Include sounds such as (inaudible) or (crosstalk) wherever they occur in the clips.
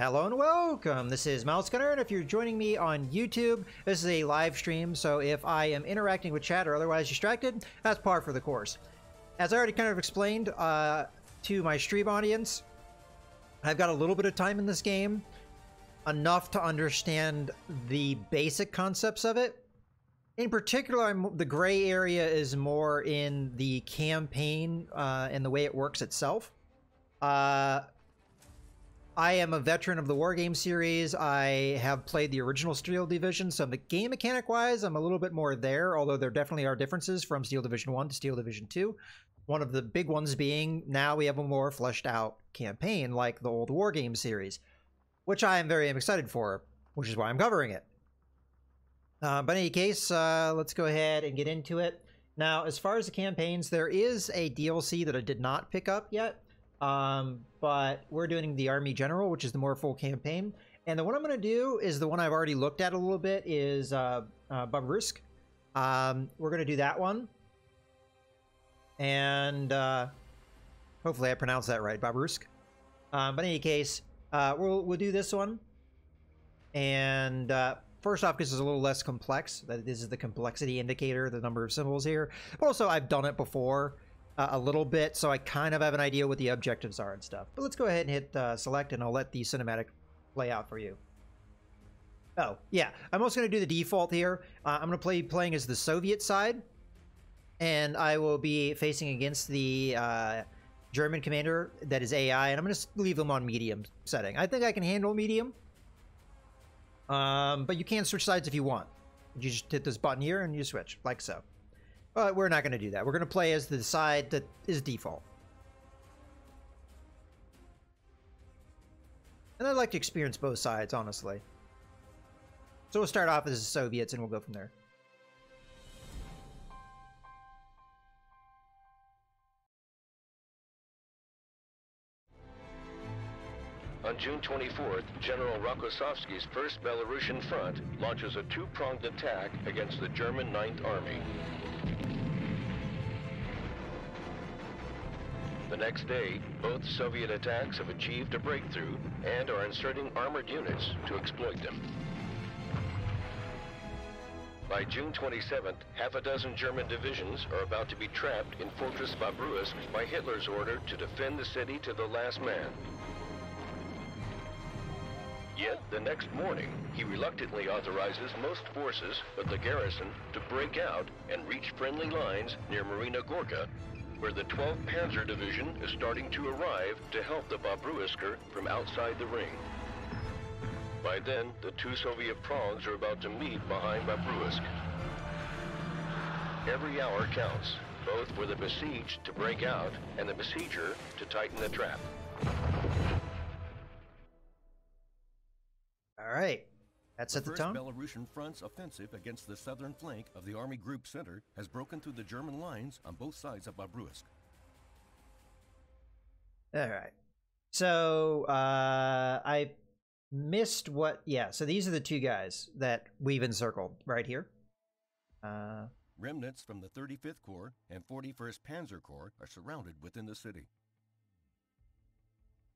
Hello and welcome. This is MouseGunner, and if you're joining me on YouTube, this is a live stream, so if I am interacting with chat or otherwise distracted, that's par for the course. As I already kind of explained uh, to my stream audience, I've got a little bit of time in this game, enough to understand the basic concepts of it. In particular, I'm, the gray area is more in the campaign uh, and the way it works itself. Uh, I am a veteran of the Wargame series. I have played the original Steel Division, so the game mechanic wise, I'm a little bit more there, although there definitely are differences from Steel Division 1 to Steel Division 2. One of the big ones being now we have a more fleshed out campaign like the old Wargame series, which I am very excited for, which is why I'm covering it. Uh, but in any case, uh, let's go ahead and get into it. Now, as far as the campaigns, there is a DLC that I did not pick up yet. Um, but we're doing the Army General, which is the more full campaign. And the one I'm going to do is the one I've already looked at a little bit is uh, uh, Babrusk. Um, we're going to do that one. And uh, hopefully I pronounced that right, Babrusk. Um, but in any case, uh, we'll, we'll do this one. And uh, first off, because it's a little less complex. That this is the complexity indicator, the number of symbols here. But also, I've done it before uh, a little bit, so I kind of have an idea what the objectives are and stuff. But let's go ahead and hit uh, select, and I'll let the cinematic play out for you. Oh, yeah. I'm also going to do the default here. Uh, I'm going to play playing as the Soviet side, and I will be facing against the uh, German commander that is AI, and I'm going to leave them on medium setting. I think I can handle medium, um, but you can switch sides if you want. You just hit this button here and you switch, like so. But we're not going to do that. We're going to play as the side that is default. And I'd like to experience both sides, honestly. So we'll start off as the Soviets and we'll go from there. On June 24th, General Rokossovsky's 1st Belarusian Front launches a two-pronged attack against the German Ninth Army. The next day, both Soviet attacks have achieved a breakthrough and are inserting armored units to exploit them. By June 27th, half a dozen German divisions are about to be trapped in Fortress Babruisk by Hitler's order to defend the city to the last man. Yet, the next morning, he reluctantly authorizes most forces but the garrison to break out and reach friendly lines near Marina Gorka where the 12th Panzer Division is starting to arrive to help the Babruisker from outside the ring. By then, the two Soviet prongs are about to meet behind Babruisk. Every hour counts, both for the besieged to break out and the besieger to tighten the trap. All right. That set the, the tone. Belarusian front's offensive against the southern flank of the Army Group Center has broken through the German lines on both sides of Babruisk. All right. So uh, I missed what. Yeah. So these are the two guys that we've encircled right here. Uh, Remnants from the 35th Corps and 41st Panzer Corps are surrounded within the city.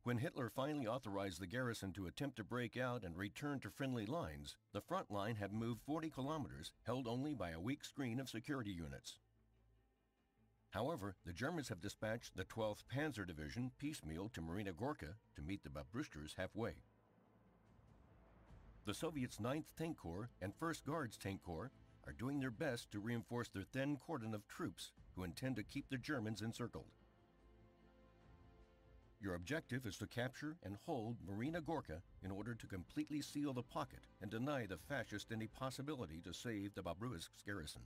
When Hitler finally authorized the garrison to attempt to break out and return to friendly lines, the front line had moved 40 kilometers, held only by a weak screen of security units. However, the Germans have dispatched the 12th Panzer Division piecemeal to Marina Gorka to meet the Babruskers halfway. The Soviets' 9th Tank Corps and 1st Guards Tank Corps are doing their best to reinforce their thin cordon of troops who intend to keep the Germans encircled. Your objective is to capture and hold Marina Gorka in order to completely seal the pocket and deny the fascists any possibility to save the Babruisk garrison.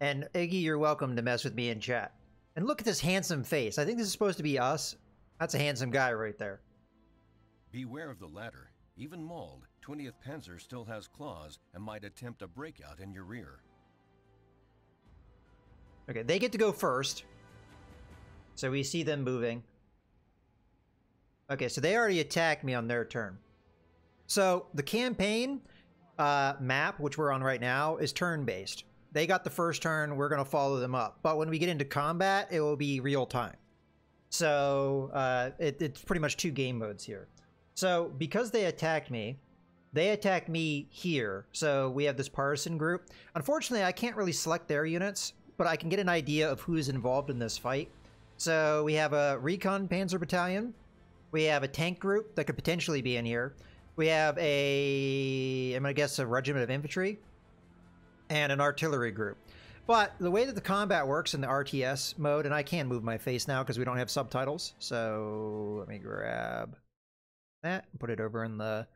And Iggy, you're welcome to mess with me in chat. And look at this handsome face. I think this is supposed to be us. That's a handsome guy right there. Beware of the latter. Even mauled, 20th Panzer still has claws and might attempt a breakout in your rear. Okay, they get to go first. So we see them moving. Okay, so they already attacked me on their turn. So the campaign uh, map, which we're on right now, is turn-based. They got the first turn, we're going to follow them up. But when we get into combat, it will be real time. So uh, it, it's pretty much two game modes here. So because they attacked me, they attacked me here. So we have this partisan group. Unfortunately, I can't really select their units, but I can get an idea of who's involved in this fight. So we have a recon panzer battalion. We have a tank group that could potentially be in here. We have a, I'm going to guess, a regiment of infantry and an artillery group. But the way that the combat works in the RTS mode, and I can move my face now because we don't have subtitles. So let me grab that and put it over in the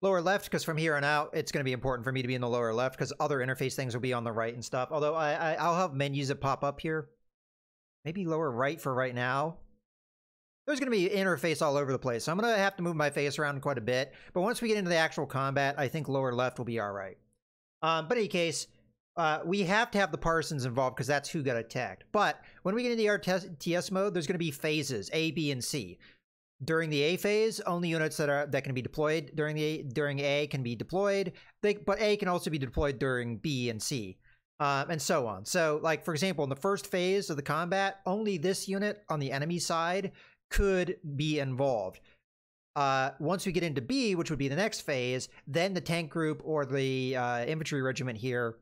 lower left because from here on out, it's going to be important for me to be in the lower left because other interface things will be on the right and stuff. Although I, I, I'll have menus that pop up here maybe lower right for right now. There's going to be interface all over the place, so I'm going to have to move my face around quite a bit. But once we get into the actual combat, I think lower left will be all right. Um, but in any case, uh, we have to have the partisans involved because that's who got attacked. But when we get into the RTS mode, there's going to be phases A, B, and C. During the A phase, only units that are that can be deployed during the A, during A can be deployed. They, but A can also be deployed during B and C um, and so on. So, like, for example, in the first phase of the combat, only this unit on the enemy side could be involved. Uh, once we get into B, which would be the next phase, then the tank group or the uh, infantry regiment here,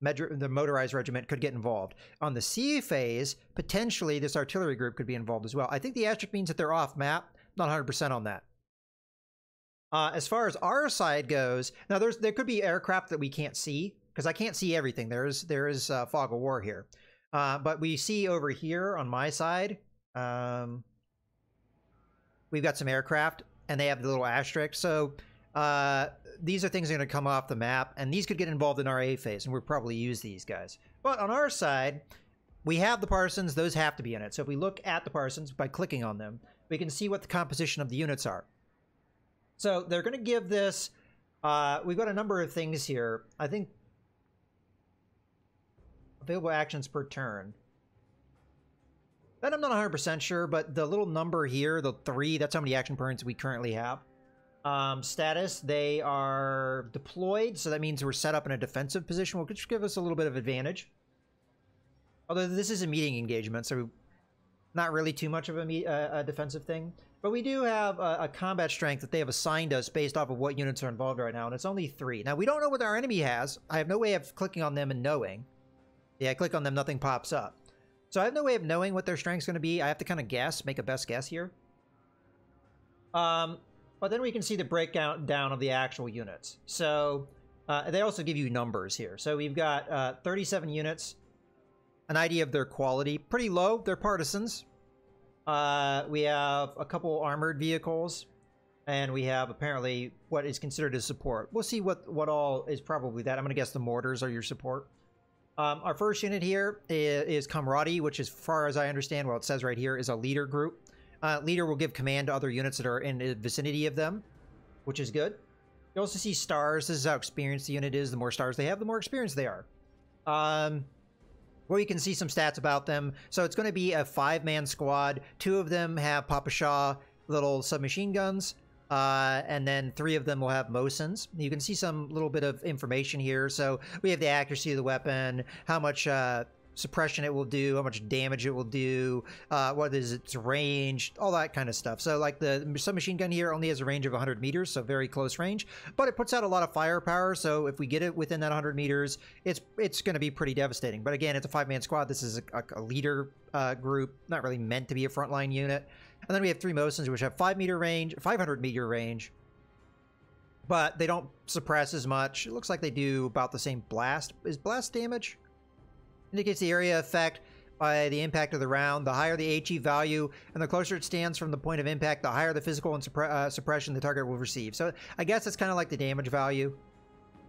the motorized regiment, could get involved. On the C phase, potentially this artillery group could be involved as well. I think the asterisk means that they're off map. Not 100% on that. Uh, as far as our side goes, now there's there could be aircraft that we can't see because I can't see everything. There is there is fog of war here, uh, but we see over here on my side, um, we've got some aircraft, and they have the little asterisk. So uh, these are things that are going to come off the map, and these could get involved in our A phase, and we'll probably use these guys. But on our side, we have the parsons; those have to be in it. So if we look at the parsons by clicking on them, we can see what the composition of the units are. So they're going to give this. Uh, we've got a number of things here. I think Available actions per turn. That I'm not 100% sure, but the little number here, the three, that's how many action points we currently have. Um, status, they are deployed, so that means we're set up in a defensive position, which give us a little bit of advantage. Although this is a meeting engagement, so not really too much of a, uh, a defensive thing. But we do have a, a, combat strength that they have assigned us based off of what units are involved right now, and it's only three. Now, we don't know what our enemy has. I have no way of clicking on them and knowing. Yeah, I click on them, nothing pops up. So I have no way of knowing what their strength's going to be. I have to kind of guess, make a best guess here. Um, but then we can see the breakdown down of the actual units. So uh, they also give you numbers here. So we've got uh, 37 units, an idea of their quality. Pretty low. They're partisans. Uh, we have a couple armored vehicles, and we have apparently what is considered as support. We'll see what, what all is probably that. I'm going to guess the mortars are your support. Um, our first unit here is, is which, as far as I understand, well, it says right here, is a leader group. Uh, leader will give command to other units that are in the vicinity of them, which is good. You also see stars. This is how experienced the unit is. The more stars they have, the more experienced they are. Um, where you can see some stats about them. So it's going to be a five-man squad. Two of them have Papasha little submachine guns. Uh, and then three of them will have Mosins. You can see some little bit of information here. So we have the accuracy of the weapon, how much uh, suppression it will do, how much damage it will do, uh, what is its range, all that kind of stuff. So like the submachine gun here only has a range of 100 meters, so very close range, but it puts out a lot of firepower. So if we get it within that 100 meters, it's it's going to be pretty devastating. But again, it's a five-man squad. This is a, a leader uh, group, not really meant to be a frontline unit. And then we have three Mosins, which have 5 meter range, 500 meter range. But they don't suppress as much. It looks like they do about the same blast. Is blast damage? Indicates the area effect by the impact of the round. The higher the HE value and the closer it stands from the point of impact, the higher the physical and suppre uh, suppression the target will receive. So I guess it's kind of like the damage value.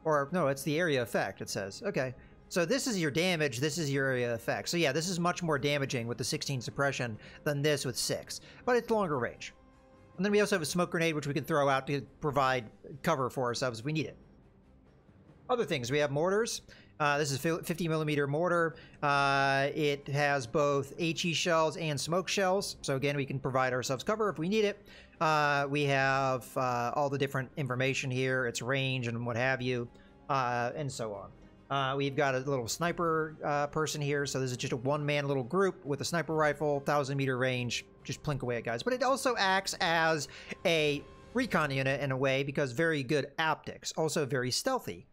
Or, no, it's the area effect, it says. Okay. So this is your damage, this is your area effect. So yeah, this is much more damaging with the 16 suppression than this with 6, but it's longer range. And then we also have a smoke grenade, which we can throw out to provide cover for ourselves if we need it. Other things, we have mortars. Uh, this is 50 millimeter mortar. Uh, it has both HE shells and smoke shells. So again, we can provide ourselves cover if we need it. Uh, we have uh, all the different information here, its range and what have you, uh, and so on. Uh, we've got a little sniper uh, person here, so this is just a one-man little group with a sniper rifle, thousand meter range, just plink away at guys. But it also acts as a recon unit in a way because very good optics, also very stealthy.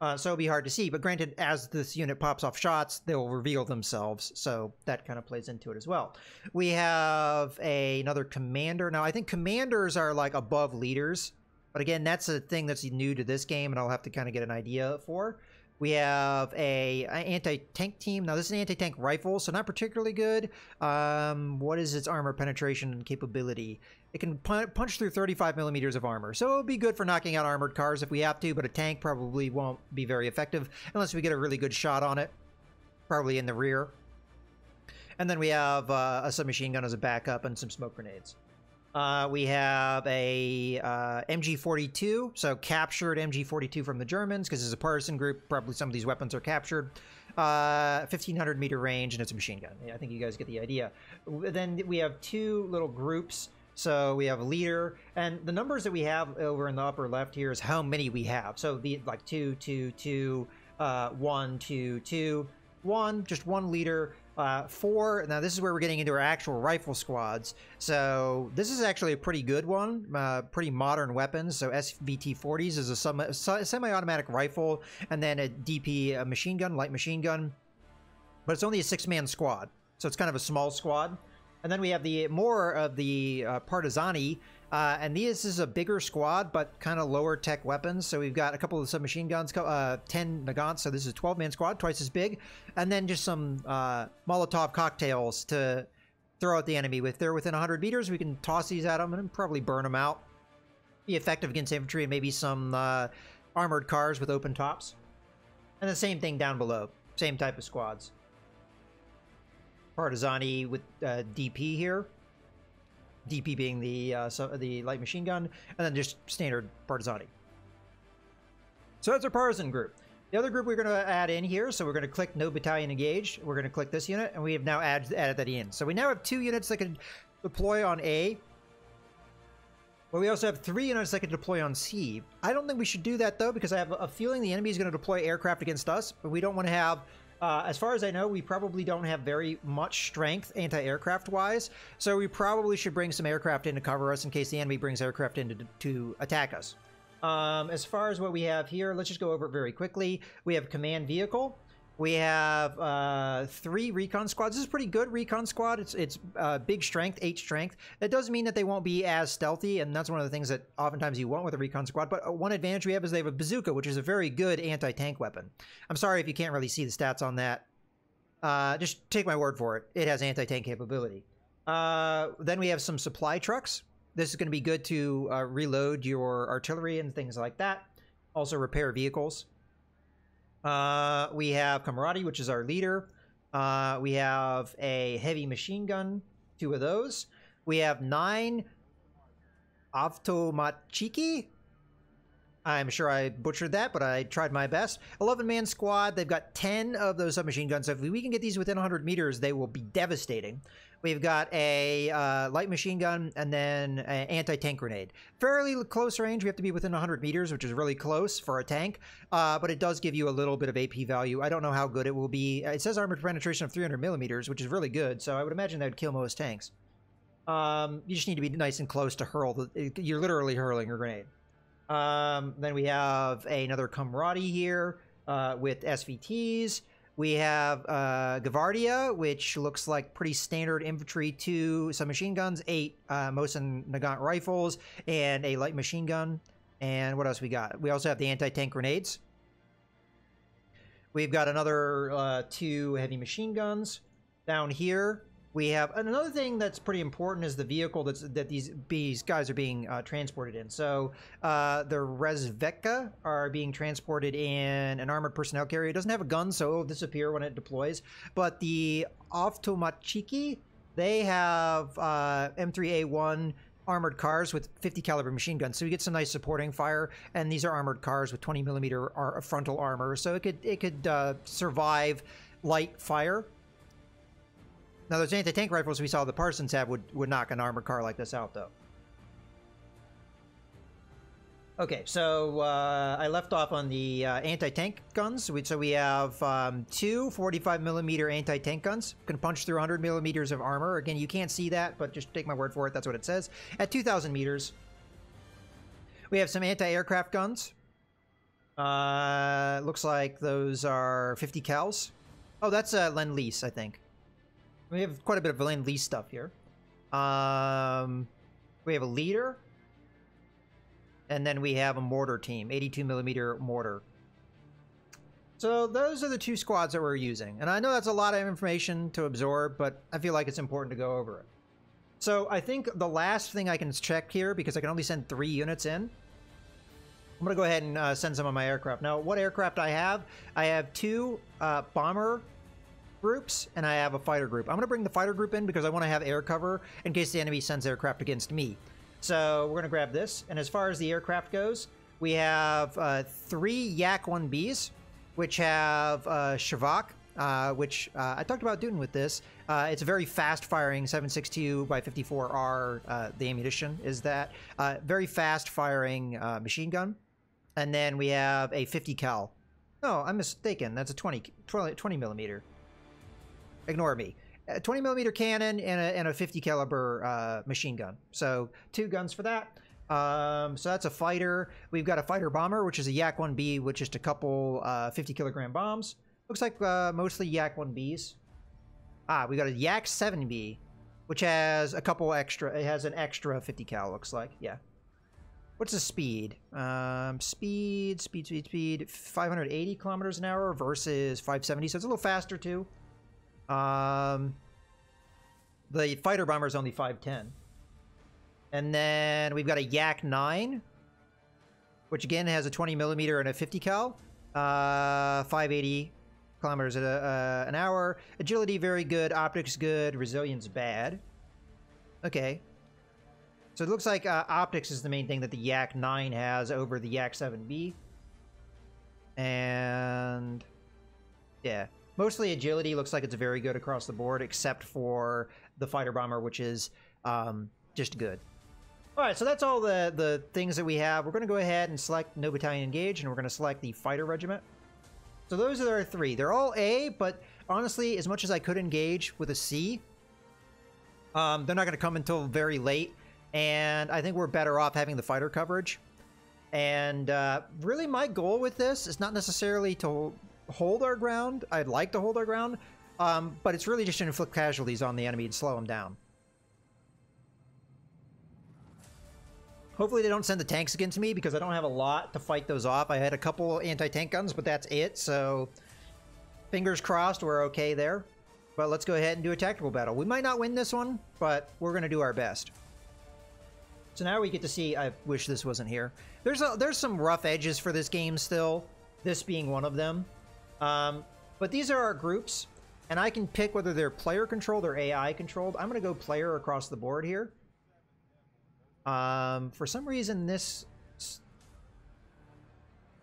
Uh, so it'll be hard to see. But granted, as this unit pops off shots, they'll reveal themselves. So that kind of plays into it as well. We have a, another commander. Now, I think commanders are like above leaders. But again, that's a thing that's new to this game, and I'll have to kind of get an idea for. We have a, a anti-tank team. Now, this is an anti-tank rifle, so not particularly good. Um, what is its armor penetration and capability? It can punch through 35 millimeters of armor, so it'll be good for knocking out armored cars if we have to, but a tank probably won't be very effective unless we get a really good shot on it, probably in the rear. And then we have uh, a submachine gun as a backup and some smoke grenades. Uh, we have a uh, MG42, so captured MG42 from the Germans because it's a partisan group. Probably some of these weapons are captured. Uh, 1500 meter range, and it's a machine gun. I think you guys get the idea. Then we have two little groups. So we have a leader, and the numbers that we have over in the upper left here is how many we have. So the like two, two, two, uh, one, two, two, one, just one leader uh, four, now this is where we're getting into our actual rifle squads. So this is actually a pretty good one, uh, pretty modern weapons. So SVT-40s is a semi-automatic rifle, and then a DP a machine gun, light machine gun. But it's only a six-man squad, so it's kind of a small squad. And then we have the more of the uh, Partizani, uh, and this is a bigger squad, but kind of lower tech weapons. So we've got a couple of submachine guns, uh, 10 Nagants. So this is a 12 man squad, twice as big. And then just some uh, Molotov cocktails to throw at the enemy. If they're within 100 meters, we can toss these at them and probably burn them out. Be effective against infantry and maybe some uh, armored cars with open tops. And the same thing down below. Same type of squads. Partizani with uh, DP here. DP being the uh, so the light machine gun, and then just standard Partizani. So that's our partisan group. The other group we're going to add in here, so we're going to click No Battalion Engaged. We're going to click this unit, and we have now added, added that in. So we now have two units that can deploy on A. But we also have three units that can deploy on C. I don't think we should do that, though, because I have a feeling the enemy is going to deploy aircraft against us, but we don't want to have uh, as far as I know, we probably don't have very much strength anti-aircraft wise, so we probably should bring some aircraft in to cover us in case the enemy brings aircraft in to, to attack us. Um, as far as what we have here, let's just go over it very quickly. We have command vehicle. We have uh, three recon squads. This is a pretty good recon squad. It's it's uh, big strength, eight strength. That doesn't mean that they won't be as stealthy, and that's one of the things that oftentimes you want with a recon squad. But uh, one advantage we have is they have a bazooka, which is a very good anti-tank weapon. I'm sorry if you can't really see the stats on that. Uh, just take my word for it. It has anti-tank capability. Uh, then we have some supply trucks. This is going to be good to uh, reload your artillery and things like that. Also repair vehicles. Uh, we have Camarati, which is our leader. Uh, we have a heavy machine gun, two of those. We have nine Avtomatchiki. I'm sure I butchered that, but I tried my best. 11 man squad. They've got 10 of those submachine guns. So if we can get these within 100 meters, they will be devastating. We've got a uh, light machine gun and then an anti-tank grenade. Fairly close range. We have to be within 100 meters, which is really close for a tank, uh, but it does give you a little bit of AP value. I don't know how good it will be. It says armored penetration of 300 millimeters, which is really good, so I would imagine that would kill most tanks. Um, you just need to be nice and close to hurl. The, you're literally hurling a grenade. Um, then we have another Camarati here uh, with SVTs. We have uh, Gavardia, which looks like pretty standard infantry, two submachine guns, eight uh, Mosin Nagant rifles, and a light machine gun. And what else we got? We also have the anti-tank grenades. We've got another uh, two heavy machine guns down here. We have another thing that's pretty important is the vehicle that's that these these guys are being uh, transported in. So uh, the Resveka are being transported in an armored personnel carrier. It doesn't have a gun, so it'll disappear when it deploys. But the Avtomatchiki, they have uh, M3A1 armored cars with 50 caliber machine guns so you get some nice supporting fire and these are armored cars with 20 millimeter frontal armor so it could it could uh, survive light fire now, those anti-tank rifles we saw the Parsons have would, would knock an armored car like this out, though. Okay, so uh, I left off on the uh, anti-tank guns. We, so we have um, two 45 millimeter anti-tank guns. Can punch through 100 millimeters of armor. Again, you can't see that, but just take my word for it. That's what it says. At 2,000 meters. We have some anti-aircraft guns. Uh, looks like those are 50 cals. Oh, that's a uh, Lend Lease, I think. We have quite a bit of Lend Lease stuff here. Um, we have a leader. And then we have a mortar team, 82 millimeter mortar. So those are the two squads that we're using. And I know that's a lot of information to absorb, but I feel like it's important to go over it. So I think the last thing I can check here, because I can only send three units in, I'm going to go ahead and uh, send some of my aircraft. Now, what aircraft I have? I have two uh, bomber groups, and I have a fighter group. I'm going to bring the fighter group in because I want to have air cover in case the enemy sends aircraft against me. So we're going to grab this. And as far as the aircraft goes, we have uh, three Yak-1Bs, which have uh, ShVAK, uh, which uh, I talked about doing with this. Uh, it's a very fast firing 7.62 by 54R. Uh, the ammunition is that uh, very fast firing machine gun, and then we have a 50 cal. No, I'm mistaken. That's a 20 20, 20 millimeter. Ignore me. A 20 millimeter cannon and a, and a 50 caliber machine gun. So two guns for that. Um, so that's a fighter. We've got a fighter bomber, which is a Yak 1B with just a couple 50 kilogram bombs. Looks like uh, mostly Yak 1Bs. Ah, we got a Yak 7B, which has a couple extra. It has an extra 50 cal, looks like. Yeah. What's the speed? Um, speed, speed, speed, speed. 580 kilometers an hour versus 570, so it's a little faster too. Um, the fighter bomber is only 510. And then we've got a Yak 9, which again has a 20 millimeter and a 50 cal. Uh, 580 kilometers a, uh, an hour. Agility very good. Optics good. Resilience bad. Okay. So it looks like uh, optics is the main thing that the Yak 9 has over the Yak 7B. And yeah, mostly agility looks like it's very good across the board, except for the fighter bomber, which is um, just good. All right, so that's all the, the things that we have. We're going to go ahead and select No Battalion Engage, and we're going to select the Fighter Regiment. So those are our three. They're all A, but honestly, as much as I could engage with a C, um, they're not going to come until very late. And I think we're better off having the fighter coverage. And uh, really, my goal with this is not necessarily to hold our ground. I'd like to hold our ground, um, but it's really just to inflict casualties on the enemy and slow them down. Hopefully they don't send the tanks against me because I don't have a lot to fight those off. I had a couple anti-tank guns, but that's it. So fingers crossed we're okay there. But let's go ahead and do a tactical battle. We might not win this one, but we're going to do our best. So now we get to see, I wish this wasn't here. There's a, there's some rough edges for this game still, this being one of them. Um, but these are our groups, and I can pick whether they're player controlled or AI controlled. I'm going to go player across the board here. Um, for some reason, this...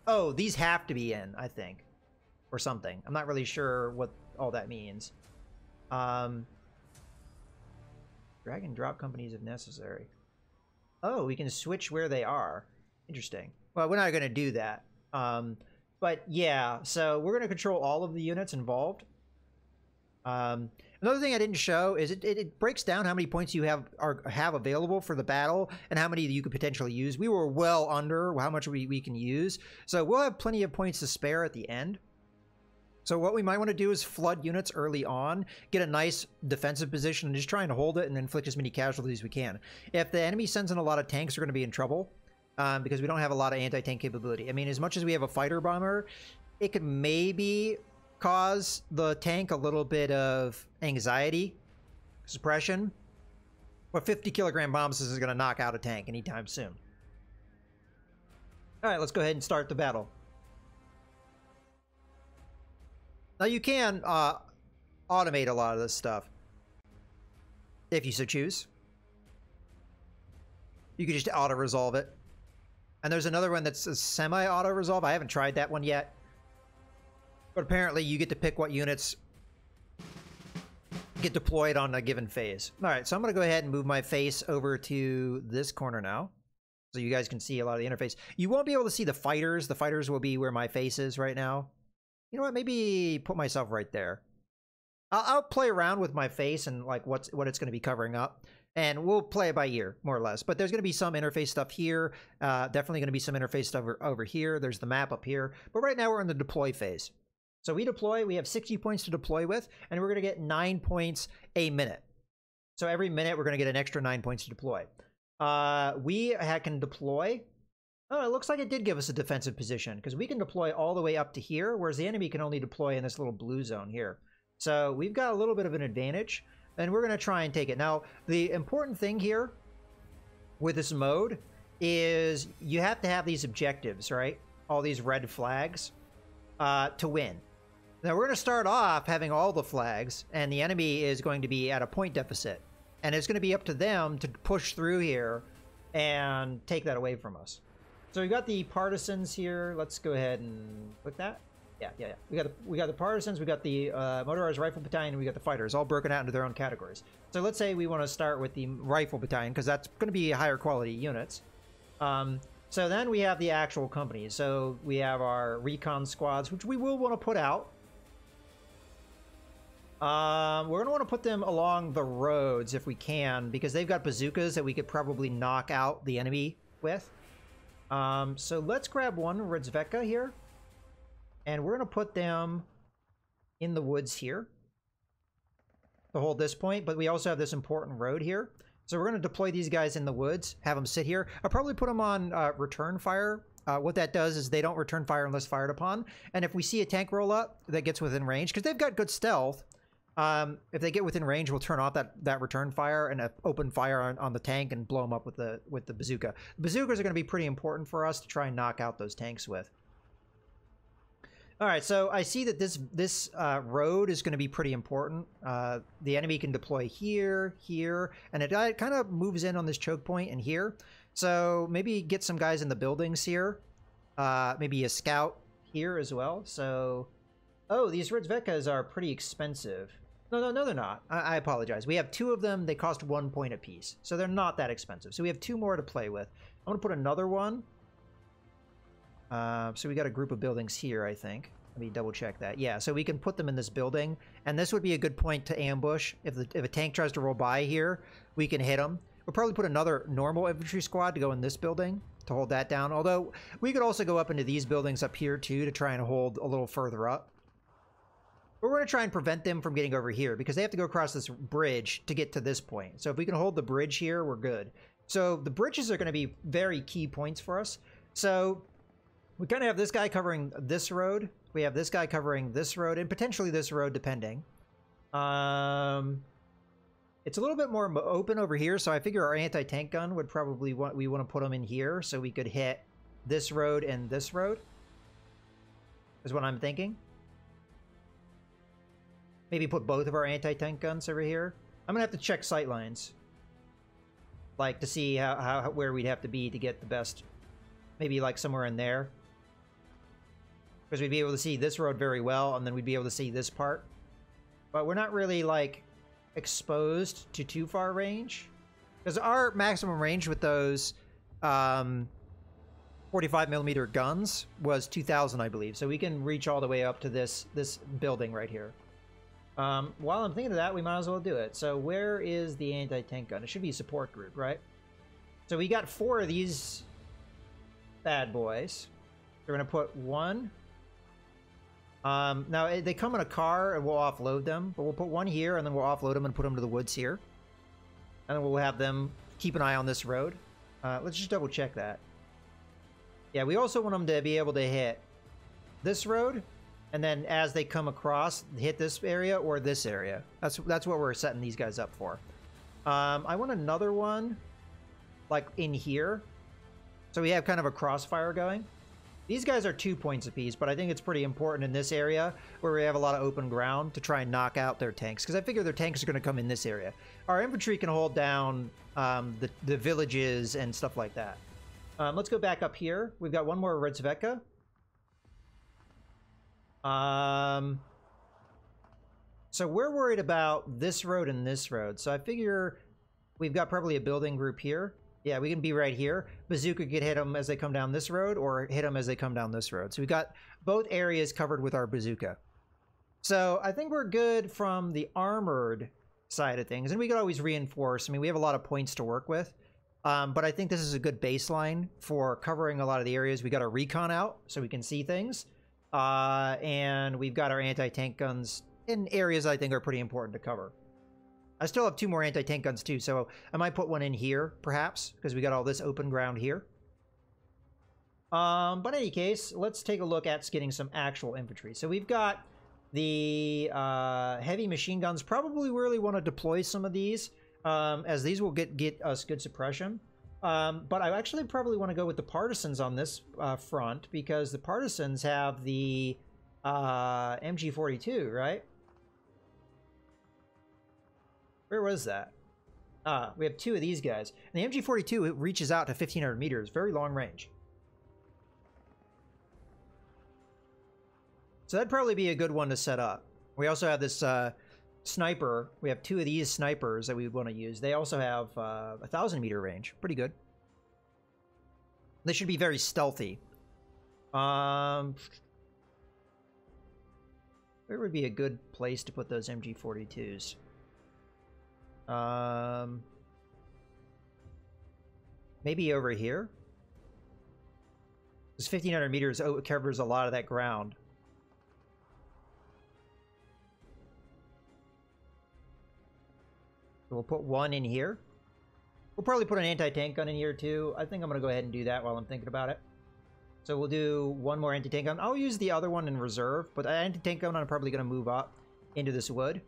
Oh, these have to be in, I think. Or something. I'm not really sure what all that means. Um, drag and drop companies if necessary. Oh, we can switch where they are. Interesting. Well, we're not going to do that. Um, but yeah, so we're going to control all of the units involved. Um, Another thing I didn't show is it, it, it, breaks down how many points you have are have available for the battle and how many you could potentially use. We were well under how much we, we can use. So we'll have plenty of points to spare at the end. So what we might want to do is flood units early on, get a nice defensive position, and just try and hold it and inflict as many casualties as we can. If the enemy sends in a lot of tanks, we're going to be in trouble um, because we don't have a lot of anti-tank capability. I mean, as much as we have a fighter bomber, it could maybe cause the tank a little bit of anxiety, suppression. But 50 kilogram bombs is going to knock out a tank anytime soon. All right, let's go ahead and start the battle. Now you can uh, automate a lot of this stuff if you so choose. You can just auto-resolve it. And there's another one that's a semi-auto-resolve. I haven't tried that one yet. But apparently you get to pick what units get deployed on a given phase. All right, so I'm going to go ahead and move my face over to this corner now. So you guys can see a lot of the interface. You won't be able to see the fighters. The fighters will be where my face is right now. You know what? Maybe put myself right there. I'll, I'll play around with my face and like what's what it's going to be covering up. And we'll play it by ear more or less. But there's going to be some interface stuff here. Uh, definitely going to be some interface stuff over, over here. There's the map up here. But right now we're in the deploy phase. So we deploy. We have 60 points to deploy with, and we're going to get nine points a minute. So every minute we're going to get an extra nine points to deploy. Uh, we can deploy. Oh, it looks like it did give us a defensive position because we can deploy all the way up to here, whereas the enemy can only deploy in this little blue zone here. So we've got a little bit of an advantage and we're going to try and take it. Now, the important thing here with this mode is you have to have these objectives, right? All these red flags uh, to win. Now, we're going to start off having all the flags, and the enemy is going to be at a point deficit. And it's going to be up to them to push through here and take that away from us. So we've got the partisans here. Let's go ahead and click that. Yeah, yeah, yeah. We got the, we got the partisans, we got the uh, motorized rifle battalion, and we got the fighters, all broken out into their own categories. So let's say we want to start with the rifle battalion because that's going to be higher quality units. Um, so then we have the actual companies. So we have our recon squads, which we will want to put out. Um, we're going to want to put them along the roads if we can, because they've got bazookas that we could probably knock out the enemy with. Um, so let's grab one Redzveka here. And we're going to put them in the woods here to hold this point, but we also have this important road here. So we're going to deploy these guys in the woods, have them sit here. I'll probably put them on uh, return fire. Uh, what that does is they don't return fire unless fired upon. And if we see a tank roll up that gets within range, because they've got good stealth, um, if they get within range, we'll turn off that, that return fire and uh, open fire on, on the tank and blow them up with the with the bazooka. The bazookas are going to be pretty important for us to try and knock out those tanks with. All right, so I see that this this uh, road is going to be pretty important. Uh, the enemy can deploy here, here, and it, it kind of moves in on this choke point and here. So maybe get some guys in the buildings here. Uh, maybe a scout here as well. So, oh, these Redzvekas are pretty expensive. No, no, no, they're not. I, I, apologize. We have two of them. They cost one point apiece, so they're not that expensive. So we have two more to play with. I'm going to put another one uh, so we got a group of buildings here, I think. Let me double check that. Yeah, so we can put them in this building, and this would be a good point to ambush. If, the, if a tank tries to roll by here, we can hit them. We'll probably put another normal infantry squad to go in this building to hold that down. Although, we could also go up into these buildings up here, too, to try and hold a little further up. But we're going to try and prevent them from getting over here, because they have to go across this bridge to get to this point. So if we can hold the bridge here, we're good. So the bridges are going to be very key points for us. So we kind of have this guy covering this road. We have this guy covering this road and potentially this road, depending. Um, it's a little bit more open over here, so I figure our anti-tank gun would probably want we want to put them in here so we could hit this road and this road. Is what I'm thinking. Maybe put both of our anti-tank guns over here. I'm gonna have to check sight lines, like to see how, how where we'd have to be to get the best. Maybe like somewhere in there because we'd be able to see this road very well, and then we'd be able to see this part. But we're not really, like, exposed to too far range. Because our maximum range with those um, 45 millimeter guns was 2,000, I believe. So we can reach all the way up to this this building right here. Um, while I'm thinking of that, we might as well do it. So where is the anti-tank gun? It should be a support group, right? So we got four of these bad boys. We're going to put one um, now, eh, they come in a car and we'll offload them, but we'll put one here and then we'll offload them and put them to the woods here. And then we'll have them keep an eye on this road. Uh, let's just double check that. Yeah, we also want them to be able to hit this road, and then as they come across, hit this area or this area. That's that's what we're setting these guys up for. Um, I want another one, like in here, so we have kind of a crossfire going. These guys are two points apiece, but I think it's pretty important in this area where we have a lot of open ground to try and knock out their tanks, because I figure their tanks are going to come in this area. Our infantry can hold down um, the, the villages and stuff like that. Um, let's go back up here. We've got one more Red Redzveka. Um, so we're worried about this road and this road. So I figure we've got probably a building group here. Yeah, we can be right here. Bazooka could hit them as they come down this road or hit them as they come down this road. So we've got both areas covered with our bazooka. So I think we're good from the armored side of things. And we could always reinforce. I mean, we have a lot of points to work with. Um, but I think this is a good baseline for covering a lot of the areas. We got our recon out so we can see things. Uh, and we've got our anti-tank guns in areas I think are pretty important to cover. I still have two more anti-tank guns too, so I might put one in here, perhaps, because we got all this open ground here. Um, but in any case, let's take a look at getting some actual infantry. So we've got the uh, heavy machine guns. Probably really want to deploy some of these, um, as these will get, get us good suppression. Um, but I actually probably want to go with the partisans on this uh, front, because the partisans have the uh, MG42, right? Where was that? Ah, we have two of these guys. And the MG42 it reaches out to 1500 meters, very long range. So that'd probably be a good one to set up. We also have this uh, sniper. We have two of these snipers that we want to use. They also have uh, a thousand meter range. Pretty good. They should be very stealthy. Um, where would be a good place to put those MG42s? Um, maybe over here? Because 1500 meters covers a lot of that ground. We'll put one in here. We'll probably put an anti-tank gun in here too. I think I'm going to go ahead and do that while I'm thinking about it. So we'll do one more anti-tank gun. I'll use the other one in reserve, but anti-tank gun I'm probably going to move up into this wood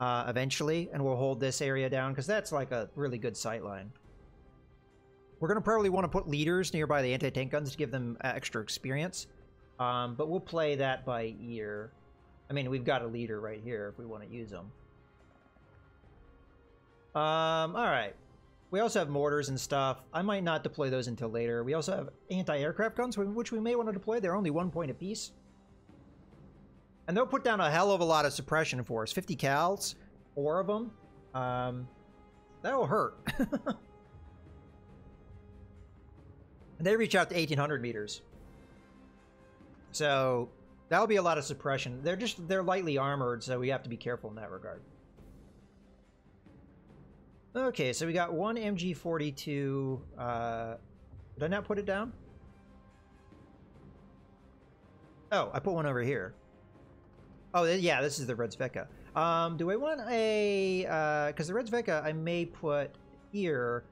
uh, eventually, and we'll hold this area down because that's like a really good sight line. We're going to probably want to put leaders nearby the anti-tank guns to give them extra experience, um, but we'll play that by ear. I mean, we've got a leader right here if we want to use them. Um, all right. We also have mortars and stuff. I might not deploy those until later. We also have anti-aircraft guns, which we may want to deploy. They're only one point apiece. And they'll put down a hell of a lot of suppression for us. 50 cals, four of them. Um, that'll hurt. And (laughs) they reach out to 1800 meters. So that'll be a lot of suppression. They're just, they're lightly armored, so we have to be careful in that regard. Okay, so we got one MG42. Uh, did I not put it down? Oh, I put one over here. Oh, yeah, this is the Red Zvezda. Um, do I want a... Because uh, the Red Zvezda I may put here.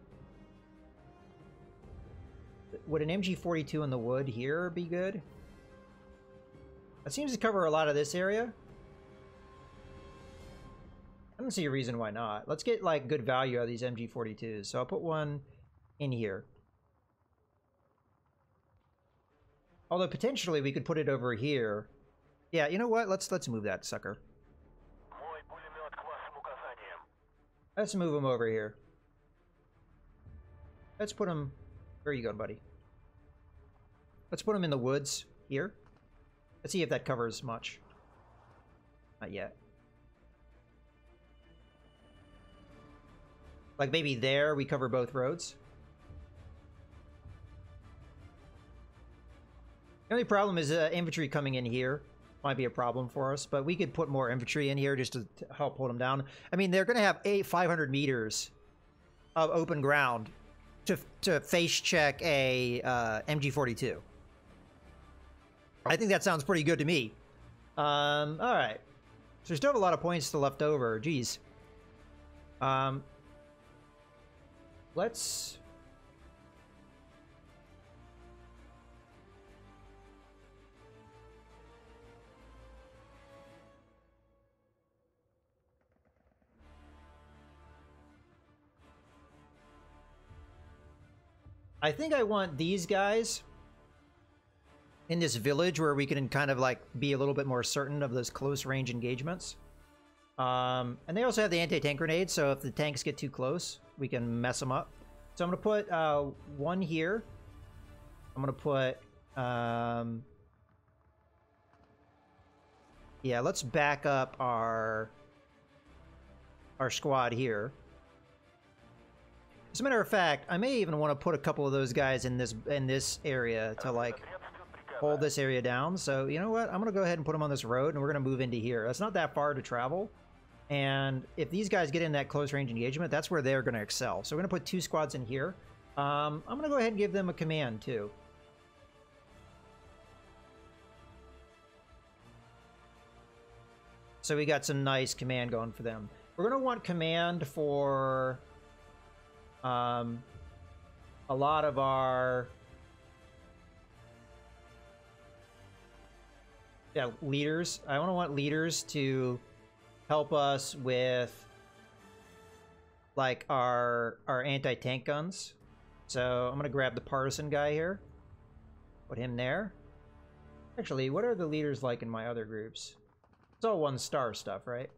Would an MG42 in the wood here be good? That seems to cover a lot of this area. I don't see a reason why not. Let's get like good value out of these MG42s. So I'll put one in here. Although potentially we could put it over here. Yeah, you know what? Let's let's move that sucker. Let's move him over here. Let's put him... Where are you going, buddy? Let's put him in the woods here. Let's see if that covers much. Not yet. Like maybe there we cover both roads. The only problem is uh, infantry coming in here might be a problem for us, but we could put more infantry in here just to, to help hold them down. I mean, they're going to have eight 500 meters of open ground to to face check a uh, MG42. I think that sounds pretty good to me. Um, all right. So we still have a lot of points to left over. Geez. Um, let's... I think I want these guys in this village where we can kind of like be a little bit more certain of those close range engagements. Um, and they also have the anti-tank grenade, so if the tanks get too close, we can mess them up. So I'm going to put uh, one here. I'm going to put... Um, yeah, let's back up our our squad here. As a matter of fact, I may even want to put a couple of those guys in this in this area to like hold this area down. So you know what? I'm gonna go ahead and put them on this road, and we're gonna move into here. That's not that far to travel, And if these guys get in that close range engagement, that's where they're going to excel. So we're going to put two squads in here. Um, I'm going to go ahead and give them a command too. So we got some nice command going for them. We're going to want command for um, a lot of our yeah leaders. I want to want leaders to help us with like our our anti-tank guns. So I'm gonna grab the partisan guy here. Put him there. Actually, what are the leaders like in my other groups? It's all one star stuff, right?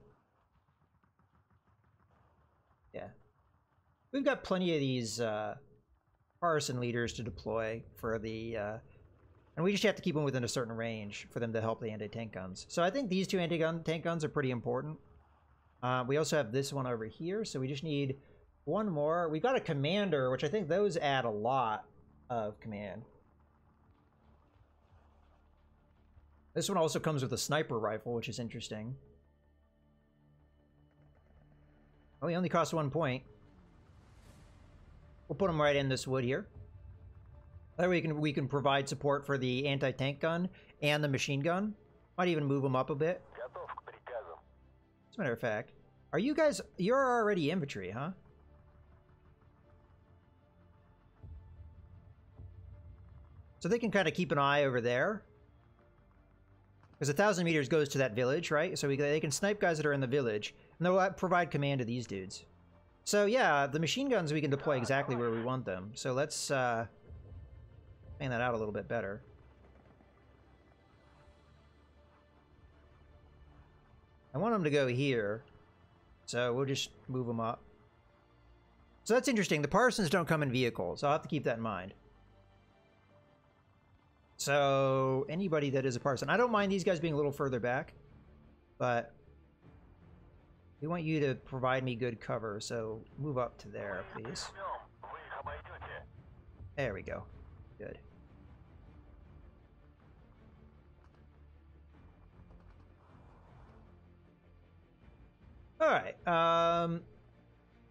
Yeah. We've got plenty of these uh, partisan leaders to deploy for the... Uh, and we just have to keep them within a certain range for them to help the anti-tank guns. So I think these two anti-gun tank guns are pretty important. Uh, we also have this one over here, so we just need one more. We've got a commander, which I think those add a lot of command. This one also comes with a sniper rifle, which is interesting. Oh, he only costs one point. We'll put them right in this wood here. That way we can we can provide support for the anti-tank gun and the machine gun. Might even move them up a bit. As a matter of fact, are you guys... You're already infantry, huh? So they can kind of keep an eye over there. Because a thousand meters goes to that village, right? So we, they can snipe guys that are in the village. And they'll uh, provide command to these dudes. So yeah, the machine guns we can deploy exactly where we want them. So let's uh, plan that out a little bit better. I want them to go here. So we'll just move them up. So that's interesting. The Parsons don't come in vehicles. I'll have to keep that in mind. So anybody that is a Parson. I don't mind these guys being a little further back. But we want you to provide me good cover. So move up to there, please. There we go. Good. All right. Um,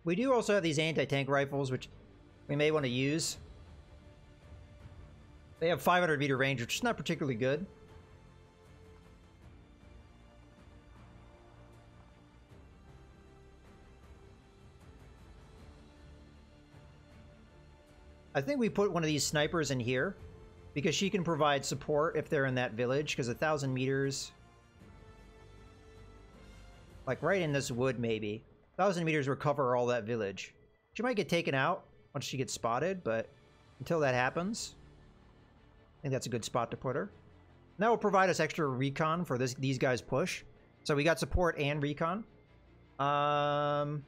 we do also have these anti-tank rifles, which we may want to use. They have 500 meter range, which is not particularly good. I think we put one of these snipers in here because she can provide support if they're in that village because a thousand meters like right in this wood, maybe. a Thousand meters will cover all that village. She might get taken out once she gets spotted, but until that happens, I think that's a good spot to put her. And that will provide us extra recon for this these guys push. So we got support and recon. Um,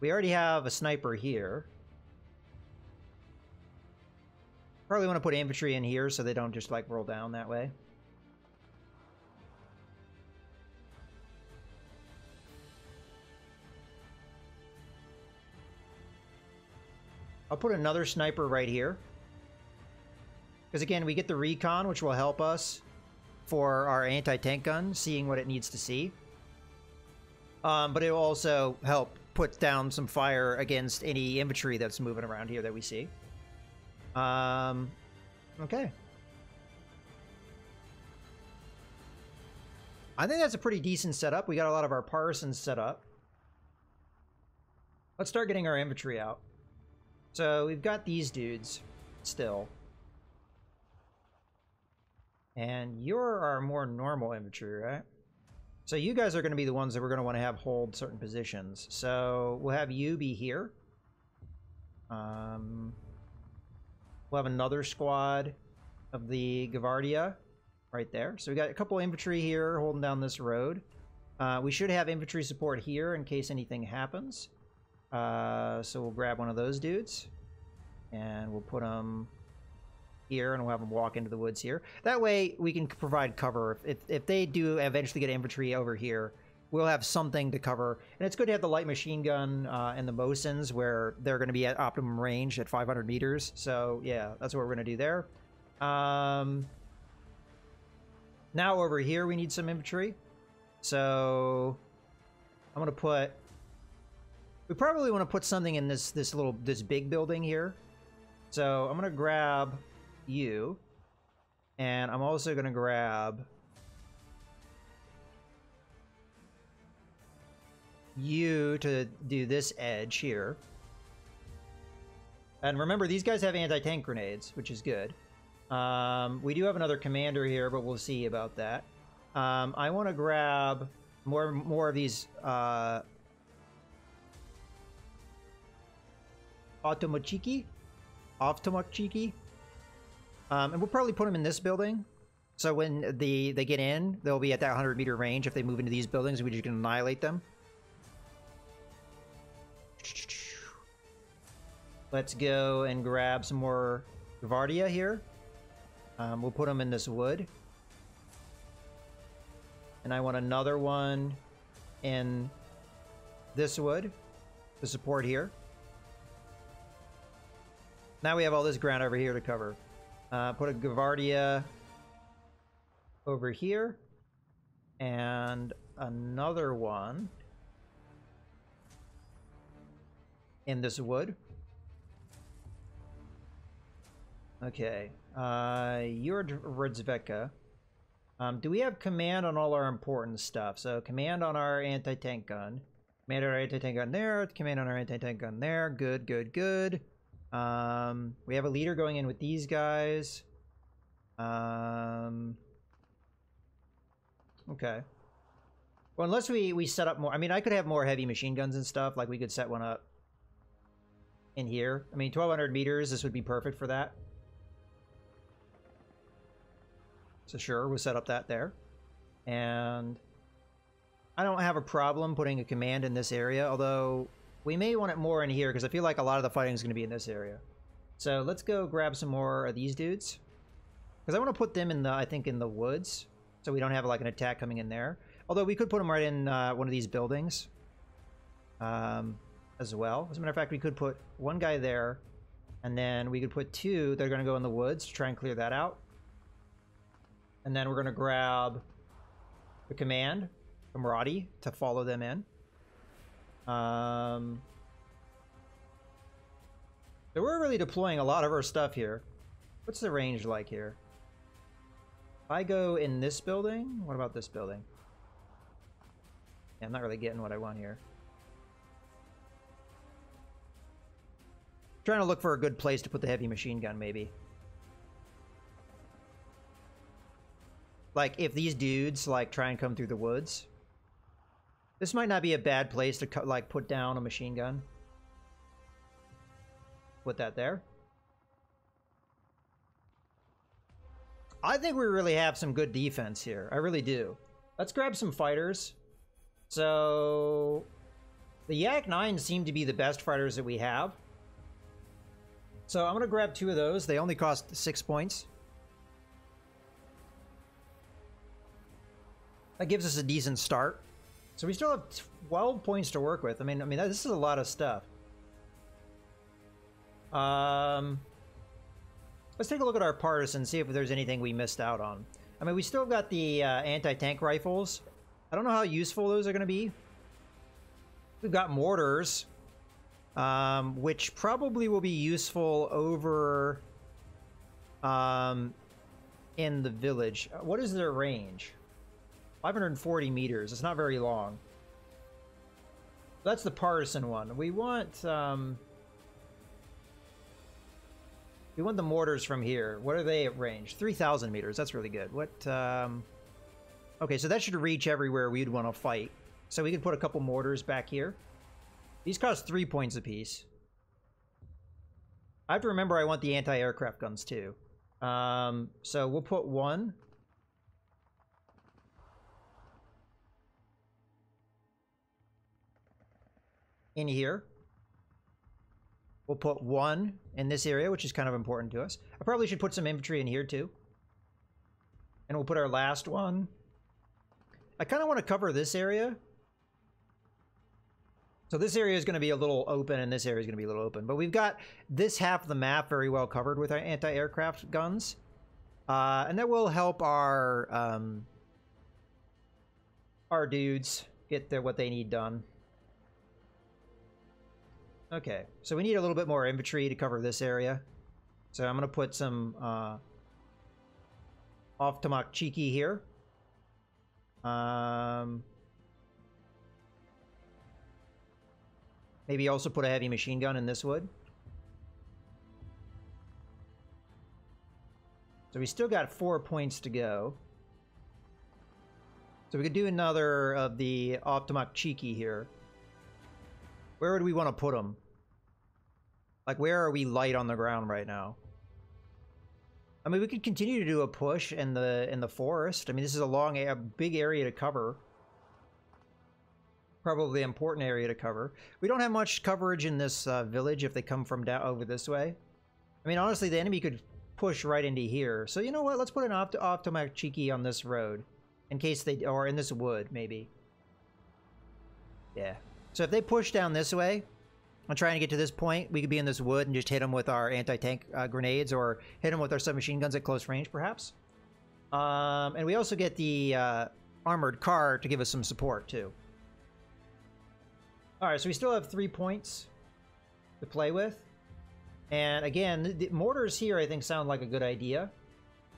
we already have a sniper here. Probably want to put infantry in here so they don't just like roll down that way. I'll put another sniper right here. Because again, we get the recon, which will help us for our anti-tank gun, seeing what it needs to see. Um, but it will also help put down some fire against any infantry that's moving around here that we see. Um, okay. I think that's a pretty decent setup. We got a lot of our parsons set up. Let's start getting our infantry out. So we've got these dudes still. And you're our more normal infantry, right? So you guys are going to be the ones that we're going to want to have hold certain positions. So we'll have you be here. Um, we'll have another squad of the Gavardia right there. So we got a couple infantry here holding down this road. Uh, we should have infantry support here in case anything happens. Uh, so we'll grab one of those dudes and we'll put them here and we'll have them walk into the woods here. That way we can provide cover. If, if they do eventually get infantry over here, we'll have something to cover. And it's good to have the light machine gun uh, and the Mosins where they're going to be at optimum range at 500 meters. So yeah, that's what we're going to do there. Um, now over here we need some infantry. So I'm gonna put. We probably want to put something in this this little this big building here. So I'm gonna grab you, and I'm also gonna grab you to do this edge here. And remember, these guys have anti-tank grenades, which is good. Um, we do have another commander here, but we'll see about that. Um, I want to grab more more of these uh, Avtomatchiki, Avtomatchiki, um, and we'll probably put them in this building. So when the they get in, they'll be at that 100 meter range. If they move into these buildings, we just can annihilate them. Let's go and grab some more Gavardia here. Um, we'll put them in this wood. And I want another one in this wood to support here. Now we have all this ground over here to cover. Uh, put a Gavardia over here. And another one in this wood. Okay. Uh, you're. Um, do we have command on all our important stuff? So command on our anti-tank gun. Command on our anti-tank gun there. Command on our anti-tank gun there. Good, good, good. Um, we have a leader going in with these guys. Um, okay. Well, unless we, we set up more... I mean, I could have more heavy machine guns and stuff. Like, we could set one up in here. I mean, 1,200 meters, this would be perfect for that. So sure, we'll set up that there. And I don't have a problem putting a command in this area, although we may want it more in here because I feel like a lot of the fighting is going to be in this area. So let's go grab some more of these dudes. Because I want to put them in the, I think, in the woods. So we don't have like an attack coming in there. Although we could put them right in uh, one of these buildings. Um, as well. As a matter of fact, we could put one guy there. And then we could put two that are going to go in the woods to try and clear that out. And then we're going to grab the command from Roddy to follow them in. Um, so we're really deploying a lot of our stuff here. What's the range like here? If I go in this building, what about this building? Yeah, I'm not really getting what I want here. Trying to look for a good place to put the heavy machine gun, maybe. Like, if these dudes, like, try and come through the woods, this might not be a bad place to, like, put down a machine gun. Put that there. I think we really have some good defense here. I really do. Let's grab some fighters. So, the Yak 9 seem to be the best fighters that we have. So I'm going to grab two of those. They only cost six points. That gives us a decent start. So we still have 12 points to work with. I mean, I mean, this is a lot of stuff. Um, let's take a look at our partisan, see if there's anything we missed out on. I mean, we still got the uh, anti-tank rifles. I don't know how useful those are going to be. We've got mortars, um, which probably will be useful over um, in the village. What is their range? 540 meters. It's not very long. That's the partisan one. We want um, we want the mortars from here. What are they at range? 3,000 meters. That's really good. What? Um, okay, so that should reach everywhere we'd want to fight. So we can put a couple mortars back here. These cost three points apiece. I have to remember I want the anti-aircraft guns too. Um, so we'll put one in here. We'll put one in this area, which is kind of important to us. I probably should put some infantry in here too. And we'll put our last one. I kind of want to cover this area. So this area is going to be a little open and this area is going to be a little open. But we've got this half of the map very well covered with our anti-aircraft guns. Uh, and that will help our um, our dudes get their, what they need done. Okay, so we need a little bit more infantry to cover this area. So I'm going to put some uh, Avtomatchiki here. Um, maybe also put a heavy machine gun in this wood. So we still got four points to go. So we could do another of the Avtomatchiki here. Where would we want to put them? Like, where are we light on the ground right now? I mean, we could continue to do a push in the in the forest. I mean, this is a long, a big area to cover. Probably important area to cover. We don't have much coverage in this uh, village if they come from down over this way. I mean, honestly, the enemy could push right into here. So you know what? Let's put an opt Avtomatchiki on this road. In case they... Or in this wood, maybe. Yeah. So if they push down this way, I'm trying to get to this point, we could be in this wood and just hit them with our anti-tank uh, grenades or hit them with our submachine guns at close range, perhaps. Um, and we also get the uh, armored car to give us some support, too. Alright, so we still have three points to play with. And again, the mortars here I think sound like a good idea.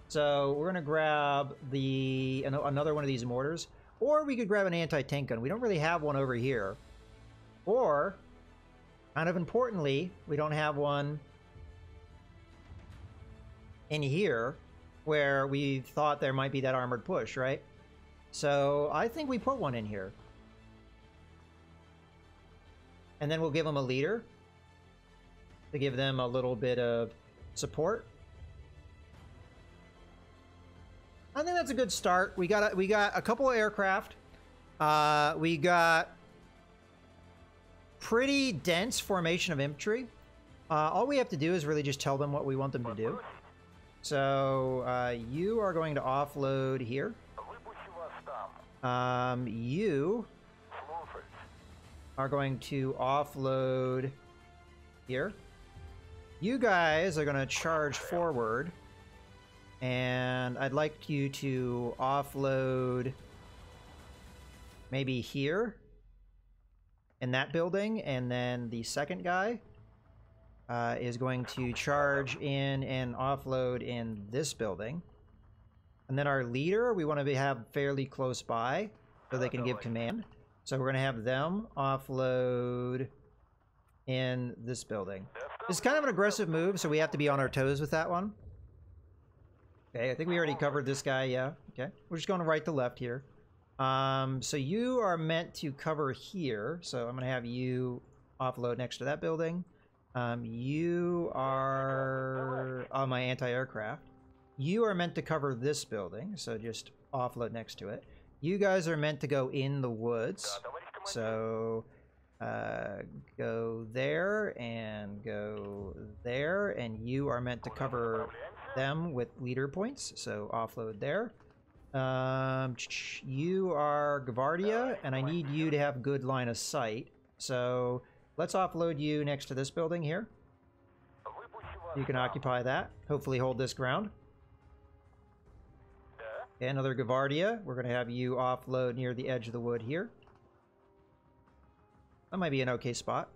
So we're going to grab the another one of these mortars. Or we could grab an anti-tank gun. We don't really have one over here. Or, kind of importantly, we don't have one in here where we thought there might be that armored push, right? So I think we put one in here. And then we'll give them a leader to give them a little bit of support. I think that's a good start. We got a, we got a couple of aircraft. Uh, we got pretty dense formation of infantry. Uh, all we have to do is really just tell them what we want them to do. So uh, you are going to offload here. Um, you are going to offload here. You guys are going to charge forward. And I'd like you to offload maybe here in that building. And then the second guy uh, is going to charge in and offload in this building. And then our leader, we want to have fairly close by so they can give command. So we're going to have them offload in this building. It's kind of an aggressive move, so we have to be on our toes with that one. Okay, I think we already covered this guy, yeah. Okay, we're just going right to left here. Um, so you are meant to cover here, so I'm going to have you offload next to that building. Um, you are on my anti-aircraft. You are meant to cover this building, so just offload next to it. You guys are meant to go in the woods, so uh, go there and go there, and you are meant to cover them with leader points, so offload there. Um, you are Gavardia, and I need you to have good line of sight. So let's offload you next to this building here. You can occupy that. Hopefully hold this ground. Okay, another Gavardia. We're going to have you offload near the edge of the wood here. That might be an okay spot.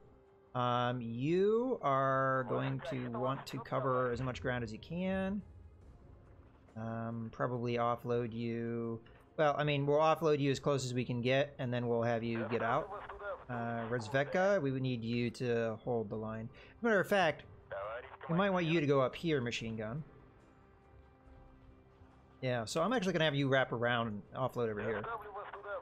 Um, you are going to want to cover as much ground as you can. Um, probably offload you... Well, I mean, we'll offload you as close as we can get, and then we'll have you get out. Uh, Razvedka, we would need you to hold the line. matter of fact, we might want you to go up here, machine gun. Yeah, so I'm actually going to have you wrap around and offload over here.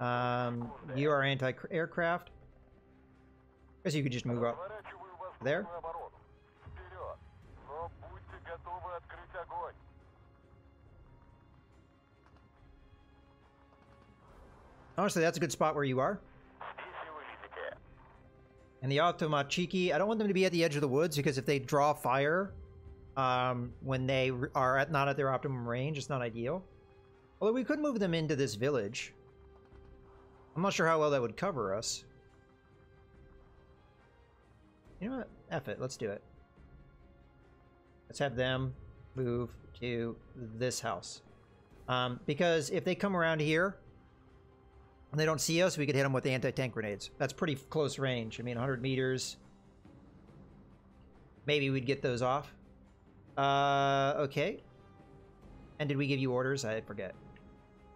Um, you are anti-aircraft. I Guess you could just move up there. Honestly, that's a good spot where you are. And the Avtomatchiki, I don't want them to be at the edge of the woods because if they draw fire um, when they are at, not at their optimum range, it's not ideal. Although we could move them into this village. I'm not sure how well that would cover us. You know what? F it. Let's do it. Let's have them move to this house. Um, because if they come around here, When they don't see us, we could hit them with the anti-tank grenades. That's pretty close range. I mean, 100 meters. Maybe we'd get those off. Uh, okay. And did we give you orders? I forget.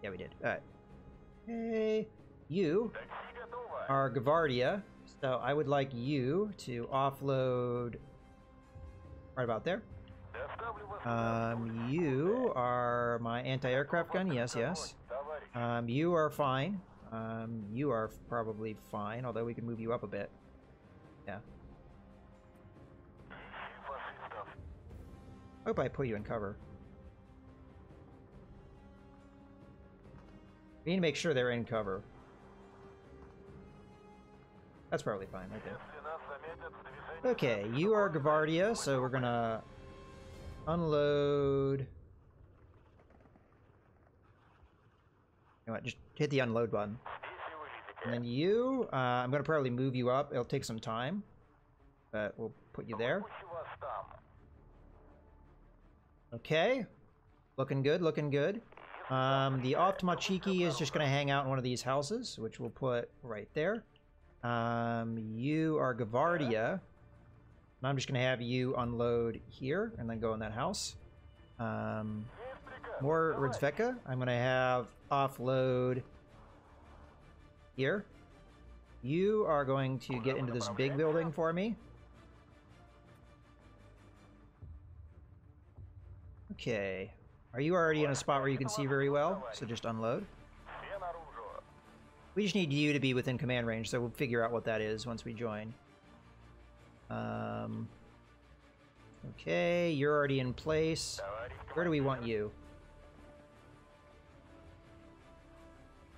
Yeah, we did. All right. Hey, you are Gavardia. So I would like you to offload right about there. Um, you are my anti-aircraft gun. Yes, yes. Um, you are fine. Um, you are probably fine, although we can move you up a bit. Yeah. Hope I put you in cover. We need to make sure they're in cover. That's probably fine right there. Okay, you are Gavardia, so we're gonna unload. You know what? Just hit the unload button. And then you, uh, I'm gonna probably move you up. It'll take some time, but we'll put you there. Okay, looking good, looking good. Um, the Avtomatchiki is just gonna hang out in one of these houses, which we'll put right there. Um, you are Gavardia. And I'm just going to have you unload here and then go in that house. Um, more Razvedka. I'm going to have offload here. You are going to get into this big building for me. Okay. Are you already in a spot where you can see very well? So just unload. We just need you to be within command range, so we'll figure out what that is once we join. Um, okay, you're already in place. Where do we want you?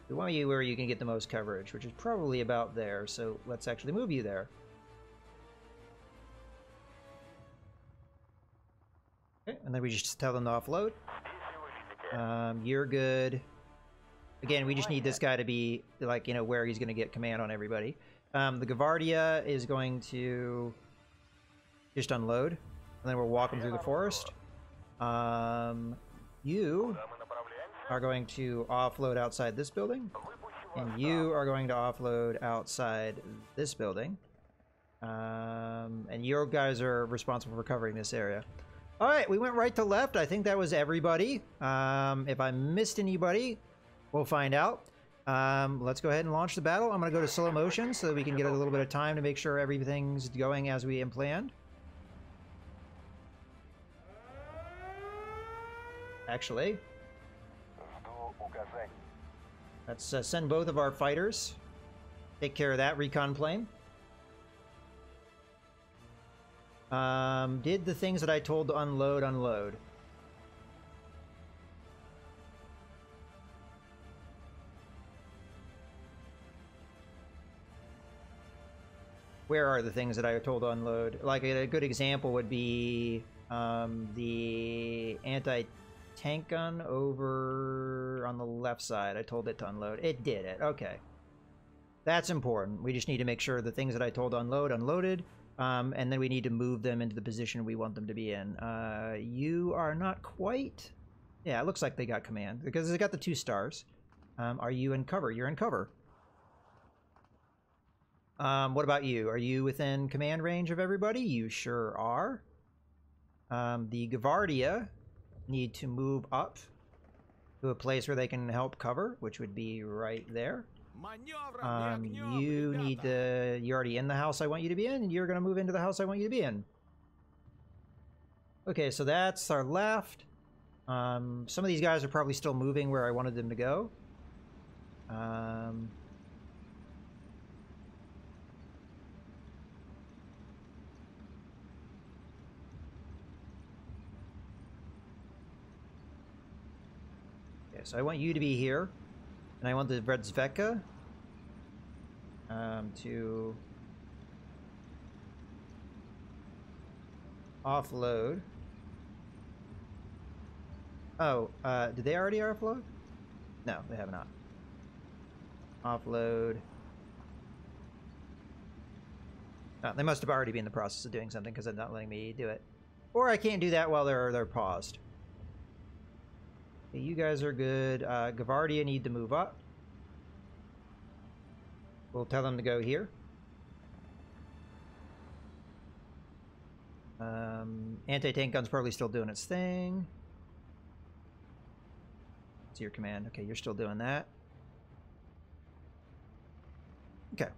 We want you where you can get the most coverage, which is probably about there, so let's actually move you there. Okay, and then we just tell them to offload. Um, you're good. Again, we just need this guy to be, like, you know, where he's going to get command on everybody. Um, the Gavardia is going to just unload, and then we'll walk him through the forest. Um, you are going to offload outside this building, and you are going to offload outside this building. Um, and your guys are responsible for covering this area. All right, we went right to left. I think that was everybody. Um, if I missed anybody, We'll find out. Um, let's go ahead and launch the battle. I'm going to go to slow motion so that we can get a little bit of time to make sure everything's going as we planned. Actually, let's uh, send both of our fighters. Take care of that recon plane. Um, did the things that I told to unload, unload. where are the things that I told to unload? Like a, good example would be um, the anti-tank gun over on the left side. I told it to unload. It did it. Okay. That's important. We just need to make sure the things that I told to unload, unloaded. Um, and then we need to move them into the position we want them to be in. Uh, you are not quite... Yeah, it looks like they got command because they got the two stars. Um, are you in cover? You're in cover. Um, what about you? Are you within command range of everybody? You sure are. Um, the Gavardia need to move up to a place where they can help cover, which would be right there. Um, you need to... You're already in the house I want you to be in, and you're going to move into the house I want you to be in. Okay, so that's our left. Um, some of these guys are probably still moving where I wanted them to go. Um, so I want you to be here. And I want the Razvedka um, to offload. Oh, uh, did they already offload? No, they have not. Offload. Oh, they must have already been in the process of doing something because they're not letting me do it. Or I can't do that while they're they're paused. Okay, you guys are good. Uh, Gavardia need to move up. We'll tell them to go here. Um, anti-tank gun's probably still doing its thing. It's your command. Okay, you're still doing that. Okay.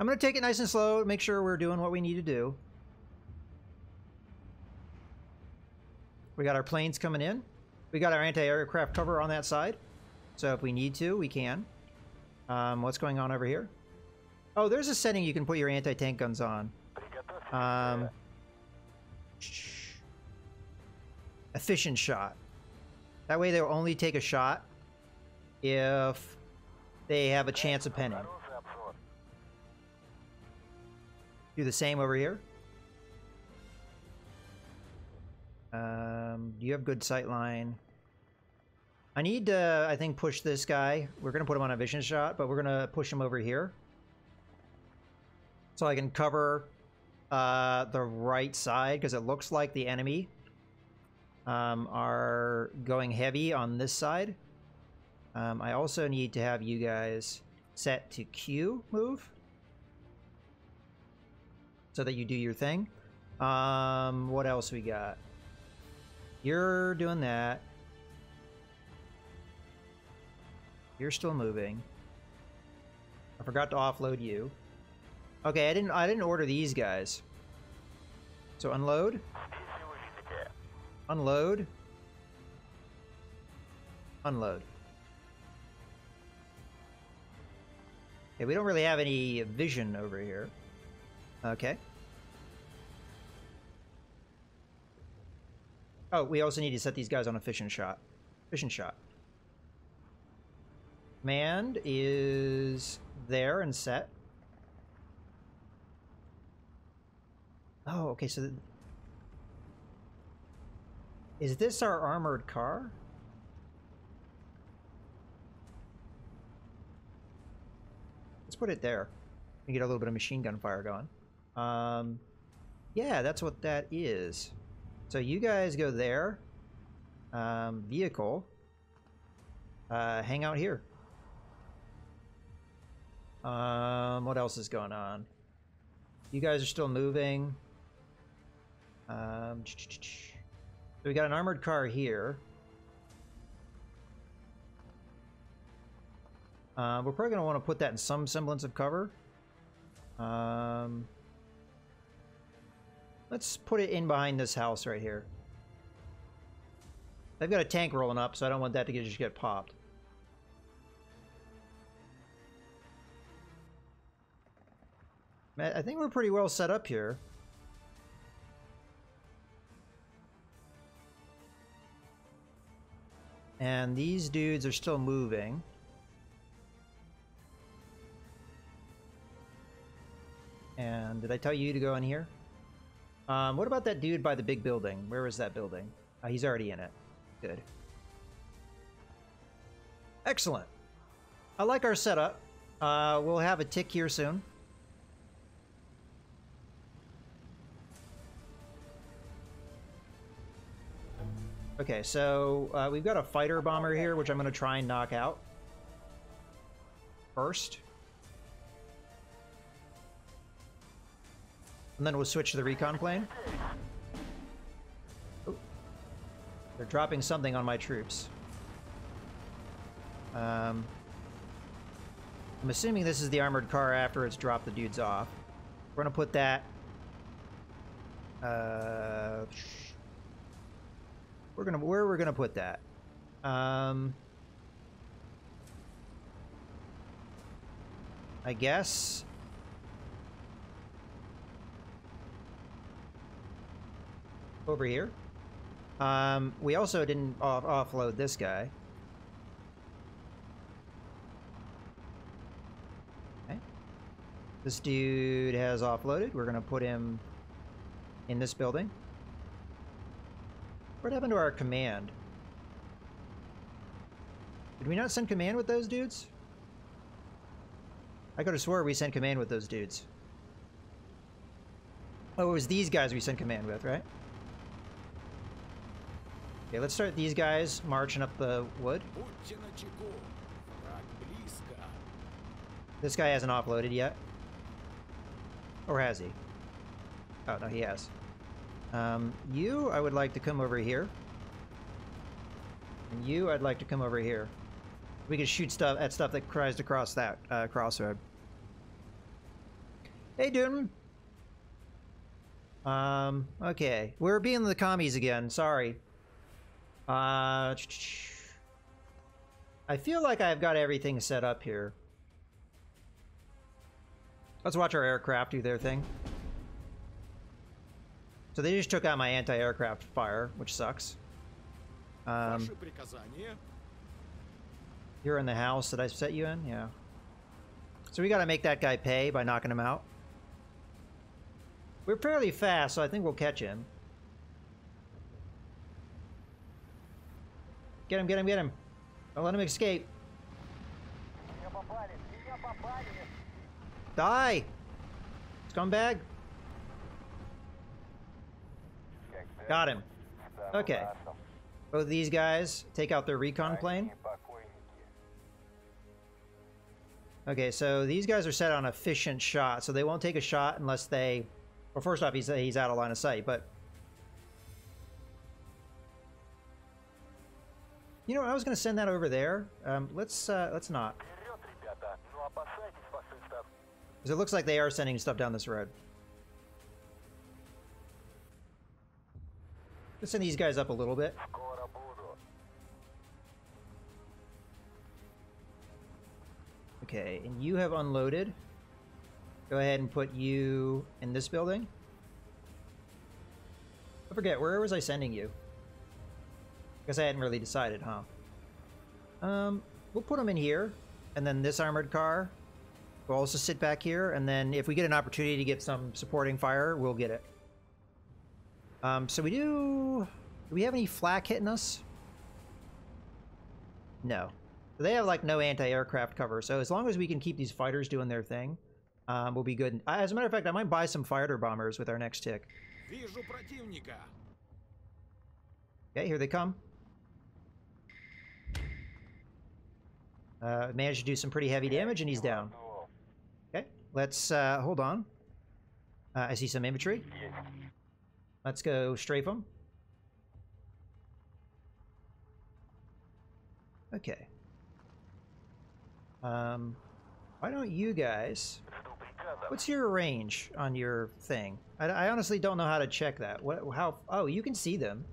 I'm going to take it nice and slow, make sure we're doing what we need to do. We got our planes coming in. We got our anti-aircraft cover on that side. So if we need to, we can. Um, what's going on over here? Oh, there's a setting you can put your anti-tank guns on. Um, efficient shot. That way they'll only take a shot if they have a chance of penning. Do the same over here. Um, you have good sight line? I need to, I think, push this guy. We're going to put him on efficient shot, but we're going to push him over here. So I can cover uh, the right side, because it looks like the enemy um, are going heavy on this side. Um, I also need to have you guys set to Q move so that you do your thing. Um, what else we got? You're doing that. You're still moving. I forgot to offload you. Okay, I didn't I didn't order these guys. So unload. Unload. Unload. Okay, we don't really have any vision over here. Okay. Oh, we also need to set these guys on efficient shot. Efficient shot. Command is there and set. Oh, okay, so... Is this our armored car? Let's put it there. We get a little bit of machine gun fire going. Um, yeah, that's what that is. So you guys go there. Um, vehicle. Uh, hang out here. Um, what else is going on? You guys are still moving. Um, so we got an armored car here. Uh, we're probably going to want to put that in some semblance of cover. Um, let's put it in behind this house right here. They've got a tank rolling up, so I don't want that to get, just get popped. I think we're pretty well set up here. And these dudes are still moving. And did I tell you to go in here? Um, what about that dude by the big building? Where is that building? Uh, he's already in it. Good. Excellent. I like our setup. Uh, we'll have a tick here soon. Okay, so uh, we've got a fighter bomber here, which I'm going to try and knock out first. And then we'll switch to the recon plane. They're dropping something on my troops. Um, I'm assuming this is the armored car after it's dropped the dudes off. We're to put that... Uh, we're gonna where we're gonna put that. Um, I guess. Over here. Um, we also didn't off offload this guy. Okay. This dude has offloaded. We're gonna put him in this building. What happened to our command? Did we not send command with those dudes? I could have swore we sent command with those dudes. Oh, it was these guys we sent command with, right? Okay, let's start these guys marching up the wood. This guy hasn't offloaded yet. Or has he? Oh, no, he has. Um, you, I would like to come over here. And you, I'd like to come over here. We can shoot stuff at stuff that tries to cross that uh, crossroad. Hey, Doom. Um, okay. We're being the commies again. Sorry. Uh, I feel like I've got everything set up here. Let's watch our aircraft do their thing. So they just took out my anti-aircraft fire, which sucks. Um, you're in the house that I set you in? Yeah. So we got to make that guy pay by knocking him out. We're fairly fast, so I think we'll catch him. Get him, get him, get him. Don't let him escape. Die! Scumbag! Got him. Okay. Both of these guys take out their recon plane. Okay, so these guys are set on efficient shot, so they won't take a shot unless they... Well, first off, he's, he's out of line of sight, but... You know, I was going to send that over there. Um, let's, uh, let's not. Because it looks like they are sending stuff down this road. Let's send these guys up a little bit. Okay, and you have unloaded. Go ahead and put you in this building. I forget, where was I sending you? Guess I hadn't really decided, huh? Um, we'll put them in here, and then this armored car will also sit back here, and then if we get an opportunity to get some supporting fire, we'll get it. Um, so we do... Do we have any flak hitting us? No. They have, like, no anti-aircraft cover, so as long as we can keep these fighters doing their thing, um, we'll be good. As a matter of fact, I might buy some fighter bombers with our next tick. Okay, here they come. Uh, managed to do some pretty heavy damage, and he's down. Okay, let's, uh, hold on. Uh, I see some infantry. Let's go strafe them. Okay. Um, why don't you guys... What's your range on your thing? I, I, honestly don't know how to check that. What? How? Oh, you can see them.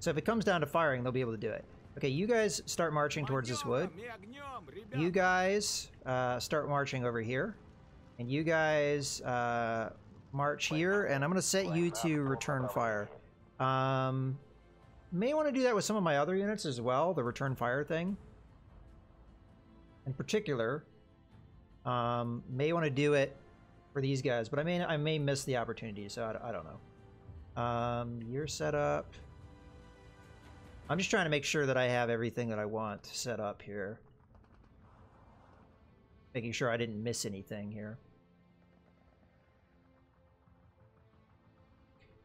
So if it comes down to firing, they'll be able to do it. Okay, you guys start marching towards this wood. You guys uh, start marching over here. And you guys uh, march here, and I'm going to set you to return fire. Um, may want to do that with some of my other units as well, the return fire thing. In particular, um, may want to do it for these guys, but I may I may miss the opportunity, so I, I don't know. Um, you're set up. I'm just trying to make sure that I have everything that I want set up here. Making sure I didn't miss anything here.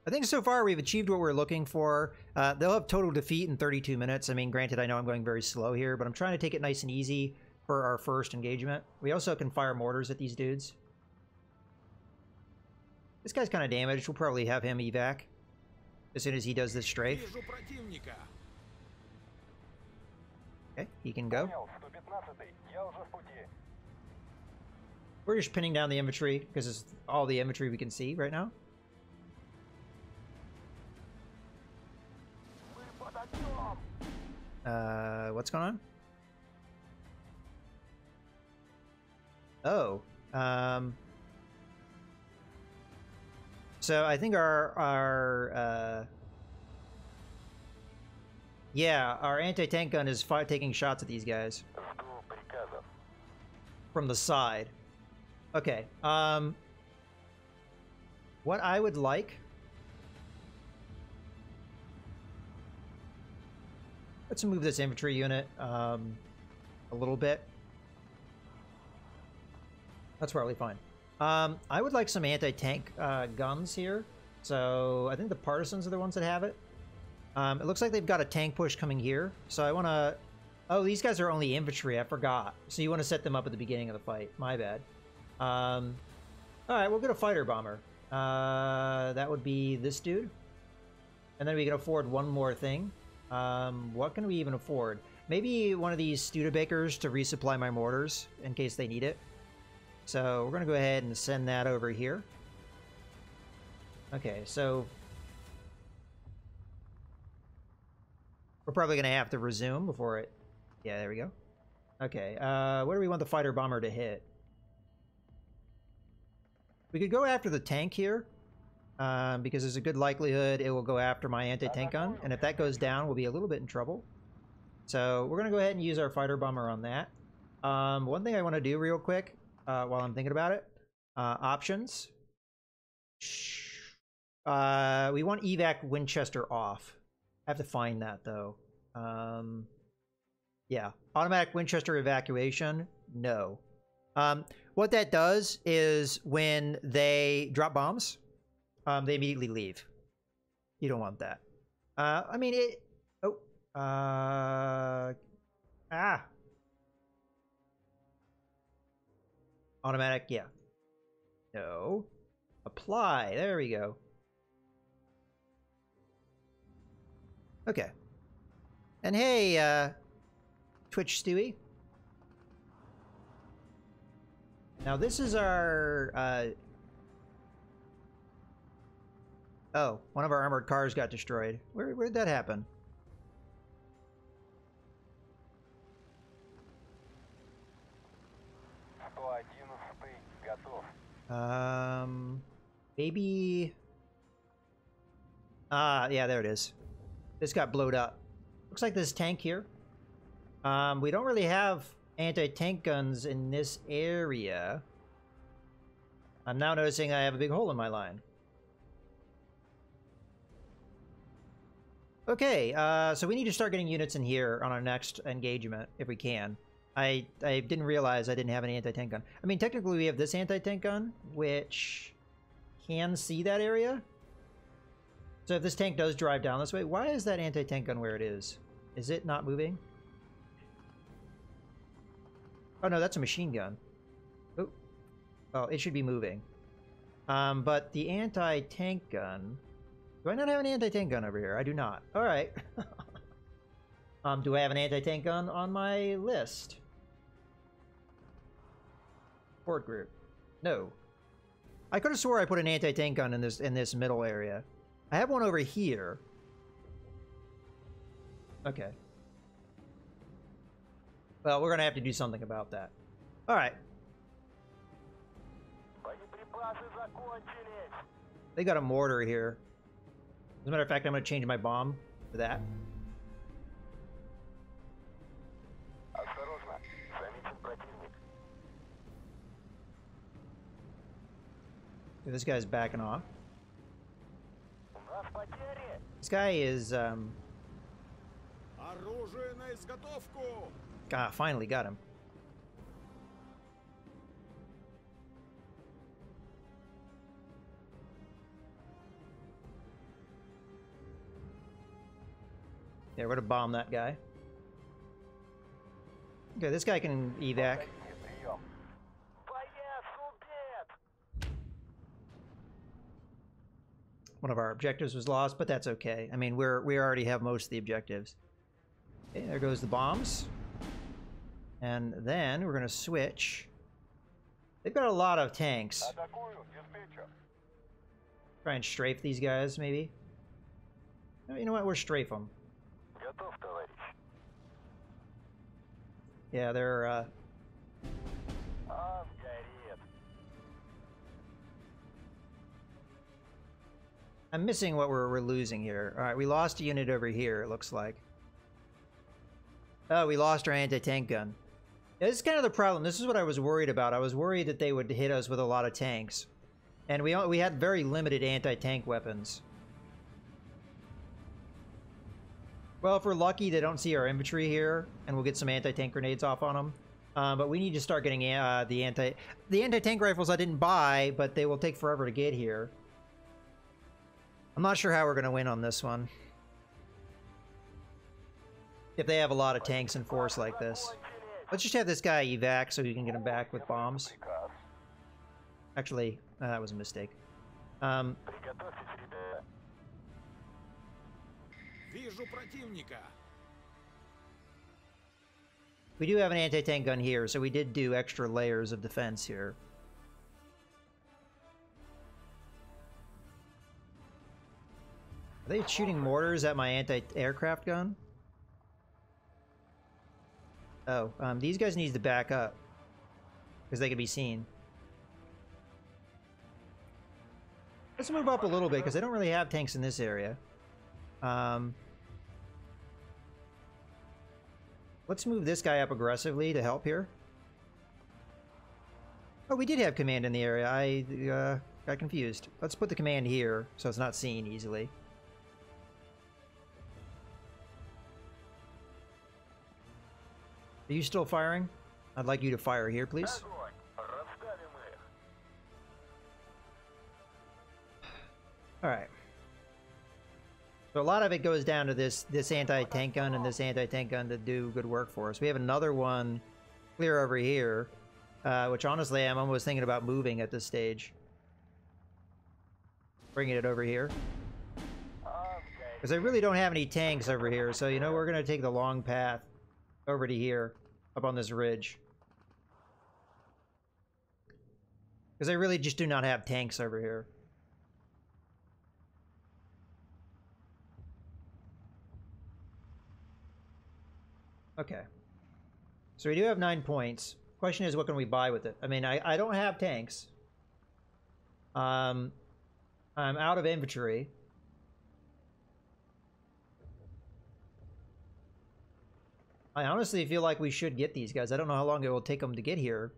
I think so far we've achieved what we're looking for. Uh, they'll have total defeat in 32 minutes. I mean, granted, I know I'm going very slow here, but I'm trying to take it nice and easy for our first engagement. We also can fire mortars at these dudes. This guy's kind of damaged. We'll probably have him evac as soon as he does this strafe. Okay, he can go. We're just pinning down the infantry because it's all the infantry we can see right now. Uh, what's going on? Oh, um, so I think our our uh, yeah, our anti-tank gun is taking shots at these guys from the side. Okay. Um, what I would like Let's move this infantry unit um, a little bit. That's probably fine. Um, I would like some anti-tank uh, guns here. So I think the partisans are the ones that have it. Um, it looks like they've got a tank push coming here. So I want to... Oh, these guys are only infantry. I forgot. So you want to set them up at the beginning of the fight. My bad. Um, all right, we'll get a fighter bomber. Uh, that would be this dude. And then we can afford one more thing. Um, what can we even afford? Maybe one of these Studebakers to resupply my mortars in case they need it. So we're going to go ahead and send that over here. Okay, so we're probably going to have to resume before it... Yeah, there we go. Okay, uh, where do we want the fighter bomber to hit? We could go after the tank here, um, because there's a good likelihood it will go after my anti-tank gun, and if that goes down, we'll be a little bit in trouble. So we're going to go ahead and use our fighter bomber on that. Um, one thing I want to do real quick, uh, while I'm thinking about it, uh, options. Uh, we want evac Winchester off. I have to find that though. Um, yeah, automatic Winchester evacuation, no. Um, what that does is when they drop bombs, um, they immediately leave. You don't want that. Uh, I mean, it. Oh, uh, ah. Automatic, yeah. No. Apply. There we go. Okay. And hey, uh, Twitch Stewie. Now this is our, uh... Oh, one of our armored cars got destroyed. Where, where'd that happen? Um, maybe... Ah, yeah, there it is. This got blowed up. Looks like this tank here. Um, we don't really have anti-tank guns in this area. I'm now noticing I have a big hole in my line. Okay, uh, so we need to start getting units in here on our next engagement, if we can. I, I didn't realize I didn't have an anti-tank gun. I mean, technically we have this anti-tank gun, which can see that area. So if this tank does drive down this way, why is that anti-tank gun where it is? Is it not moving? Oh no, that's a machine gun. Oh, oh, it should be moving. Um, but the anti-tank gun... Do I not have an anti-tank gun over here? I do not. All right. (laughs) um, do I have an anti-tank gun on my list? Support group. No. I could have swore I put an anti-tank gun in this in this middle area. I have one over here. Okay. Well, we're going to have to do something about that. All right. They got a mortar here. As a matter of fact, I'm going to change my bomb to that. This guy's backing off. This guy is, um... Ah, finally got him. Yeah, we're gonna bomb that guy. Okay, this guy can evac. One of our objectives was lost, but that's okay. I mean, we're we already have most of the objectives. Okay, there goes the bombs. And then we're going to switch. They've got a lot of tanks. Try and strafe these guys, maybe. No, you know what? We're strafe them. Yeah, they're uh, I'm missing what we're, we're losing here. All right, we lost a unit over here, it looks like. Oh, we lost our anti-tank gun. This is kind of the problem. This is what I was worried about. I was worried that they would hit us with a lot of tanks. And we, we had very limited anti-tank weapons. Well, if we're lucky, they don't see our infantry here, and we'll get some anti-tank grenades off on them. Uh, but we need to start getting uh, the anti the anti-tank rifles I didn't buy, but they will take forever to get here. I'm not sure how we're going to win on this one. If they have a lot of tanks in force like this. Let's just have this guy evac so we can get him back with bombs. Actually, uh, that was a mistake. Um, we do have an anti-tank gun here, so we did do extra layers of defense here. They shooting mortars at my anti-aircraft gun? Oh, um, these guys need to back up. Because they can be seen. Let's move up a little bit, because they don't really have tanks in this area. Um, let's move this guy up aggressively to help here. Oh, we did have command in the area. I uh, got confused. Let's put the command here, so it's not seen easily. Are you still firing? I'd like you to fire here, please. Alright. So a lot of it goes down to this this anti-tank gun and this anti-tank gun to do good work for us. We have another one clear over here, uh, which honestly I'm almost thinking about moving at this stage. Bringing it over here. Because I really don't have any tanks over here, so you know we're going to take the long path over to here, up on this ridge. Because I really just do not have tanks over here. Okay. So we do have nine points. Question is, what can we buy with it? I mean, I, I don't have tanks. Um, I'm out of infantry. I honestly feel like we should get these guys. I don't know how long it will take them to get here.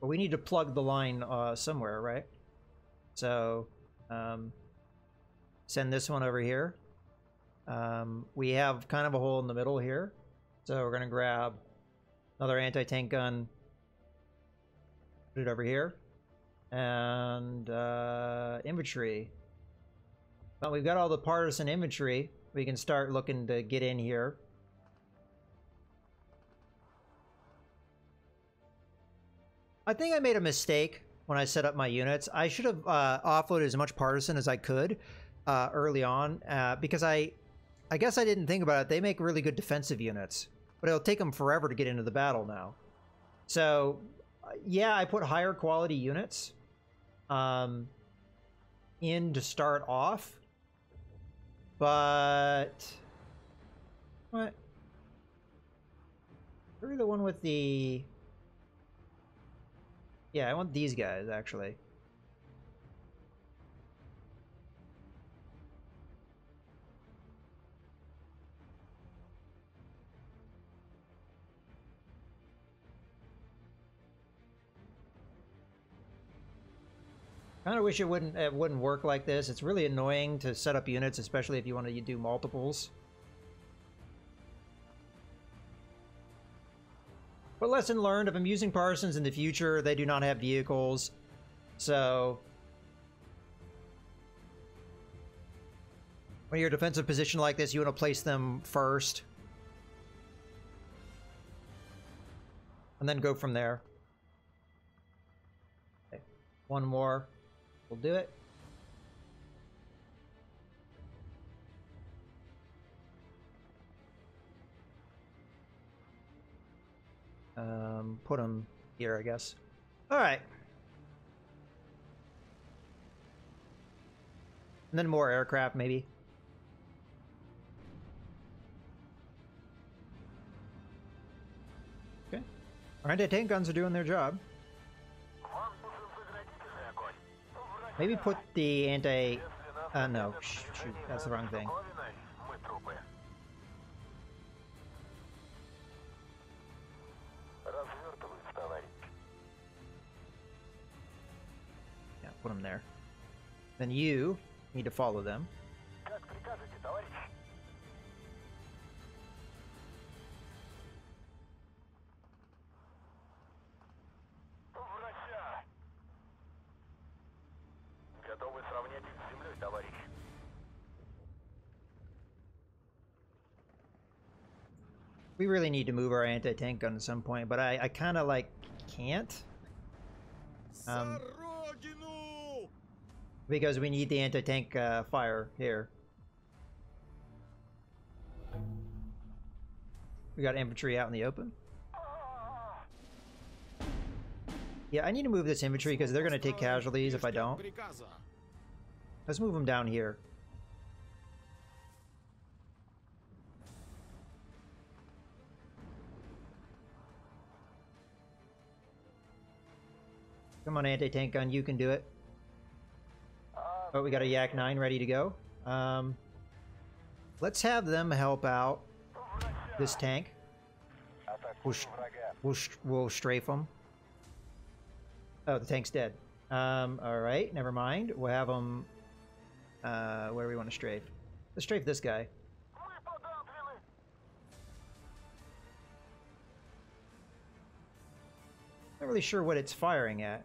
But we need to plug the line uh, somewhere, right? So, um, send this one over here. Um, we have kind of a hole in the middle here. So we're going to grab another anti-tank gun, put it over here, and uh, infantry. Well, we've got all the partisan infantry. We can start looking to get in here. I think I made a mistake when I set up my units. I should have uh, offloaded as much partisan as I could uh, early on uh, because I, I guess I didn't think about it. They make really good defensive units, but it'll take them forever to get into the battle now. So, yeah, I put higher quality units um, in to start off, but what? Where the one with the? Yeah, I want these guys actually. Kind of wish it wouldn't it wouldn't work like this. It's really annoying to set up units, especially if you want to do multiples. But lesson learned, if I'm using partisans in the future, they do not have vehicles. So... When you're a defensive position like this, you want to place them first. And then go from there. Okay. One more. We'll do it. Um, put them here, I guess. All right. And then more aircraft, maybe. Okay. Our anti-tank guns are doing their job. Maybe put the anti... Uh, no. Shoot, that's the wrong thing. Yeah, put them there. Then you need to follow them. We really need to move our anti-tank gun at some point, but I, I kind of like can't. Um, because we need the anti-tank uh, fire here. We got infantry out in the open. Yeah, I need to move this infantry because they're going to take casualties if I don't. Let's move them down here. Come on, anti-tank gun, you can do it. Oh, we got a Yak 9 ready to go. Um, let's have them help out this tank. We'll, we'll, we'll strafe them. Oh, the tank's dead. Um, alright, never mind. We'll have them... Uh, where do we want to strafe? Let's strafe this guy. Really sure what it's firing at.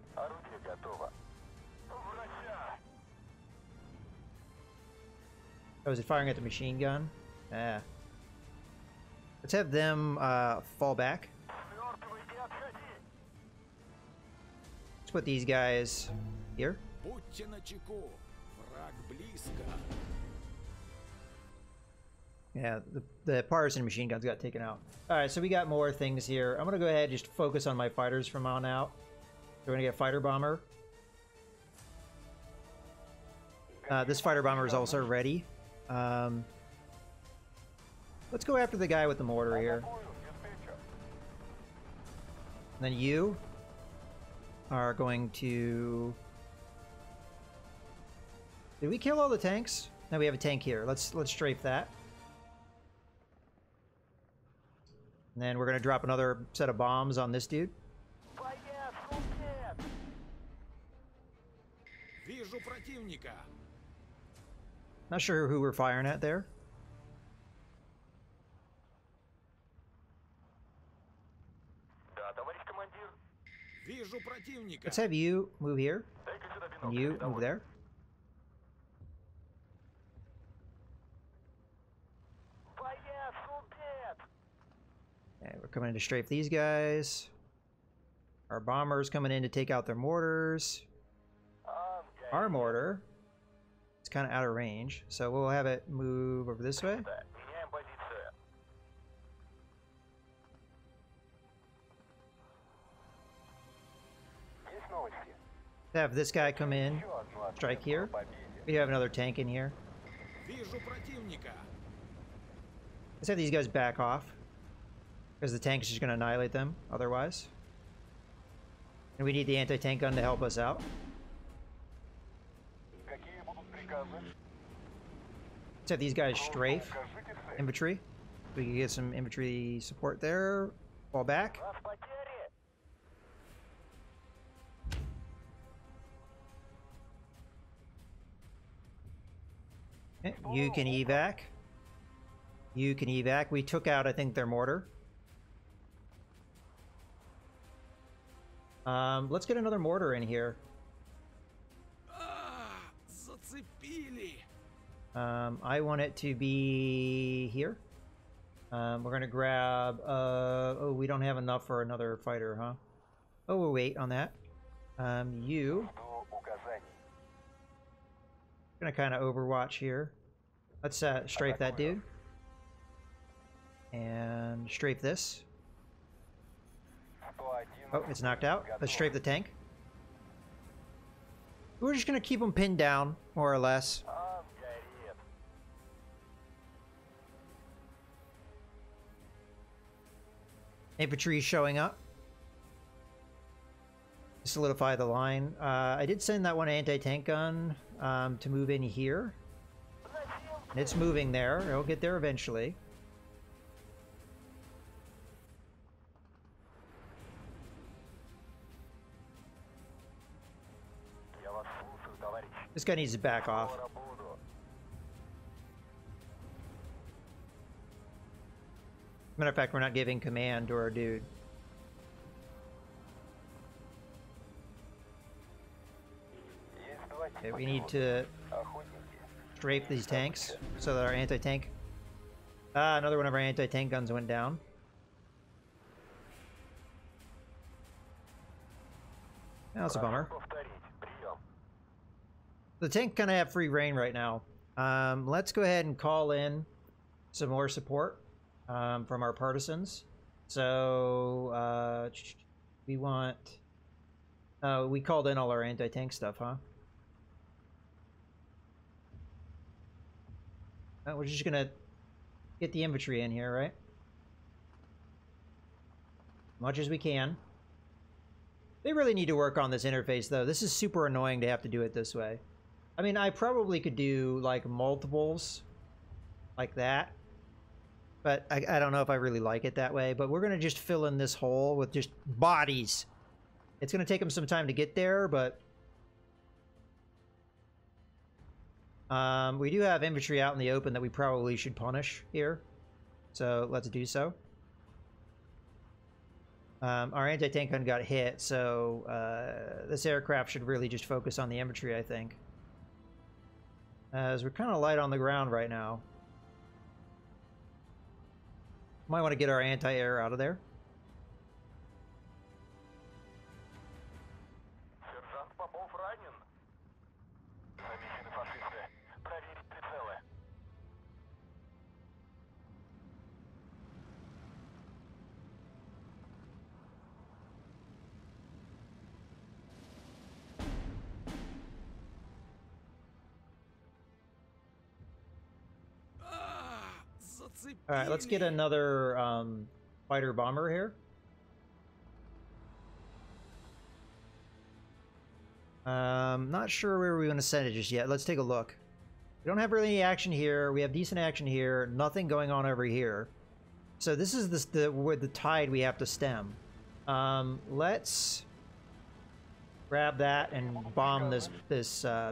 Oh, is it firing at the machine gun? Ah. Let's have them uh, fall back. Let's put these guys here. Yeah, the, the partisan machine guns got taken out. Alright, so we got more things here. I'm going to go ahead and just focus on my fighters from on out. We're going to get fighter bomber. Uh, this fighter bomber is also ready. Um, let's go after the guy with the mortar here. And then you are going to... Did we kill all the tanks? No, we have a tank here. Let's let's strafe that. And then we're going to drop another set of bombs on this dude. Not sure who we're firing at there. Let's have you move here. And you move there. We're coming in to strafe these guys. Our bomber's coming in to take out their mortars. Our mortar is kind of out of range, so we'll have it move over this way. Have this guy come in, strike here. We have another tank in here. Let's have these guys back off. Because the tank is just going to annihilate them otherwise. And we need the anti-tank gun to help us out. Have these guys strafe infantry. We can get some infantry support there. Fall back. Okay, you can evac. You can evac. We took out, I think, their mortar. Um, let's get another mortar in here. Um, I want it to be here. Um, we're going to grab... Uh, oh, we don't have enough for another fighter, huh? Oh, we'll wait on that. Um, you... Gonna kind of overwatch here. Let's uh, strafe that dude. And strafe this. Oh, it's knocked out. Let's strafe the tank. We're just gonna keep them pinned down, more or less. Infantry is showing up. Solidify the line. Uh, I did send that one anti-tank gun um, to move in here. And it's moving there. It'll get there eventually. This guy needs to back off. Matter of fact, we're not giving command to our dude. Okay, we need to drape these tanks so that our anti-tank... Ah, another one of our anti-tank guns went down. That's a bummer the tank kind of have free reign right now. Um, let's go ahead and call in some more support um, from our partisans. So uh, we want. Uh, we called in all our anti-tank stuff, huh? Uh, we're just gonna get the infantry in here, right? Much as we can. They really need to work on this interface, though. This is super annoying to have to do it this way. I mean, I probably could do, like, multiples like that. But I, I don't know if I really like it that way. But we're going to just fill in this hole with just bodies. It's going to take them some time to get there, but... Um, we do have infantry out in the open that we probably should punish here. So let's do so. Um, our anti-tank gun got hit, so uh, this aircraft should really just focus on the infantry, I think. As we're kind of light on the ground right now. Might want to get our anti-air out of there. All right, let's get another um, fighter bomber here. Um, not sure where we want to send it just yet. Let's take a look. We don't have really any action here. We have decent action here. Nothing going on over here. So this is the the where the tide we have to stem. Um, let's grab that and bomb this this uh,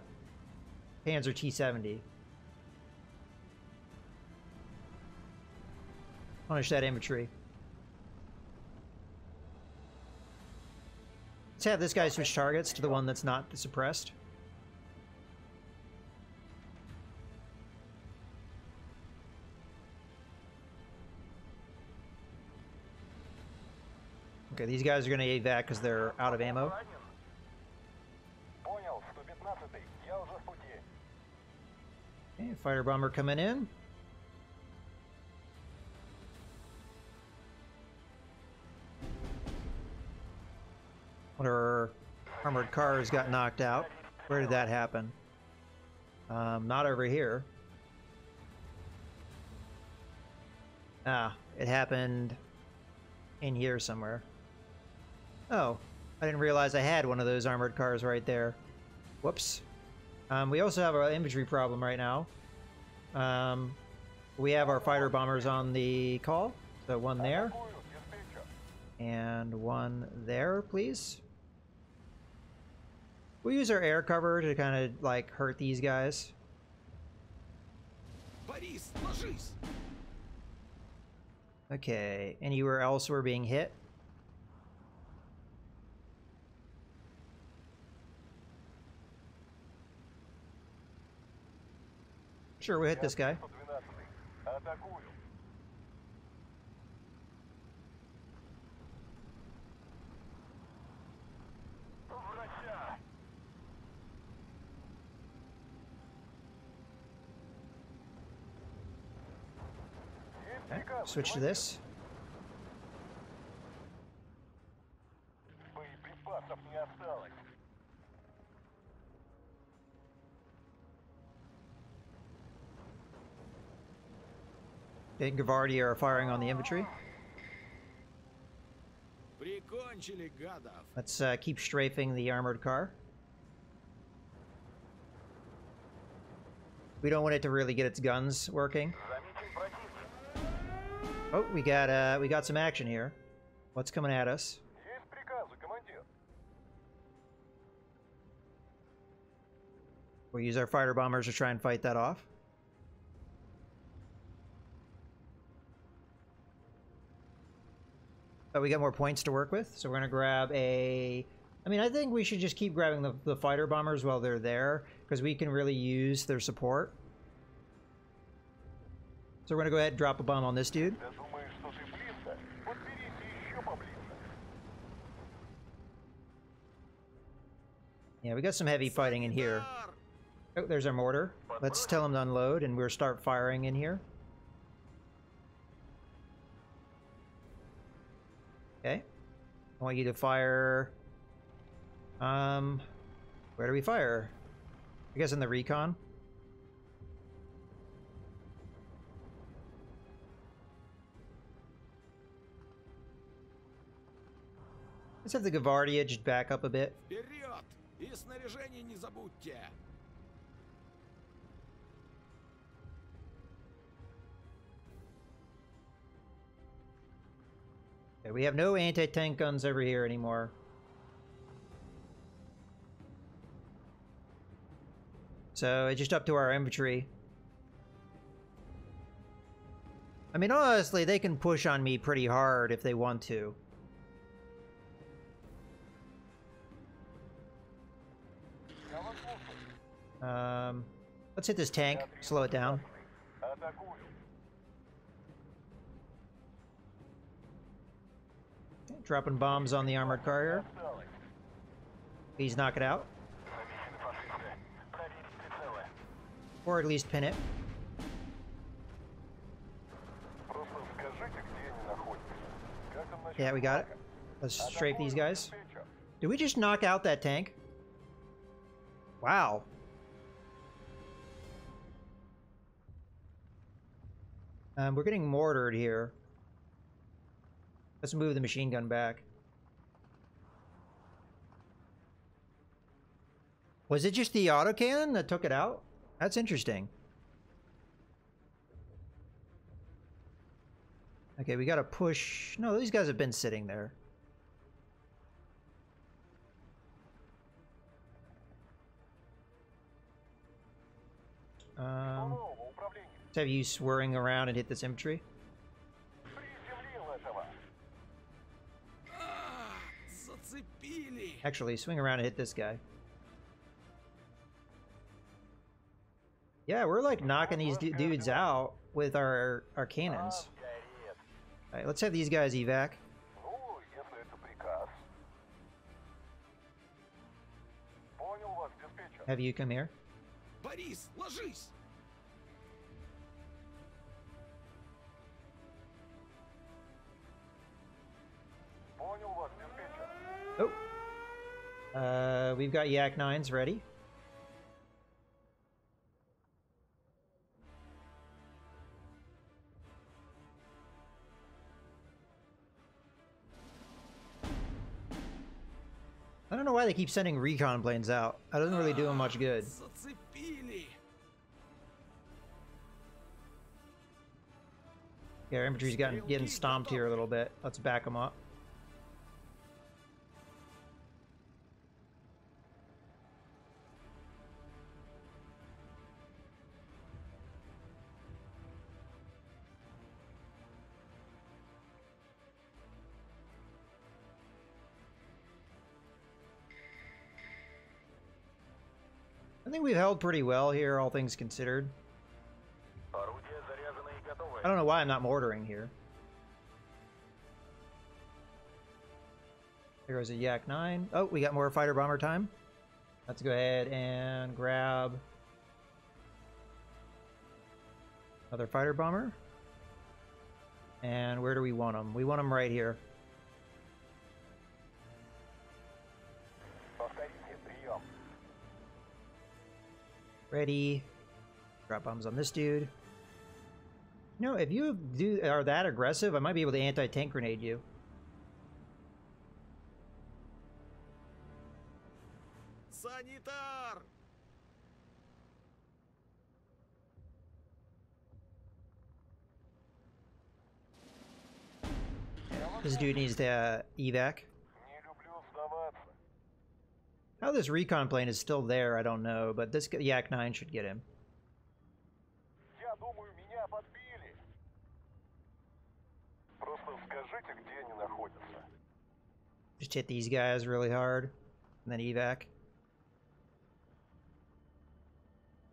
Panzer T70. Punish that infantry. Let's have this guy switch targets to the one that's not suppressed. Okay, these guys are going to evac because they're out of ammo. Okay, fighter bomber coming in. when her armored cars got knocked out. Where did that happen? Um, not over here. Ah, it happened in here somewhere. Oh, I didn't realize I had one of those armored cars right there. Whoops. Um, we also have an infantry problem right now. Um, we have our fighter bombers on the call. So one there. And one there, please. We use our air cover to kind of like hurt these guys. Okay, anywhere else we're being hit? Sure, we hit this guy. Switch to this. Big Gavardi are firing on the infantry. Let's uh, keep strafing the armored car. We don't want it to really get its guns working. Oh, we got uh, we got some action here. What's coming at us? We use our fighter bombers to try and fight that off. But we got more points to work with, so we're going to grab a... I mean, I think we should just keep grabbing the, the fighter bombers while they're there, because we can really use their support. So we're gonna go ahead and drop a bomb on this dude. Yeah, we got some heavy fighting in here. Oh, there's our mortar. Let's tell him to unload and we'll start firing in here. Okay. I want you to fire... Um... Where do we fire? I guess in the recon. Let's have the Gavardia just back up a bit. Вперед! И снаряжение не забудьте! Okay, we have no anti-tank guns over here anymore. So it's just up to our infantry. I mean, honestly, they can push on me pretty hard if they want to. Um, let's hit this tank, slow it down. Okay, dropping bombs on the armored carrier. Please knock it out. Or at least pin it. Yeah, we got it. Let's strafe these guys. Did we just knock out that tank? Wow. Um, we're getting mortared here. Let's move the machine gun back. Was it just the autocannon that took it out? That's interesting. Okay, we gotta push... No, these guys have been sitting there. Um... Oh. let's have you swirling around and hit this infantry. Приземлил этого. А, зацепили! Actually, swing around and hit this guy. Yeah, we're like knocking these du- dudes out with our our cannons. Сгорит. All right, let's have these guys evac. Ну, если это приказ. Понял вас, диспетчер. Have you come here. Борис, ложись! Uh, we've got Yak 9s ready. I don't know why they keep sending recon planes out. That doesn't really do them much good. Yeah, our infantry's gotten, getting stomped here a little bit. Let's back them up. we've held pretty well here, all things considered. I don't know why I'm not mortaring here. There goes a Yak 9. Oh, we got more fighter bomber time. Let's go ahead and grab another fighter bomber. And where do we want them? We want them right here. Ready. Drop bombs on this dude. You know, if you do are that aggressive, I might be able to anti-tank grenade you. Sanitar! This dude needs to uh, evac. How this recon plane is still there, I don't know, but this Yak-9 should get him. Just hit these guys really hard, and then evac.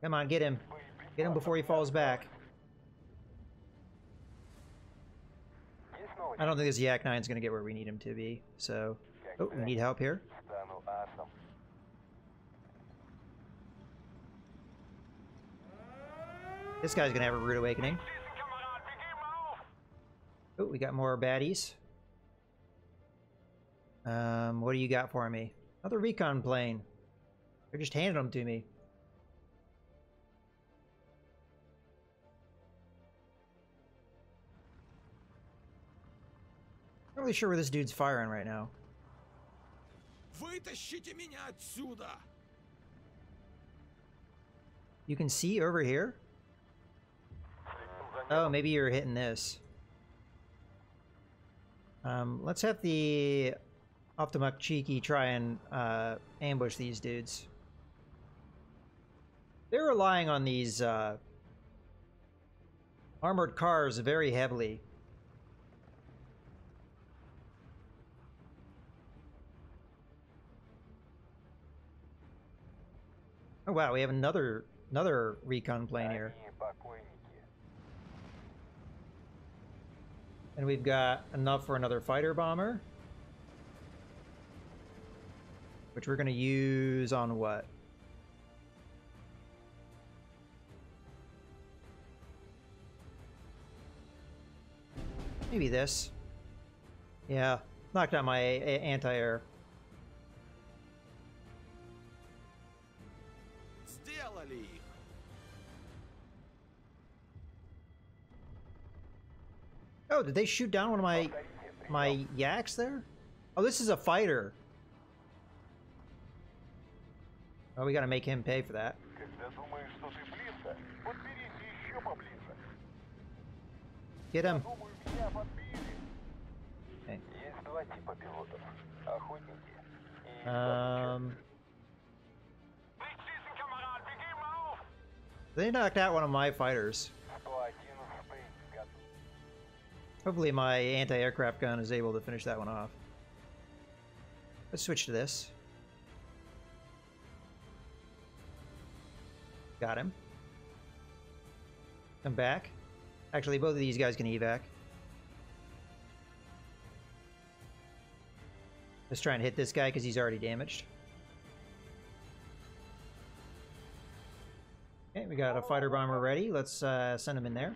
Come on, get him. Get him before he falls back. I don't think this Yak-9 is going to get where we need him to be, so... Oh, we need help here. This guy's gonna have a rude awakening. Oh, we got more baddies. Um, what do you got for me? Another recon plane. They're just handing them to me. Not really sure where this dude's firing right now. You can see over here? Oh, maybe you're hitting this. Um, let's have the Avtomatchiki try and uh, ambush these dudes. They're relying on these uh, armored cars very heavily. Oh wow, we have another another recon plane here. And we've got enough for another fighter bomber. Which we're going to use on what? Maybe this. Yeah, knocked out my anti-air. Oh, did they shoot down one of my my yaks there? Oh, this is a fighter. Oh, we gotta make him pay for that. Get him. Okay. Um. They knocked out one of my fighters. Hopefully my anti-aircraft gun is able to finish that one off. Let's switch to this. Got him. Come back. Actually, both of these guys can evac. Let's try and hit this guy because he's already damaged. Okay, we got a fighter bomber ready. Let's uh, send him in there.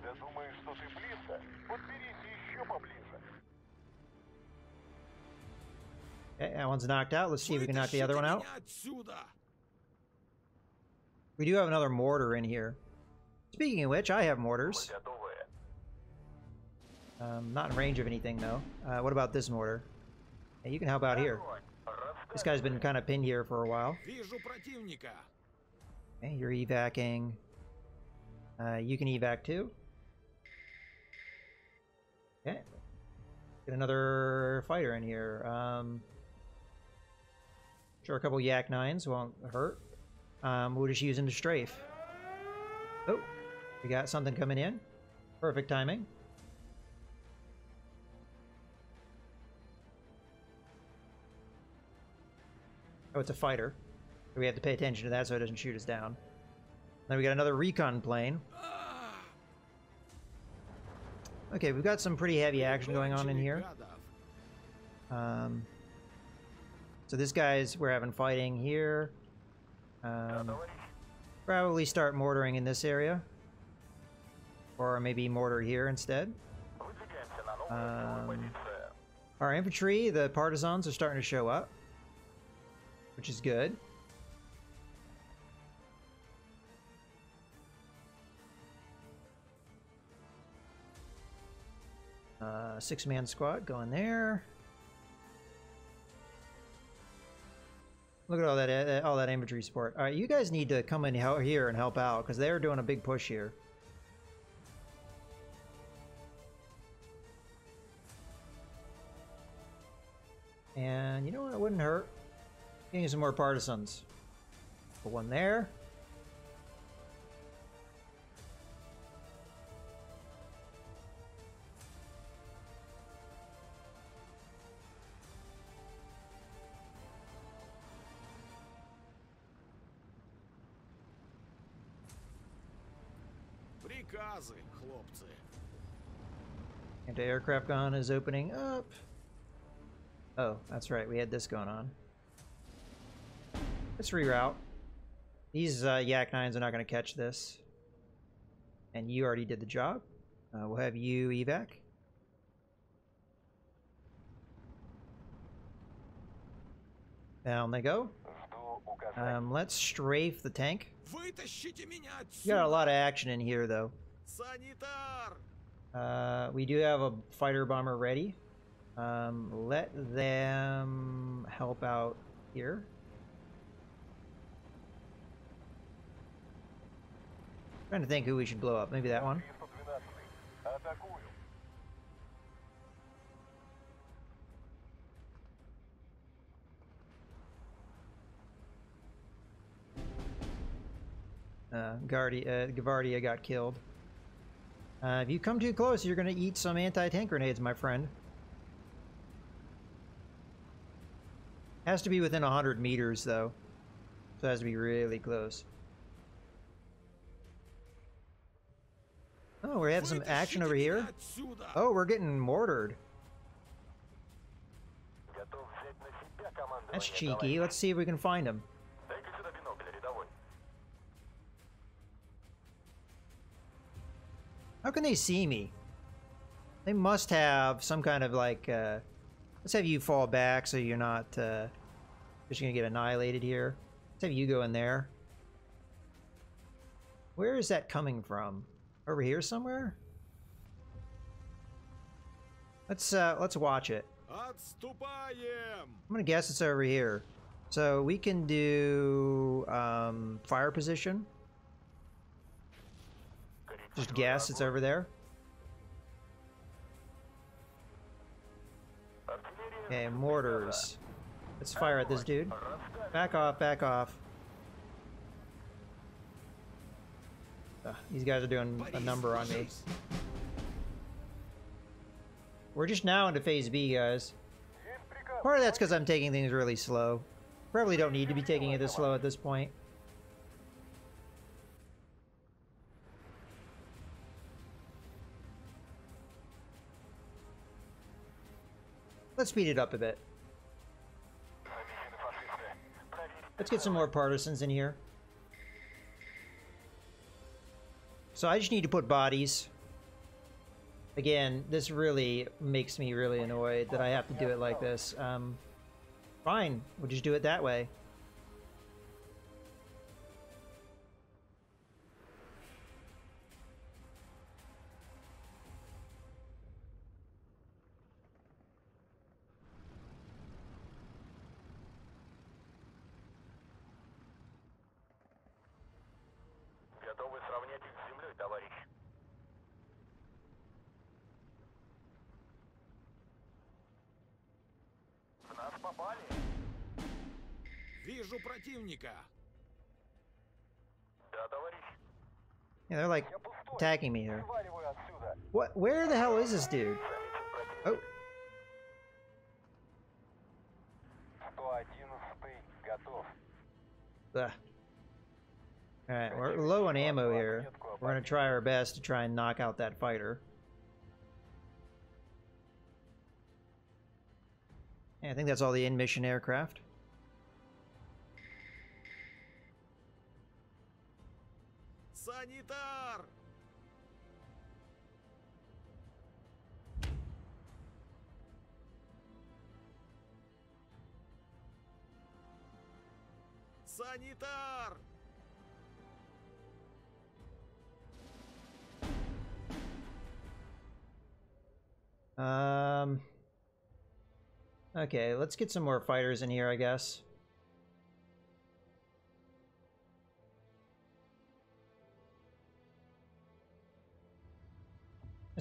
That one's knocked out. Let's see if we can knock the other one out. We do have another mortar in here. Speaking of which, I have mortars. Um, not in range of anything, though. Uh, what about this mortar? Hey, you can help out here. This guy's been kind of pinned here for a while. Hey, you're evacing. Uh, you can evac too. Okay. Get another fighter in here. Um, Sure, a couple Yak 9s won't hurt. Um, we'll just use them to strafe. Oh, we got something coming in. Perfect timing. Oh, it's a fighter. We have to pay attention to that so it doesn't shoot us down. Then we got another recon plane. Okay, we've got some pretty heavy action going on in here. Um, so this guy's we're having fighting here. Um, probably start mortaring in this area. Or maybe mortar here instead. Um, our infantry, the partisans, are starting to show up. Which is good. Uh, Six-man squad going there. Look at all that uh, all that infantry support. All right, you guys need to come in here and help out because they're doing a big push here. And you know what? It wouldn't hurt. Getting some more partisans. Put one there. the aircraft gun is opening up. Oh, that's right. We had this going on. Let's reroute. These uh, Yak-9s are not going to catch this. And you already did the job. Uh, we'll have you evac. Down they go. Um, let's strafe the tank. You got a lot of action in here, though. Uh, we do have a fighter bomber ready. Um, let them help out here. Trying to think who we should blow up. Maybe that one. Uh, Guardia uh, Gavardia got killed. Uh, if you come too close, you're going to eat some anti-tank grenades, my friend. Has to be within 100 meters, though. So it has to be really close. Oh, we have some action over here. Oh, we're getting mortared. That's cheeky. Let's see if we can find him. How can they see me? They must have some kind of like, uh, let's have you fall back so you're not, uh, just gonna get annihilated here. Let's have you go in there. Where is that coming from? Over here somewhere? Let's, uh, let's watch it. I'm gonna guess it's over here. So we can do, um, fire position. Just guess it's over there. Okay, mortars. Let's fire at this dude. Back off, back off. Ugh, these guys are doing a number on me. We're just now into phase B, guys. Part of that's because I'm taking things really slow. Probably don't need to be taking it this slow at this point. Let's speed it up a bit. Let's get some more partisans in here. So I just need to put bodies. Again, this really makes me really annoyed that I have to do it like this. Um, fine, we'll just do it that way. Yeah, they're like attacking me here. What? Where the hell is this dude? Oh. Ugh. All right, we're low on ammo here. We're gonna try our best to try and knock out that fighter. Yeah, I think that's all the in-mission aircraft. Санитар! Санитар! Um. Okay, let's get some more fighters in here, I guess.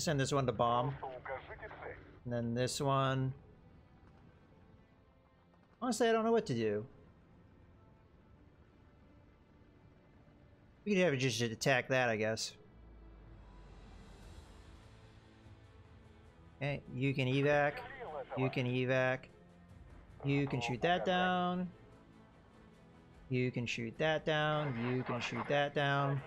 send this one to bomb. And then this one. Honestly, I don't know what to do. We could have just attack that, I guess. Okay, you can evac. You can evac. You can shoot that down. You can shoot that down. You can shoot that down.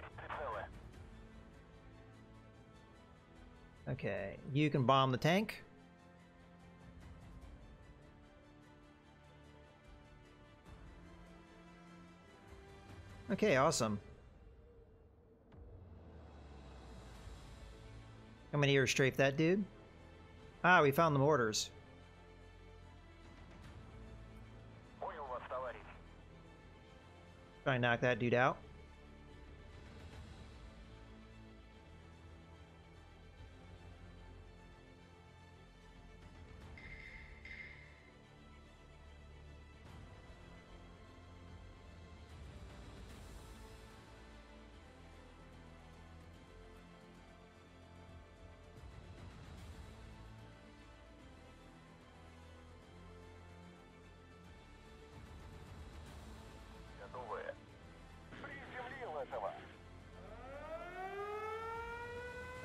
Okay, you can bomb the tank. Okay, awesome. How many here and strafe that dude. Ah, we found the mortars. Try to knock that dude out.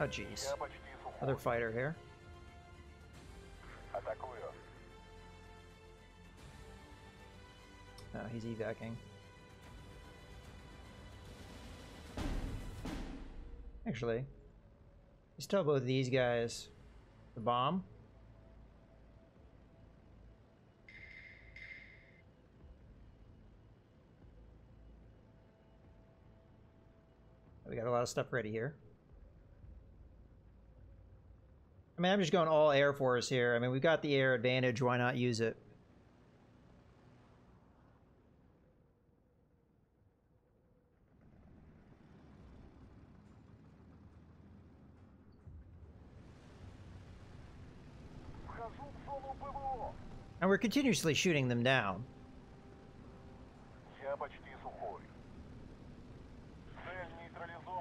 jeez. Another fighter here. Oh, he's evacing. Actually, let's tell both these guys the bomb. We got a lot of stuff ready here. I mean, I'm just going all Air Force here. I mean, we've got the air advantage. Why not use it? And we're continuously shooting them down.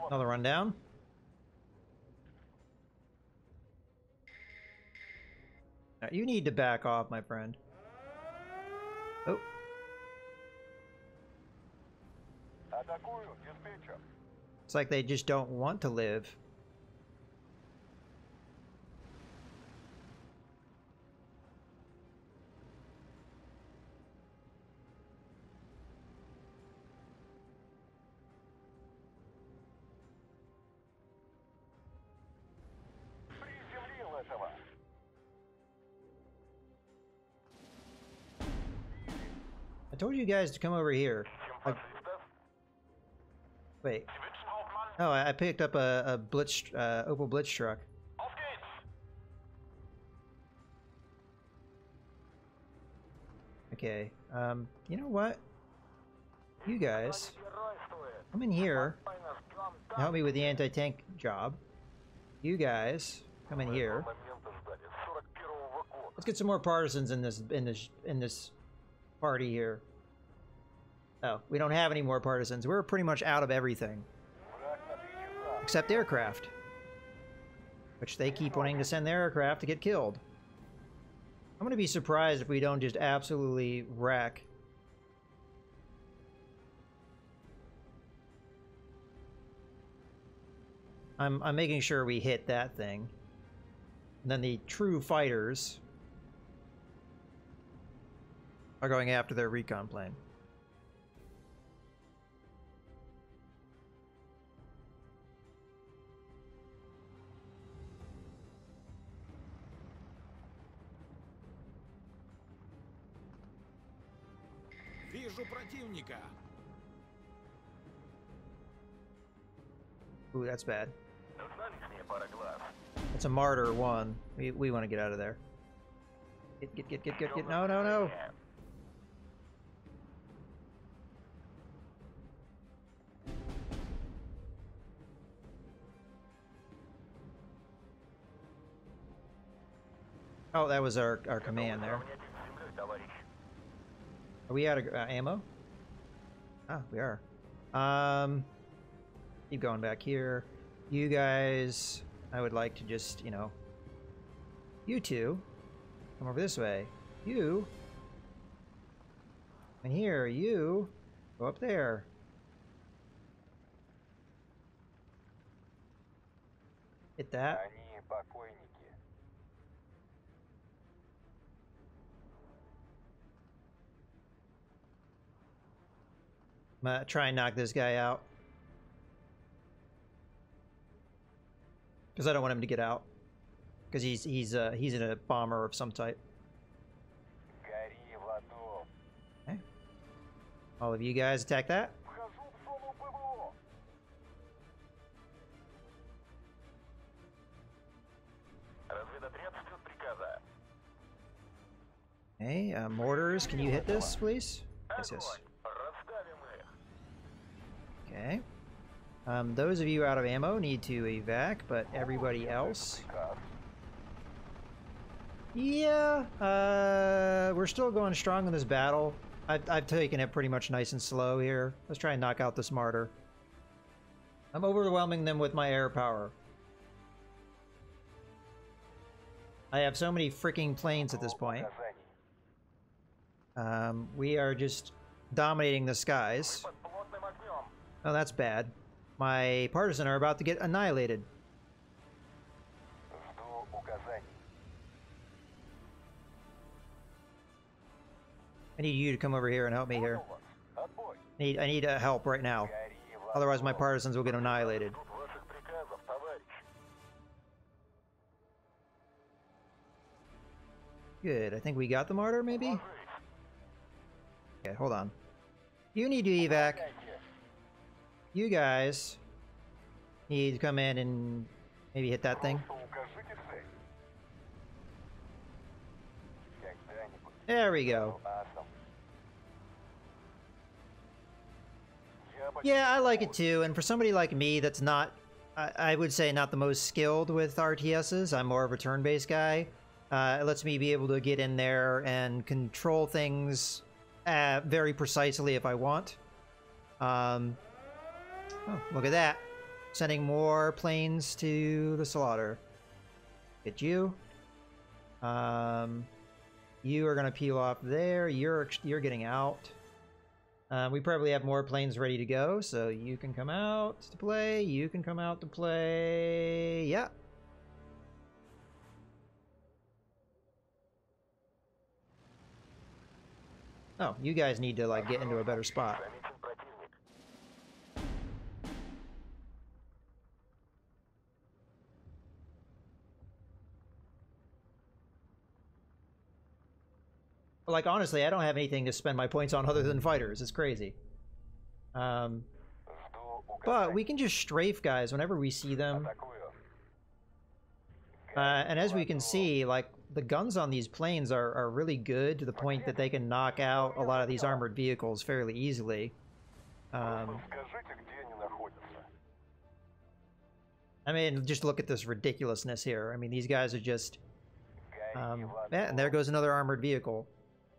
Another rundown. Now you need to back off, my friend. Oh. It's like they just don't want to live. told you guys to come over here. I... Wait. Oh, I picked up a, a Blitz, uh, Opel Blitz truck. Okay, um, you know what? You guys, come in here help me with the anti-tank job. You guys, come in here. Let's get some more partisans in this in this in this party here. Oh, we don't have any more partisans. We're pretty much out of everything. Except aircraft. Which they keep wanting to send their aircraft to get killed. I'm going to be surprised if we don't just absolutely wreck. I'm, I'm making sure we hit that thing. And then the true fighters are going after their recon plane. противника. Ooh, that's bad. It's a mortar one. We we want to get out of there. Get get get get get get. No no no. Oh, that was our our command there. Are we out of uh, ammo? Ah, we are. Um, keep going back here. You guys, I would like to just, you know, you two, come over this way. You, and here, you, go up there. Hit that. I'm gonna try and knock this guy out. Because I don't want him to get out. Because he's he's uh, he's in a bomber of some type. Okay. All of you guys attack that. Hey, uh, mortars, can you hit this, please? Yes, yes. Okay. Um, those of you out of ammo need to evac, but everybody else... Yeah, uh, we're still going strong in this battle. I've, I've taken it pretty much nice and slow here. Let's try and knock out the smarter. I'm overwhelming them with my air power. I have so many freaking planes at this point. Um, we are just dominating the skies. Oh, that's bad. My partisan are about to get annihilated. I need you to come over here and help me here. I need, I need uh, help right now. Otherwise my partisans will get annihilated. Good, I think we got the mortar maybe? Okay, hold on. You need to evac you guys need to come in and maybe hit that thing. There we go. Yeah, I like it too, and for somebody like me that's not, I, I would say not the most skilled with RTSs, I'm more of a turn-based guy, uh, it lets me be able to get in there and control things uh, very precisely if I want. Um, oh, look at that. Sending more planes to the slaughter. Get you. Um, you are going to peel off there. You're you're getting out. Uh, we probably have more planes ready to go, so you can come out to play. You can come out to play. Yeah. Oh, you guys need to like get into a better spot. like honestly, I don't have anything to spend my points on other than fighters. It's crazy. Um, but we can just strafe guys whenever we see them. Uh, and as we can see, like the guns on these planes are, are really good to the point that they can knock out a lot of these armored vehicles fairly easily. Um, I mean, just look at this ridiculousness here. I mean, these guys are just... Um, and there goes another armored vehicle.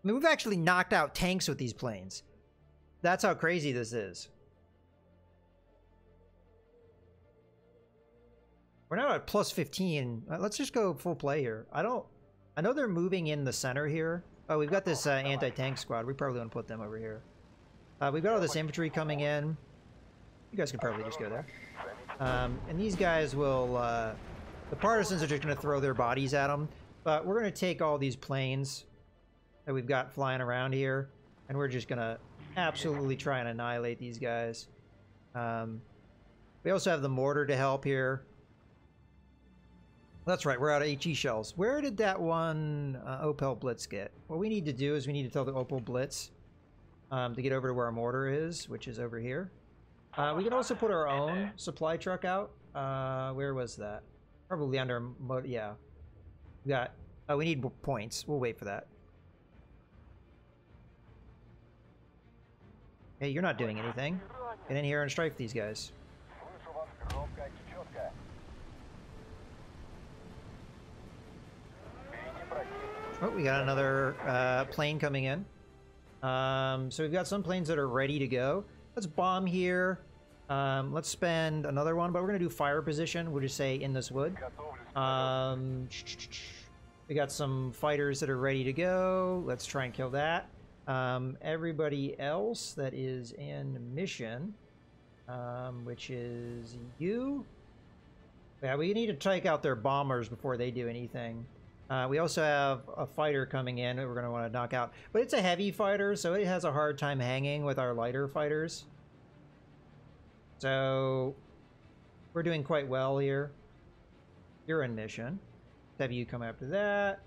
I mean, we've actually knocked out tanks with these planes. That's how crazy this is. We're now at plus 15. Uh, let's just go full play here. I don't. I know they're moving in the center here. Oh, we've got this uh, anti-tank squad. We probably want to put them over here. Uh, we've got all this infantry coming in. You guys can probably just go there. Um, and these guys will. Uh, the partisans are just going to throw their bodies at them. But we're going to take all these planes that we've got flying around here, and we're just to absolutely try and annihilate these guys. Um, we also have the mortar to help here. That's right, we're out of HE shells. Where did that one uh, Opel Blitz get? What we need to do is we need to tell the Opel Blitz um, to get over to where our mortar is, which is over here. Uh, we can also put our own supply truck out. Uh, where was that? Probably under, yeah. We got, oh, we need points. We'll wait for that. Hey, you're not doing anything. Get in here and strike these guys. Oh, we got another uh, plane coming in. Um, so we've got some planes that are ready to go. Let's bomb here. Um, let's spend another one, but we're going to do fire position. We'll just say in this wood. Um, we got some fighters that are ready to go. Let's try and kill that. Um, everybody else that is in mission, um, which is you. Yeah, we need to take out their bombers before they do anything. Uh, we also have a fighter coming in that we're going to want to knock out. But it's a heavy fighter, so it has a hard time hanging with our lighter fighters. So we're doing quite well here. You're in mission. Have you come after that?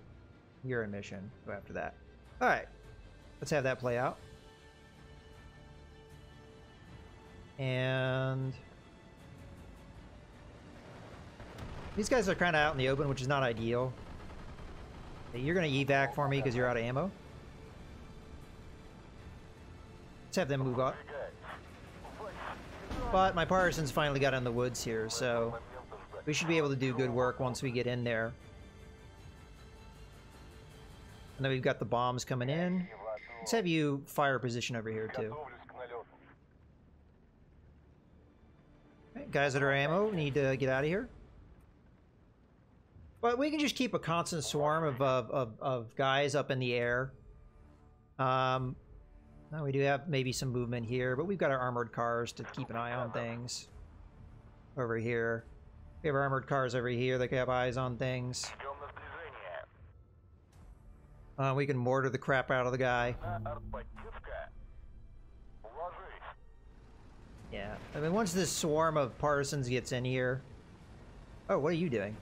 You're in mission. Go after that. All right. Let's have that play out. And these guys are kind of out in the open, which is not ideal. You're going to evac for me because you're out of ammo. Let's have them move up. But my partisans finally got in the woods here, so we should be able to do good work once we get in there. And then we've got the bombs coming in. Let's have you fire position over here too. Right, guys that are ammo need to get out of here. But we can just keep a constant swarm of, of, of, of guys up in the air. Um, now we do have maybe some movement here, but we've got our armored cars to keep an eye on things. Over here. We have armored cars over here that can have eyes on things. Uh, we can mortar the crap out of the guy. Yeah, I mean, once this swarm of Partisans gets in here... Oh, what are you doing?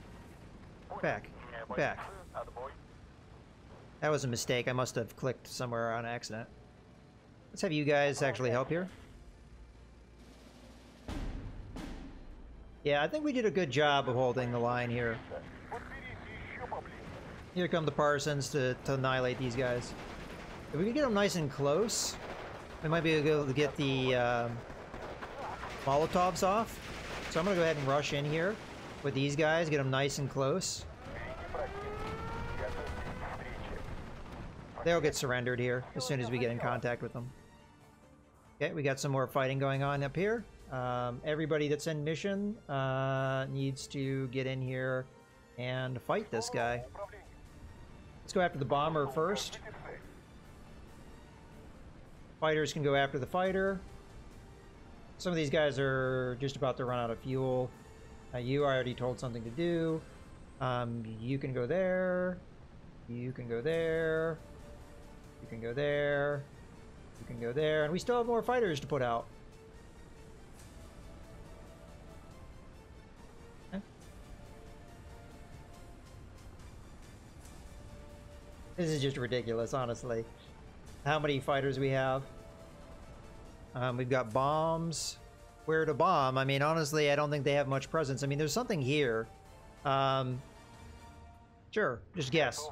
Back. Back. That was a mistake. I must have clicked somewhere on accident. Let's have you guys actually help here. Yeah, I think we did a good job of holding the line here. Here come the Partisans to, to annihilate these guys. If we can get them nice and close, we might be able to get the um, Molotovs off. So I'm going to go ahead and rush in here with these guys, get them nice and close. They'll get surrendered here as soon as we get in contact with them. Okay, we got some more fighting going on up here. Um, everybody that's in mission uh, needs to get in here and fight this guy. Let's go after the bomber first. Fighters can go after the fighter. Some of these guys are just about to run out of fuel. Uh, you, I already told something to do. Um, you can go there. You can go there. You can go there. You can go there. And we still have more fighters to put out. This is just ridiculous, honestly. How many fighters we have? Um, we've got bombs. Where to bomb? I mean, honestly, I don't think they have much presence. I mean, there's something here. Um, sure, just guess.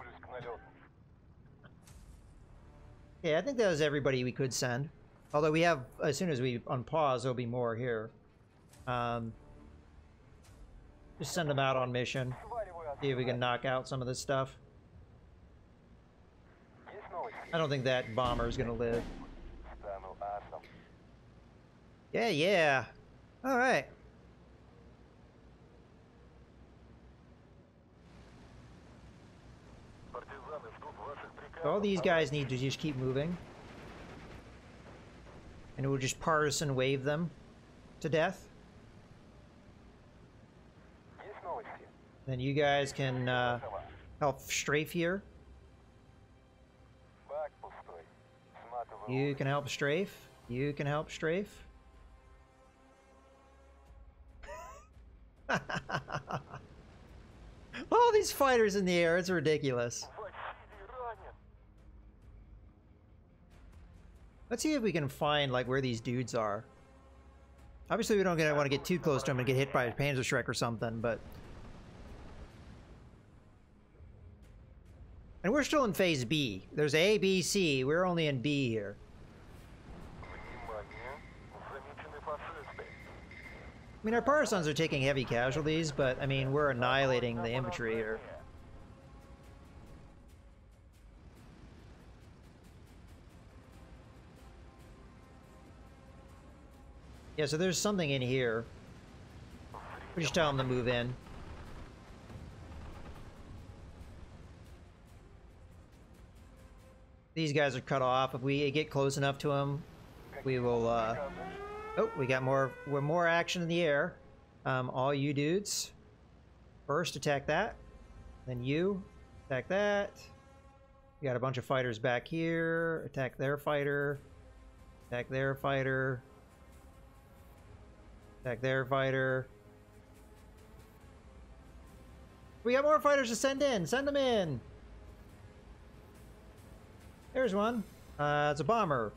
Yeah, I think that was everybody we could send. Although we have, as soon as we unpause, there'll be more here. Um, just send them out on mission. See if we can knock out some of this stuff. I don't think that bomber is going to live. Yeah, yeah. All right. All these guys need to just keep moving. And we'll just partisan wave them to death. Then you guys can uh, help strafe here. You can help strafe. You can help strafe. (laughs) All these fighters in the air, it's ridiculous. Let's see if we can find like where these dudes are. Obviously we don't want to get too close to them and get hit by a Panzerschreck or something, but And we're still in phase B. There's A, B, C. We're only in B here. I mean, our Partisans are taking heavy casualties, but, I mean, we're annihilating the infantry here. Yeah, so there's something in here. We just tell them to move in. These guys are cut off. If we get close enough to them, we will. Uh... Oh, we got more. We're more action in the air. Um, all you dudes, first attack that, then you attack that. We got a bunch of fighters back here. Attack their fighter. Attack their fighter. Attack their fighter. We got more fighters to send in. Send them in. There's one. Uh, it's a bomber.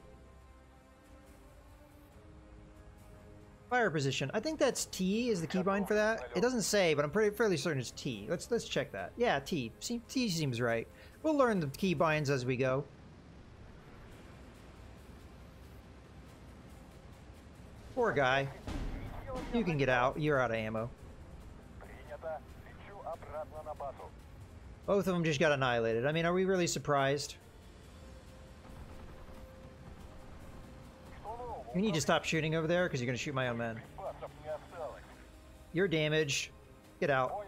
Fire position. I think that's T is the keybind for that. It doesn't say, but I'm pretty fairly certain it's T. Let's let's check that. Yeah, T. T seems right. We'll learn the keybinds as we go. Poor guy. You can get out. You're out of ammo. Both of them just got annihilated. I mean, are we really surprised? You need to stop shooting over there, because you're going to shoot my own men. You're damaged. Get out.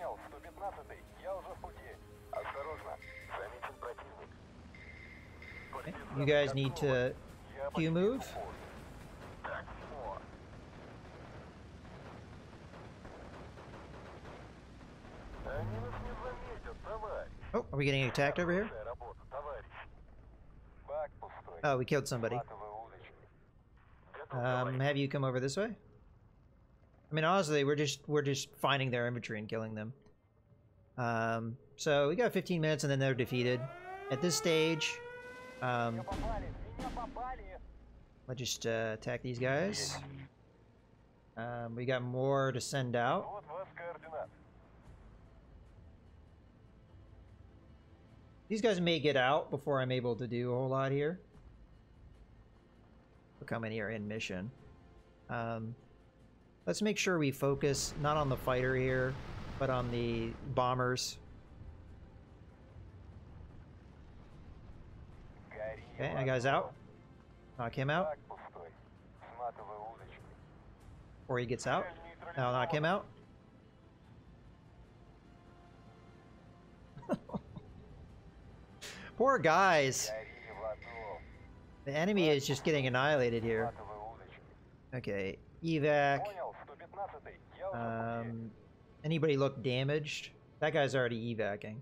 Okay. You guys need to... you move? Oh, are we getting attacked over here? Oh, we killed somebody. Um, have you come over this way? I mean, honestly, we're just we're just finding their infantry and killing them. Um, so we got 15 minutes, and then they're defeated. At this stage, um, let's just uh, attack these guys. Um, we got more to send out. These guys may get out before I'm able to do a whole lot here for coming here in mission. Um, let's make sure we focus not on the fighter here, but on the bombers. Okay, that guy's out. Knock him out. Or he gets out. Now knock him out. (laughs) Poor guys. The enemy is just getting annihilated here. Okay, evac. Um, anybody look damaged? That guy's already evacing.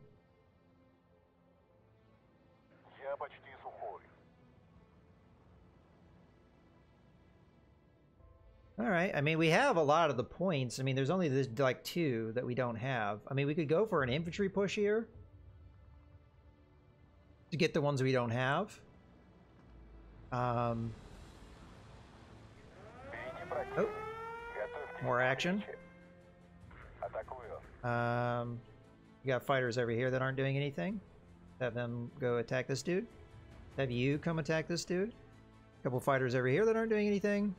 All right. I mean, we have a lot of the points. I mean, there's only this like two that we don't have. I mean, we could go for an infantry push here to get the ones we don't have. Um, oh, more action. Um, you got fighters over here that aren't doing anything. Have them go attack this dude. Have you come attack this dude. A couple fighters over here that aren't doing anything.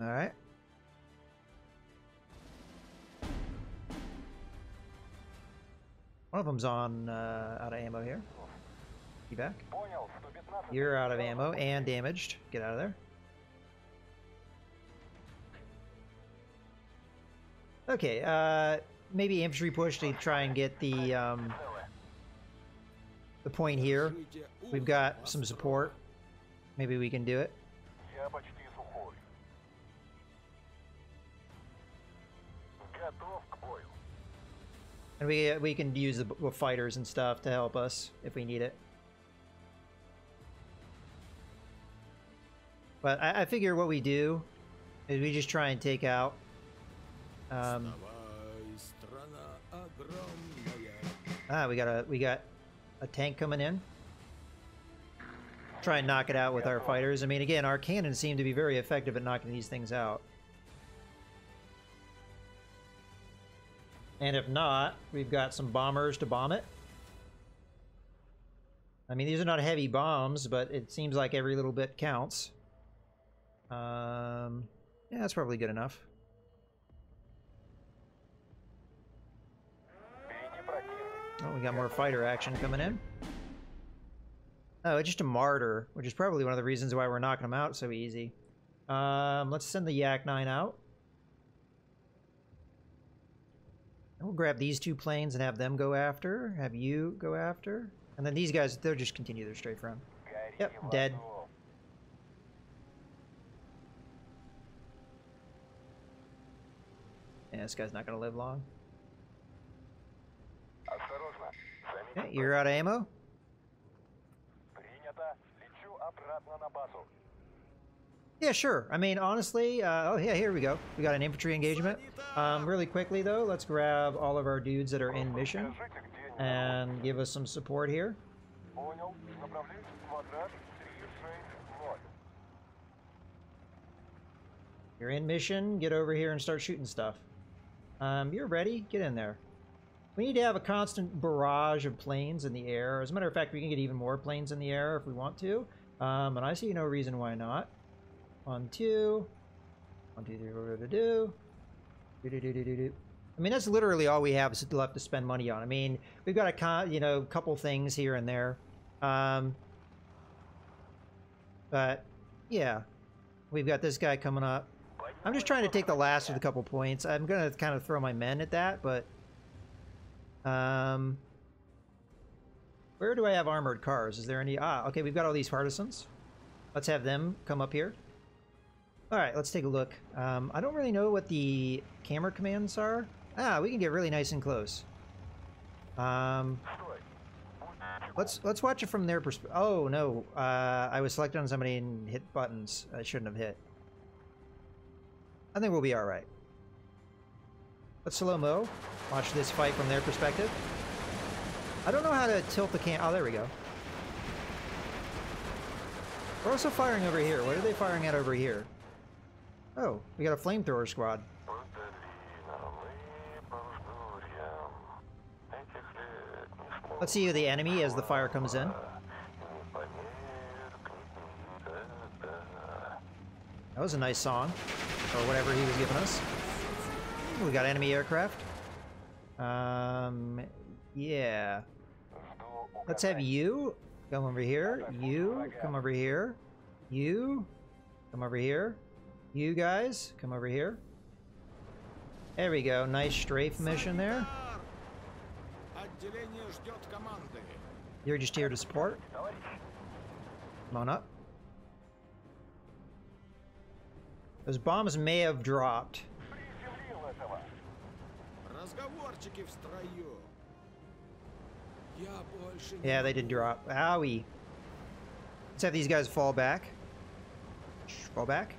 All right. One of them's on uh, out of ammo here. You back? You're out of ammo and damaged. Get out of there. Okay, uh, maybe infantry push to try and get the, um, the point here. We've got some support. Maybe we can do it. And we, we can use the fighters and stuff to help us if we need it. But I, I figure what we do is we just try and take out um, Ah, we got a we got a tank coming in. Try and knock it out with our fighters. I mean, again, our cannons seem to be very effective at knocking these things out. And if not, we've got some bombers to bomb it. I mean, these are not heavy bombs, but it seems like every little bit counts. Um, yeah, that's probably good enough. Oh, we got more fighter action coming in. Oh, it's just a martyr, which is probably one of the reasons why we're knocking him out so easy. Um, let's send the Yak-9 out. And we'll grab these two planes and have them go after, have you go after. And then these guys, they'll just continue their straight run. Yep, dead. Yeah, this guy's not gonna live long. Okay, you're out of ammo? Yeah, sure. I mean, honestly, uh, oh yeah, here we go. We got an infantry engagement. Um, really quickly though, let's grab all of our dudes that are in mission and give us some support here. You're in mission, get over here and start shooting stuff. Um, you're ready. Get in there. We need to have a constant barrage of planes in the air. As a matter of fact, we can get even more planes in the air if we want to. Um, and I see no reason why not. One, two. One, two, three, four, do, do. Do, do, do, do, do. I mean, that's literally all we have left to spend money on. I mean, we've got a con you know couple things here and there. Um, but, yeah. We've got this guy coming up. I'm just trying to take the last of the couple points. I'm gonna kind of throw my men at that, but um, where do I have armored cars? Is there any? Ah, okay, we've got all these partisans. Let's have them come up here. All right, let's take a look. Um, I don't really know what the camera commands are. Ah, we can get really nice and close. Um, let's let's watch it from their perspective. Oh no, uh, I was selected on somebody and hit buttons I shouldn't have hit. I think we'll be alright. Let's slow-mo. Watch this fight from their perspective. I don't know how to tilt the cam- oh, there we go. We're also firing over here. What are they firing at over here? Oh, we got a flamethrower squad. Let's see the enemy as the fire comes in. That was a nice song or whatever he was giving us. We got enemy aircraft. Um, yeah. Let's have you come over here. You come over here. You come over here. You guys come over here. There we go. Nice strafe mission there. You're just here to support. Come on up. Those bombs may have dropped. Yeah, they did drop. Owie. Let's have these guys fall back. Fall back.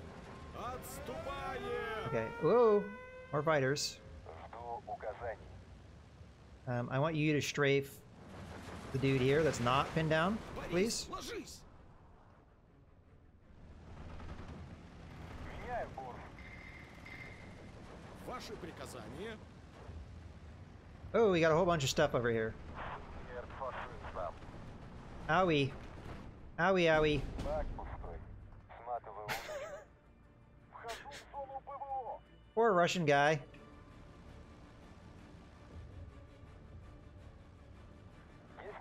Okay. Whoa. More fighters. Um, I want you to strafe the dude here that's not pinned down, please. Oh, we got a whole bunch of stuff over here. Owie. Owie, owie. Poor Russian guy.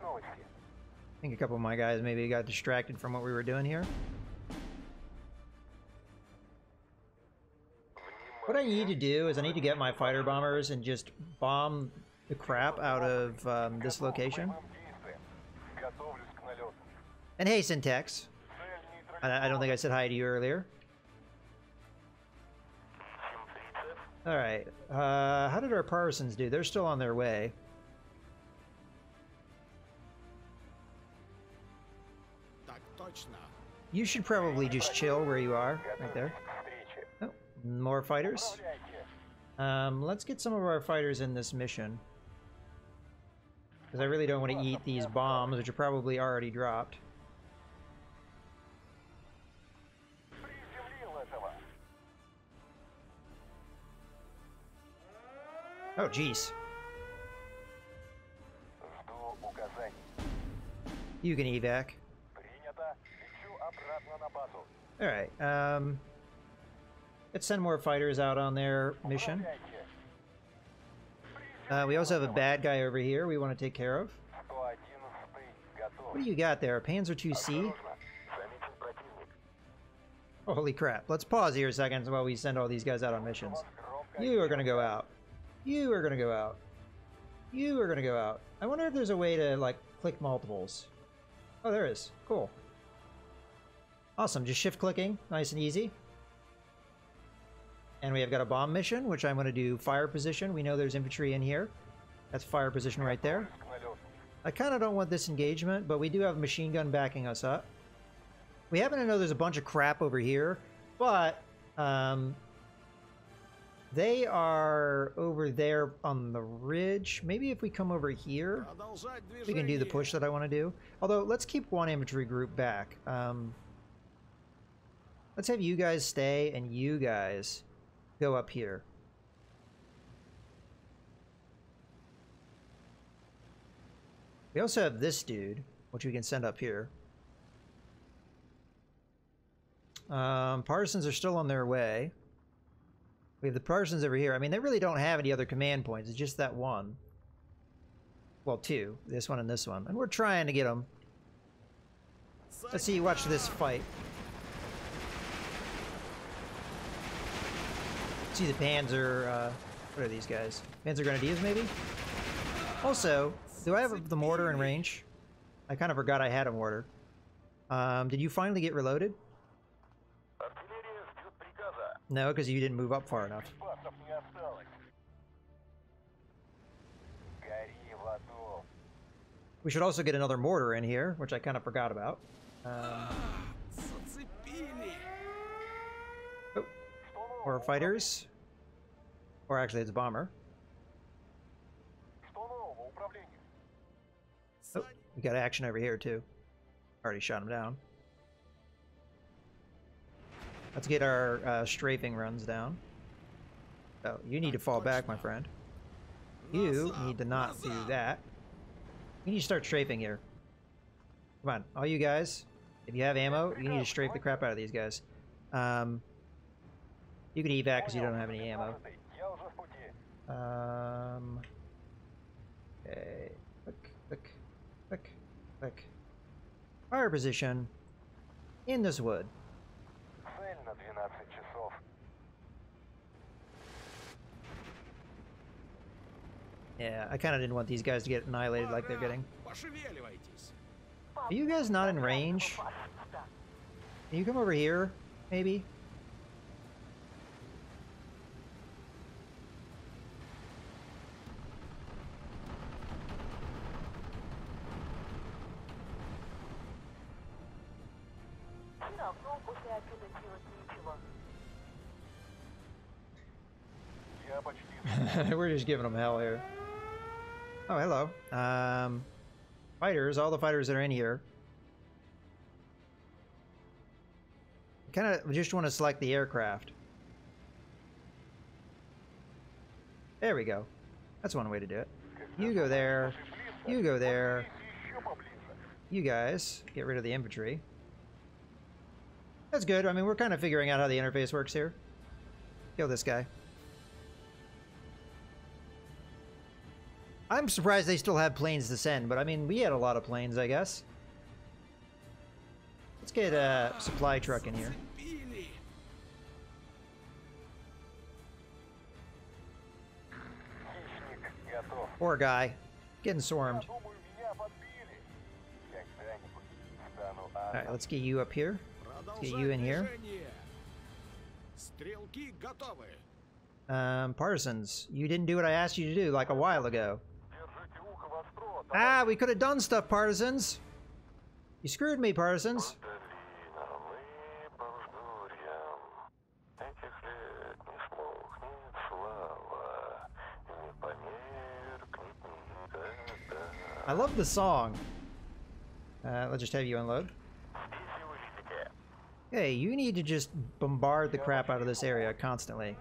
I think a couple of my guys maybe got distracted from what we were doing here. what I need to do is I need to get my fighter bombers and just bomb the crap out of um, this location. And hey, Syntax. I, I don't think I said hi to you earlier. Alright, uh, how did our partisans do? They're still on their way. You should probably just chill where you are, right there. More fighters? Um, let's get some of our fighters in this mission. Because I really don't want to eat these bombs, which are probably already dropped. Oh, jeez. You can evac. Alright, um... Let's send more fighters out on their mission. Uh, we also have a bad guy over here we want to take care of. What do you got there? Panzer 2C? Holy crap. Let's pause here a second while we send all these guys out on missions. You are going to go out. You are going to go out. You are going to go out. I wonder if there's a way to, like, click multiples. Oh, there is. Cool. Awesome. Just shift clicking. Nice and easy. And we have got a bomb mission, which I'm going to do fire position. We know there's infantry in here. That's fire position right there. I kind of don't want this engagement, but we do have machine gun backing us up. We happen to know there's a bunch of crap over here, but um, they are over there on the ridge. Maybe if we come over here, we can do the push that I want to do. Although, let's keep one infantry group back. Um, let's have you guys stay and you guys go up here. We also have this dude, which we can send up here. Um, partisans are still on their way. We have the partisans over here. I mean, they really don't have any other command points. It's just that one. Well, two. This one and this one. And we're trying to get them. Let's see, watch this fight. see the Panzer, uh, what are these guys? Panzer Grenadiers, maybe? Also, do I have the mortar in range? I kind of forgot I had a mortar. Um, did you finally get reloaded? No, because you didn't move up far enough. We should also get another mortar in here, which I kind of forgot about. Um, or fighters. Or actually, it's a bomber. Oh, we got action over here too. Already shot him down. Let's get our uh, strafing runs down. Oh, you need to fall back, my friend. You need to not do that. You need to start strafing here. Come on, all you guys. If you have ammo, you need to strafe the crap out of these guys. Um, you can evac because you don't have any ammo. Um. Okay. Look, look, look, look. Fire position. In this wood. Yeah, I kind of didn't want these guys to get annihilated like they're getting. Are you guys not in range? Can you come over here, maybe? Все равно после обеда делать нечего. Я почти (laughs) We're just giving them hell here. Oh, hello. Um, fighters, all the fighters that are in here. Kind of just want to select the aircraft. There we go. That's one way to do it. You go there. You go there. еще поближе. You guys get rid of the infantry. That's good. I mean, we're kind of figuring out how the interface works here. Kill this guy. I'm surprised they still have planes to send, but I mean, we had a lot of planes, I guess. Let's get a supply truck in here. Poor guy. Getting swarmed. Alright, let's get you up here. Get you in here. Um, partisans, you didn't do what I asked you to do like a while ago. Ah, we could have done stuff, partisans! You screwed me, partisans! I love the song. Uh, let's just have you unload. Hey, you need to just bombard the crap out of this area constantly.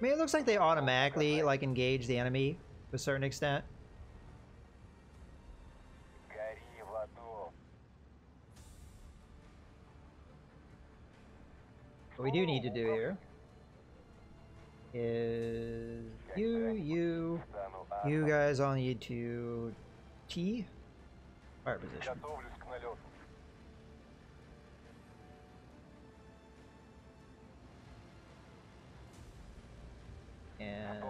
I mean, it looks like they automatically, like, engage the enemy to a certain extent. What we do need to do here is you, you, you guys all need to T fire position. And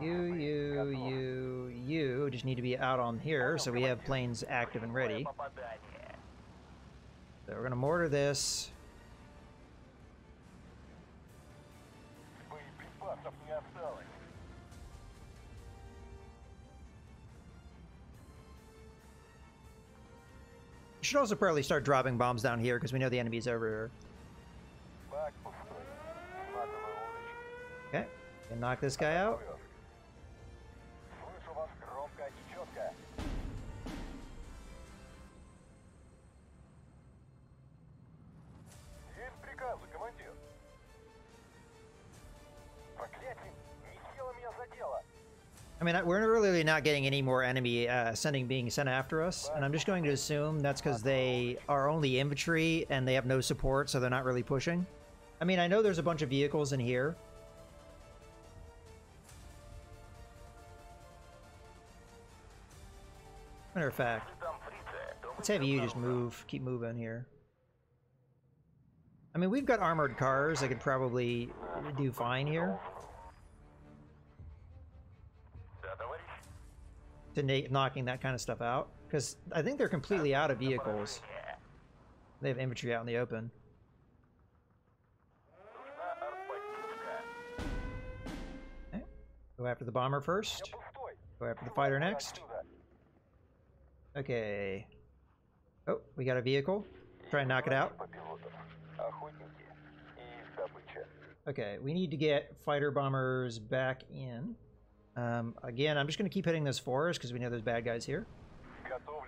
you, you, you, you just need to be out on here, so we have planes active and ready. So we're gonna mortar this. We should also probably start dropping bombs down here because we know the enemy's over here. And knock this guy out. I mean, we're really not getting any more enemy uh, sending being sent after us, and I'm just going to assume that's because they are only infantry and they have no support, so they're not really pushing. I mean, I know there's a bunch of vehicles in here, Matter of fact, let's have you just move, keep moving here. I mean, we've got armored cars that could probably do fine here. To knocking that kind of stuff out. Because I think they're completely out of vehicles. They have infantry out in the open. Okay. Go after the bomber first. Go after the fighter next. Okay. Oh, we got a vehicle. Try and knock it out. Okay, we need to get fighter bombers back in. Um, again, I'm just going to keep hitting those fours because we know there's bad guys here.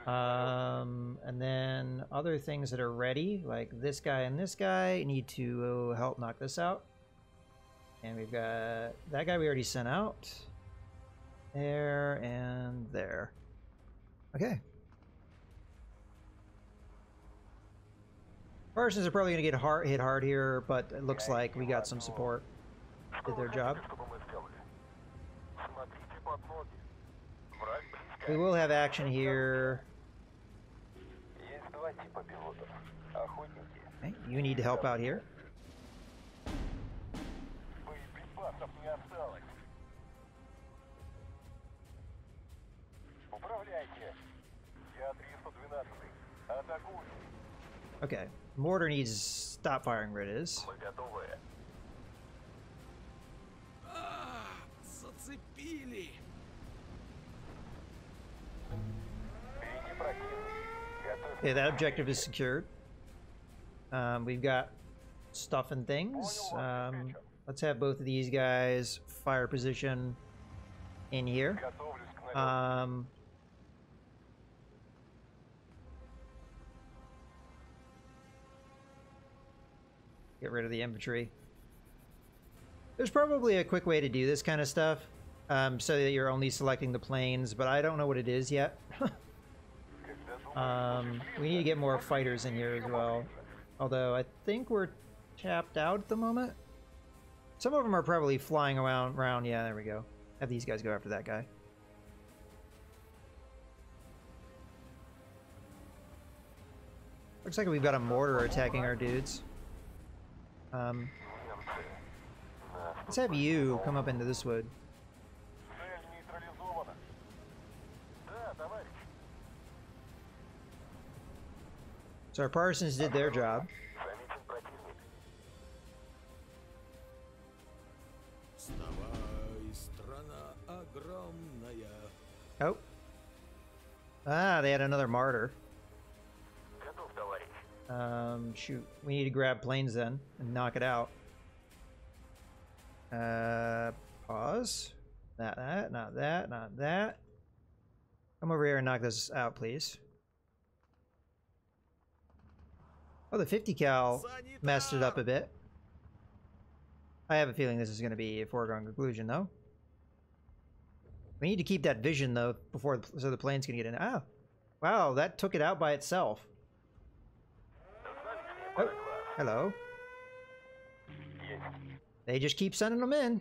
Um, and then other things that are ready, like this guy and this guy, need to help knock this out. And we've got that guy we already sent out. There and there. Okay. Partisans are probably going to get hard, hit hard here, but it looks like we got some support. Did their job. We will have action here. Okay, you need to help out here. Okay. Mortar needs to stop firing where it is. Okay, that objective is secured. Um, we've got stuff and things. Um, let's have both of these guys fire position in here. Um, Get rid of the infantry. There's probably a quick way to do this kind of stuff, um, so that you're only selecting the planes, but I don't know what it is yet. (laughs) um, we need to get more fighters in here as well. Although, I think we're tapped out at the moment. Some of them are probably flying around. around. Yeah, there we go. Have these guys go after that guy. Looks like we've got a mortar attacking our dudes. Um, let's have you come up into this wood. So our partisans did their job. Oh. Ah, they had another mortar. Um, shoot, we need to grab planes then and knock it out. Uh, pause. Not that, not that, not that. Come over here and knock this out, please. Oh, the 50 cal messed it up a bit. I have a feeling this is going to be a foregone conclusion, though. We need to keep that vision, though, before the, so the plane's going to get in. Oh, wow, that took it out by itself. Oh, hello. They just keep sending them in.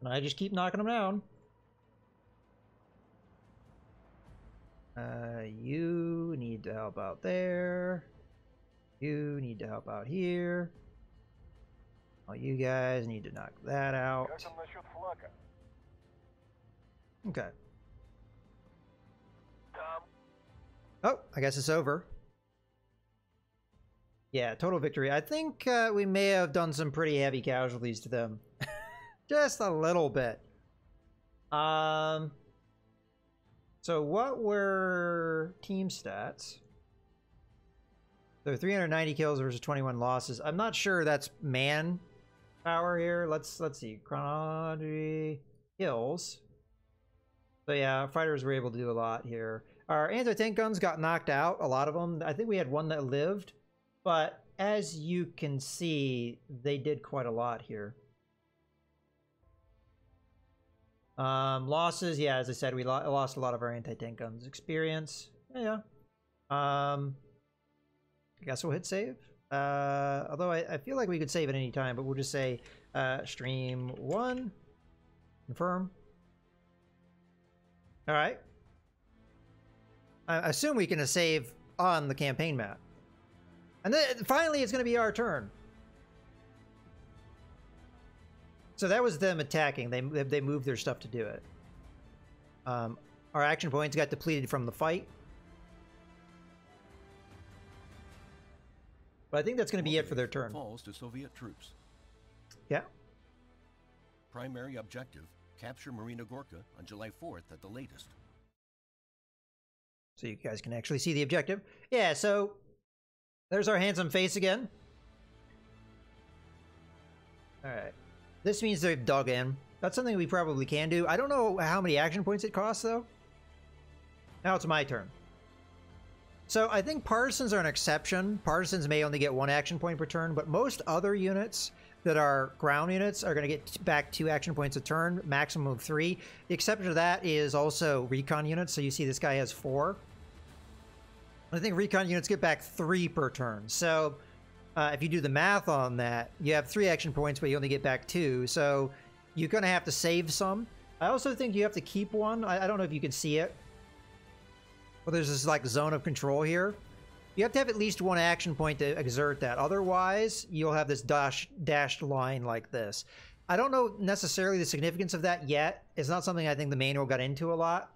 And I just keep knocking them down. Uh, you need to help out there. You need to help out here. All you guys need to knock that out. Okay. Oh, I guess it's over. Yeah, total victory. I think uh, we may have done some pretty heavy casualties to them. (laughs) Just a little bit. Um. So what were team stats? So 390 kills versus 21 losses. I'm not sure that's man power here. Let's let's see. Chronology kills. So yeah, fighters were able to do a lot here. Our anti-tank guns got knocked out, a lot of them. I think we had one that lived, but as you can see, they did quite a lot here. Um, losses, yeah, as I said, we lo- lost a lot of our anti-tank guns. Experience, yeah. Um, I guess we'll hit save. Uh, although I, I feel like we could save at any time, but we'll just say uh, stream one, confirm. All right. I assume we can save on the campaign map. And then finally, it's going to be our turn. So that was them attacking. They they moved their stuff to do it. Um, our action points got depleted from the fight. But I think that's going to be it for their turn. Falls to Soviet troops. Yeah. Primary objective: capture Marina Gorka on July 4th at the latest. So you guys can actually see the objective. Yeah. So there's our handsome face again. All right. This means they've dug in. That's something we probably can do. I don't know how many action points it costs, though. Now it's my turn. So I think partisans are an exception. Partisans may only get one action point per turn, but most other units that are ground units are going to get back two action points a turn, maximum of three. The exception to that is also recon units. So you see this guy has four. I think recon units get back three per turn. So uh, if you do the math on that, you have three action points, but you only get back two. So you're going to have to save some. I also think you have to keep one. I, I don't know if you can see it. Well, there's this like zone of control here. You have to have at least one action point to exert that. Otherwise, you'll have this dash, dashed line like this. I don't know necessarily the significance of that yet. It's not something I think the manual got into a lot.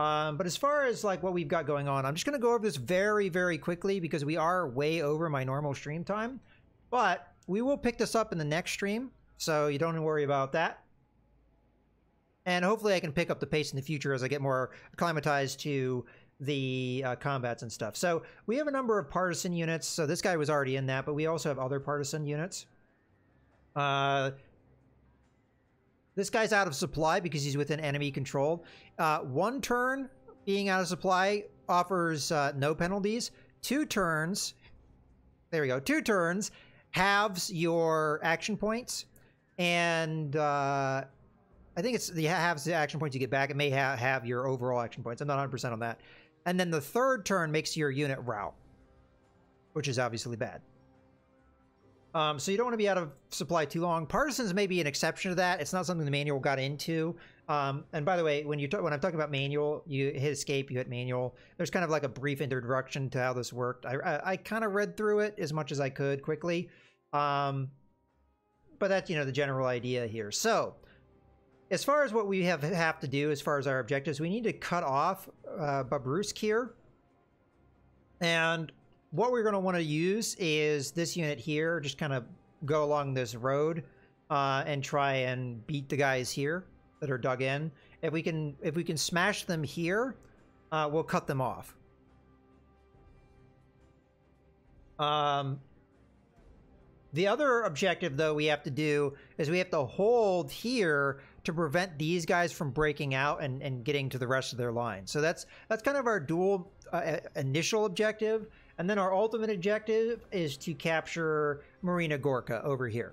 Um, but as far as like what we've got going on, I'm just going to go over this very, very quickly because we are way over my normal stream time. But we will pick this up in the next stream, so you don't worry about that. And hopefully I can pick up the pace in the future as I get more acclimatized to the uh, combats and stuff. So we have a number of partisan units. So this guy was already in that, but we also have other partisan units. Uh, this guy's out of supply because he's within enemy control. Uh, one turn being out of supply offers uh, no penalties. Two turns, there we go. Two turns halves your action points, and uh, I think it's the halves the action points you get back. It may ha have your overall action points. I'm not 100 percent on that. And then the third turn makes your unit rout, which is obviously bad. Um, so you don't want to be out of supply too long. Partisans may be an exception to that. It's not something the manual got into. Um, and by the way, when you when I'm talking about manual, you hit escape, you hit manual. There's kind of like a brief introduction to how this worked. I I, I kind of read through it as much as I could quickly, um, but that's you know the general idea here. So as far as what we have have to do as far as our objectives, we need to cut off uh, Babrusk here. And what we're going to want to use is this unit here, just kind of go along this road uh, and try and beat the guys here that are dug in. If we can, if we can smash them here, uh, we'll cut them off. Um, the other objective, though, we have to do is we have to hold here to prevent these guys from breaking out and, and getting to the rest of their line. So that's that's kind of our dual uh, initial objective. And then our ultimate objective is to capture Marina Gorka over here.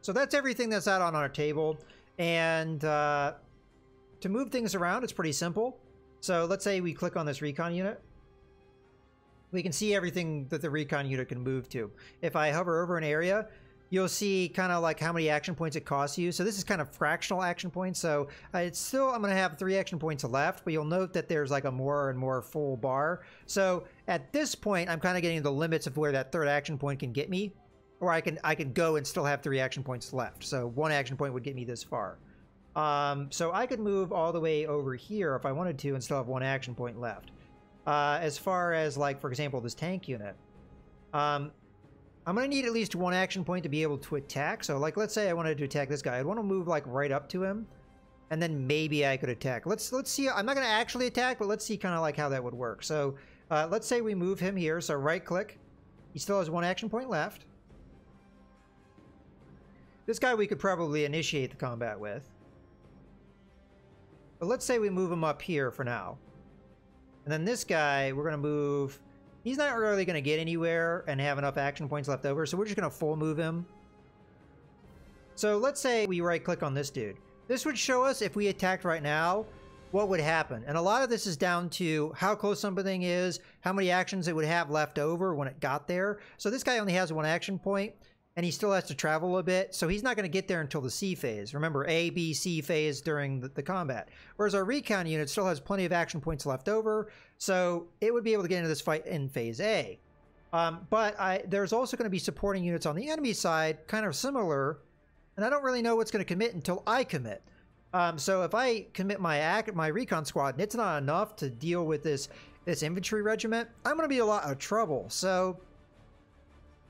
So that's everything that's out on our table. And uh, to move things around, it's pretty simple. So let's say we click on this recon unit. We can see everything that the recon unit can move to. If I hover over an area, you'll see kind of like how many action points it costs you. So this is kind of fractional action points. So uh, it's still, I'm going to have three action points left, but you'll note that there's like a more and more full bar. So at this point, I'm kind of getting the limits of where that third action point can get me, or I can, I can go and still have three action points left. So one action point would get me this far. Um, so I could move all the way over here if I wanted to and still have one action point left. Uh, as far as like, for example, this tank unit, um, I'm going to need at least one action point to be able to attack. So like, let's say I wanted to attack this guy. I'd want to move like right up to him and then maybe I could attack. Let's, let's see. I'm not going to actually attack, but let's see kind of like how that would work. So uh, let's say we move him here. So right click. He still has one action point left. This guy we could probably initiate the combat with. But let's say we move him up here for now. And then this guy, we're going to move He's not really going to get anywhere and have enough action points left over, so we're just going to full move him. So let's say we right click on this dude. This would show us if we attacked right now, what would happen. And a lot of this is down to how close something is, how many actions it would have left over when it got there. So this guy only has one action point, and he still has to travel a bit, so he's not going to get there until the C phase. Remember, A, B, C phase during the, the combat. Whereas our recon unit still has plenty of action points left over, so it would be able to get into this fight in phase A. Um, but I, there's also going to be supporting units on the enemy side, kind of similar, and I don't really know what's going to commit until I commit. Um, so if I commit my my recon squad, and it's not enough to deal with this this infantry regiment, I'm going to be a lot of trouble. So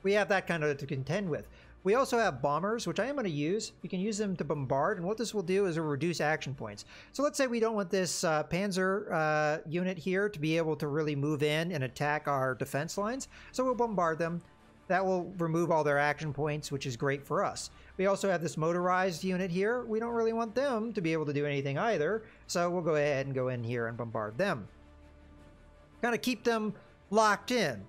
we have that kind of to contend with. We also have bombers, which I am going to use. You can use them to bombard, and what this will do is reduce action points. So let's say we don't want this uh, Panzer uh, unit here to be able to really move in and attack our defense lines. So we'll bombard them. That will remove all their action points, which is great for us. We also have this motorized unit here. We don't really want them to be able to do anything either, so we'll go ahead and go in here and bombard them. Kind of keep them locked in.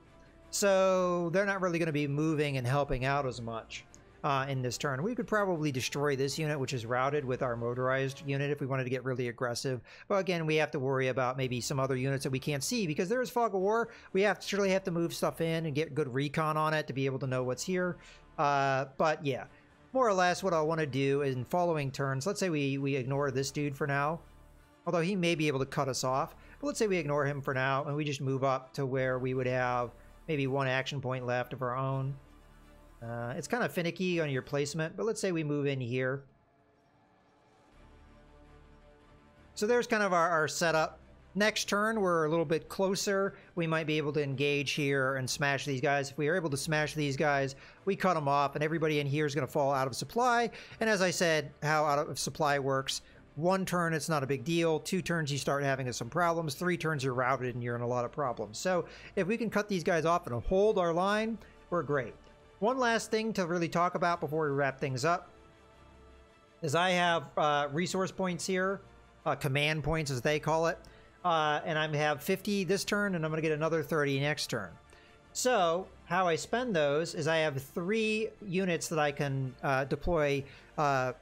So they're not really going to be moving and helping out as much uh, in this turn. We could probably destroy this unit, which is routed with our motorized unit if we wanted to get really aggressive. But again, we have to worry about maybe some other units that we can't see because there is fog of war. We have to surely have to move stuff in and get good recon on it to be able to know what's here. Uh, but yeah, more or less what I want to do in following turns, let's say we, we ignore this dude for now. Although he may be able to cut us off. But let's say we ignore him for now and we just move up to where we would have maybe one action point left of our own. Uh, it's kind of finicky on your placement, but let's say we move in here. So there's kind of our, our setup. Next turn, we're a little bit closer. We might be able to engage here and smash these guys. If we are able to smash these guys, we cut them off, and everybody in here is going to fall out of supply. And as I said, how out of supply works, one turn, it's not a big deal. Two turns, you start having some problems. Three turns, you're routed and you're in a lot of problems. So if we can cut these guys off and hold our line, we're great. One last thing to really talk about before we wrap things up is I have uh, resource points here, uh, command points as they call it. Uh, and I have 50 this turn, and I'm going to get another 30 next turn. So how I spend those is I have three units that I can uh, deploy uh,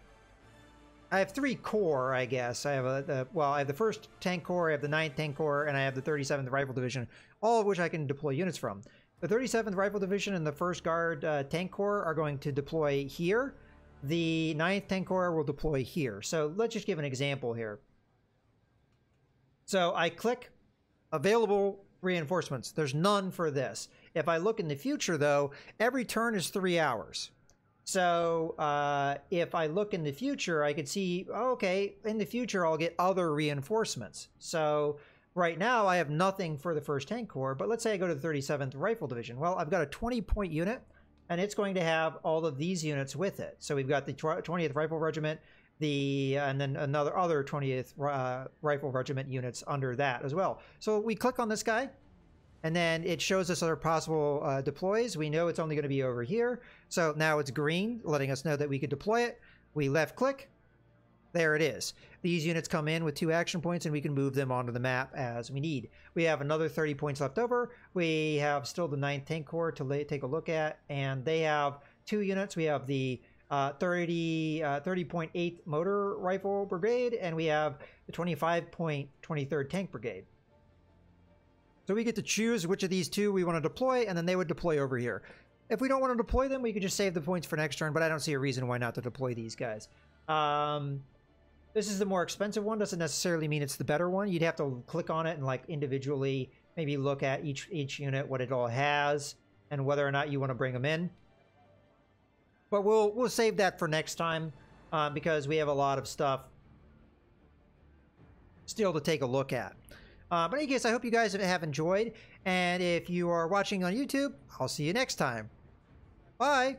I have three corps, I guess. I have a the, well, I have the first tank corps, I have the ninth tank corps, and I have the 37th Rifle Division, all of which I can deploy units from. The 37th Rifle Division and the 1st Guard uh, Tank Corps are going to deploy here. The 9th Tank Corps will deploy here. So let's just give an example here. So I click available reinforcements. There's none for this. If I look in the future, though, every turn is three hours. So uh, if I look in the future, I could see, oh, okay, in the future, I'll get other reinforcements. So right now, I have nothing for the 1st Tank Corps, but let's say I go to the 37th Rifle Division. Well, I've got a 20-point unit, and it's going to have all of these units with it. So we've got the 20th Rifle Regiment, the and then another other 20th uh, Rifle Regiment units under that as well. So we click on this guy, and then it shows us our possible uh, deploys. We know it's only going to be over here. So now it's green, letting us know that we could deploy it. We left click. There it is. These units come in with two action points and we can move them onto the map as we need. We have another 30 points left over. We have still the 9th Tank Corps to take a look at, and they have two units. We have the uh, 30 uh, 30.8 Motor Rifle Brigade, and we have the 25.23rd Tank Brigade. So we get to choose which of these two we want to deploy, and then they would deploy over here. If we don't want to deploy them, we could just save the points for next turn, but I don't see a reason why not to deploy these guys. Um, this is the more expensive one. Doesn't necessarily mean it's the better one. You'd have to click on it and like individually maybe look at each each unit, what it all has, and whether or not you want to bring them in. But we'll we'll save that for next time uh, because we have a lot of stuff still to take a look at. Uh, but in any case, I hope you guys have enjoyed. And if you are watching on YouTube, I'll see you next time. Bye.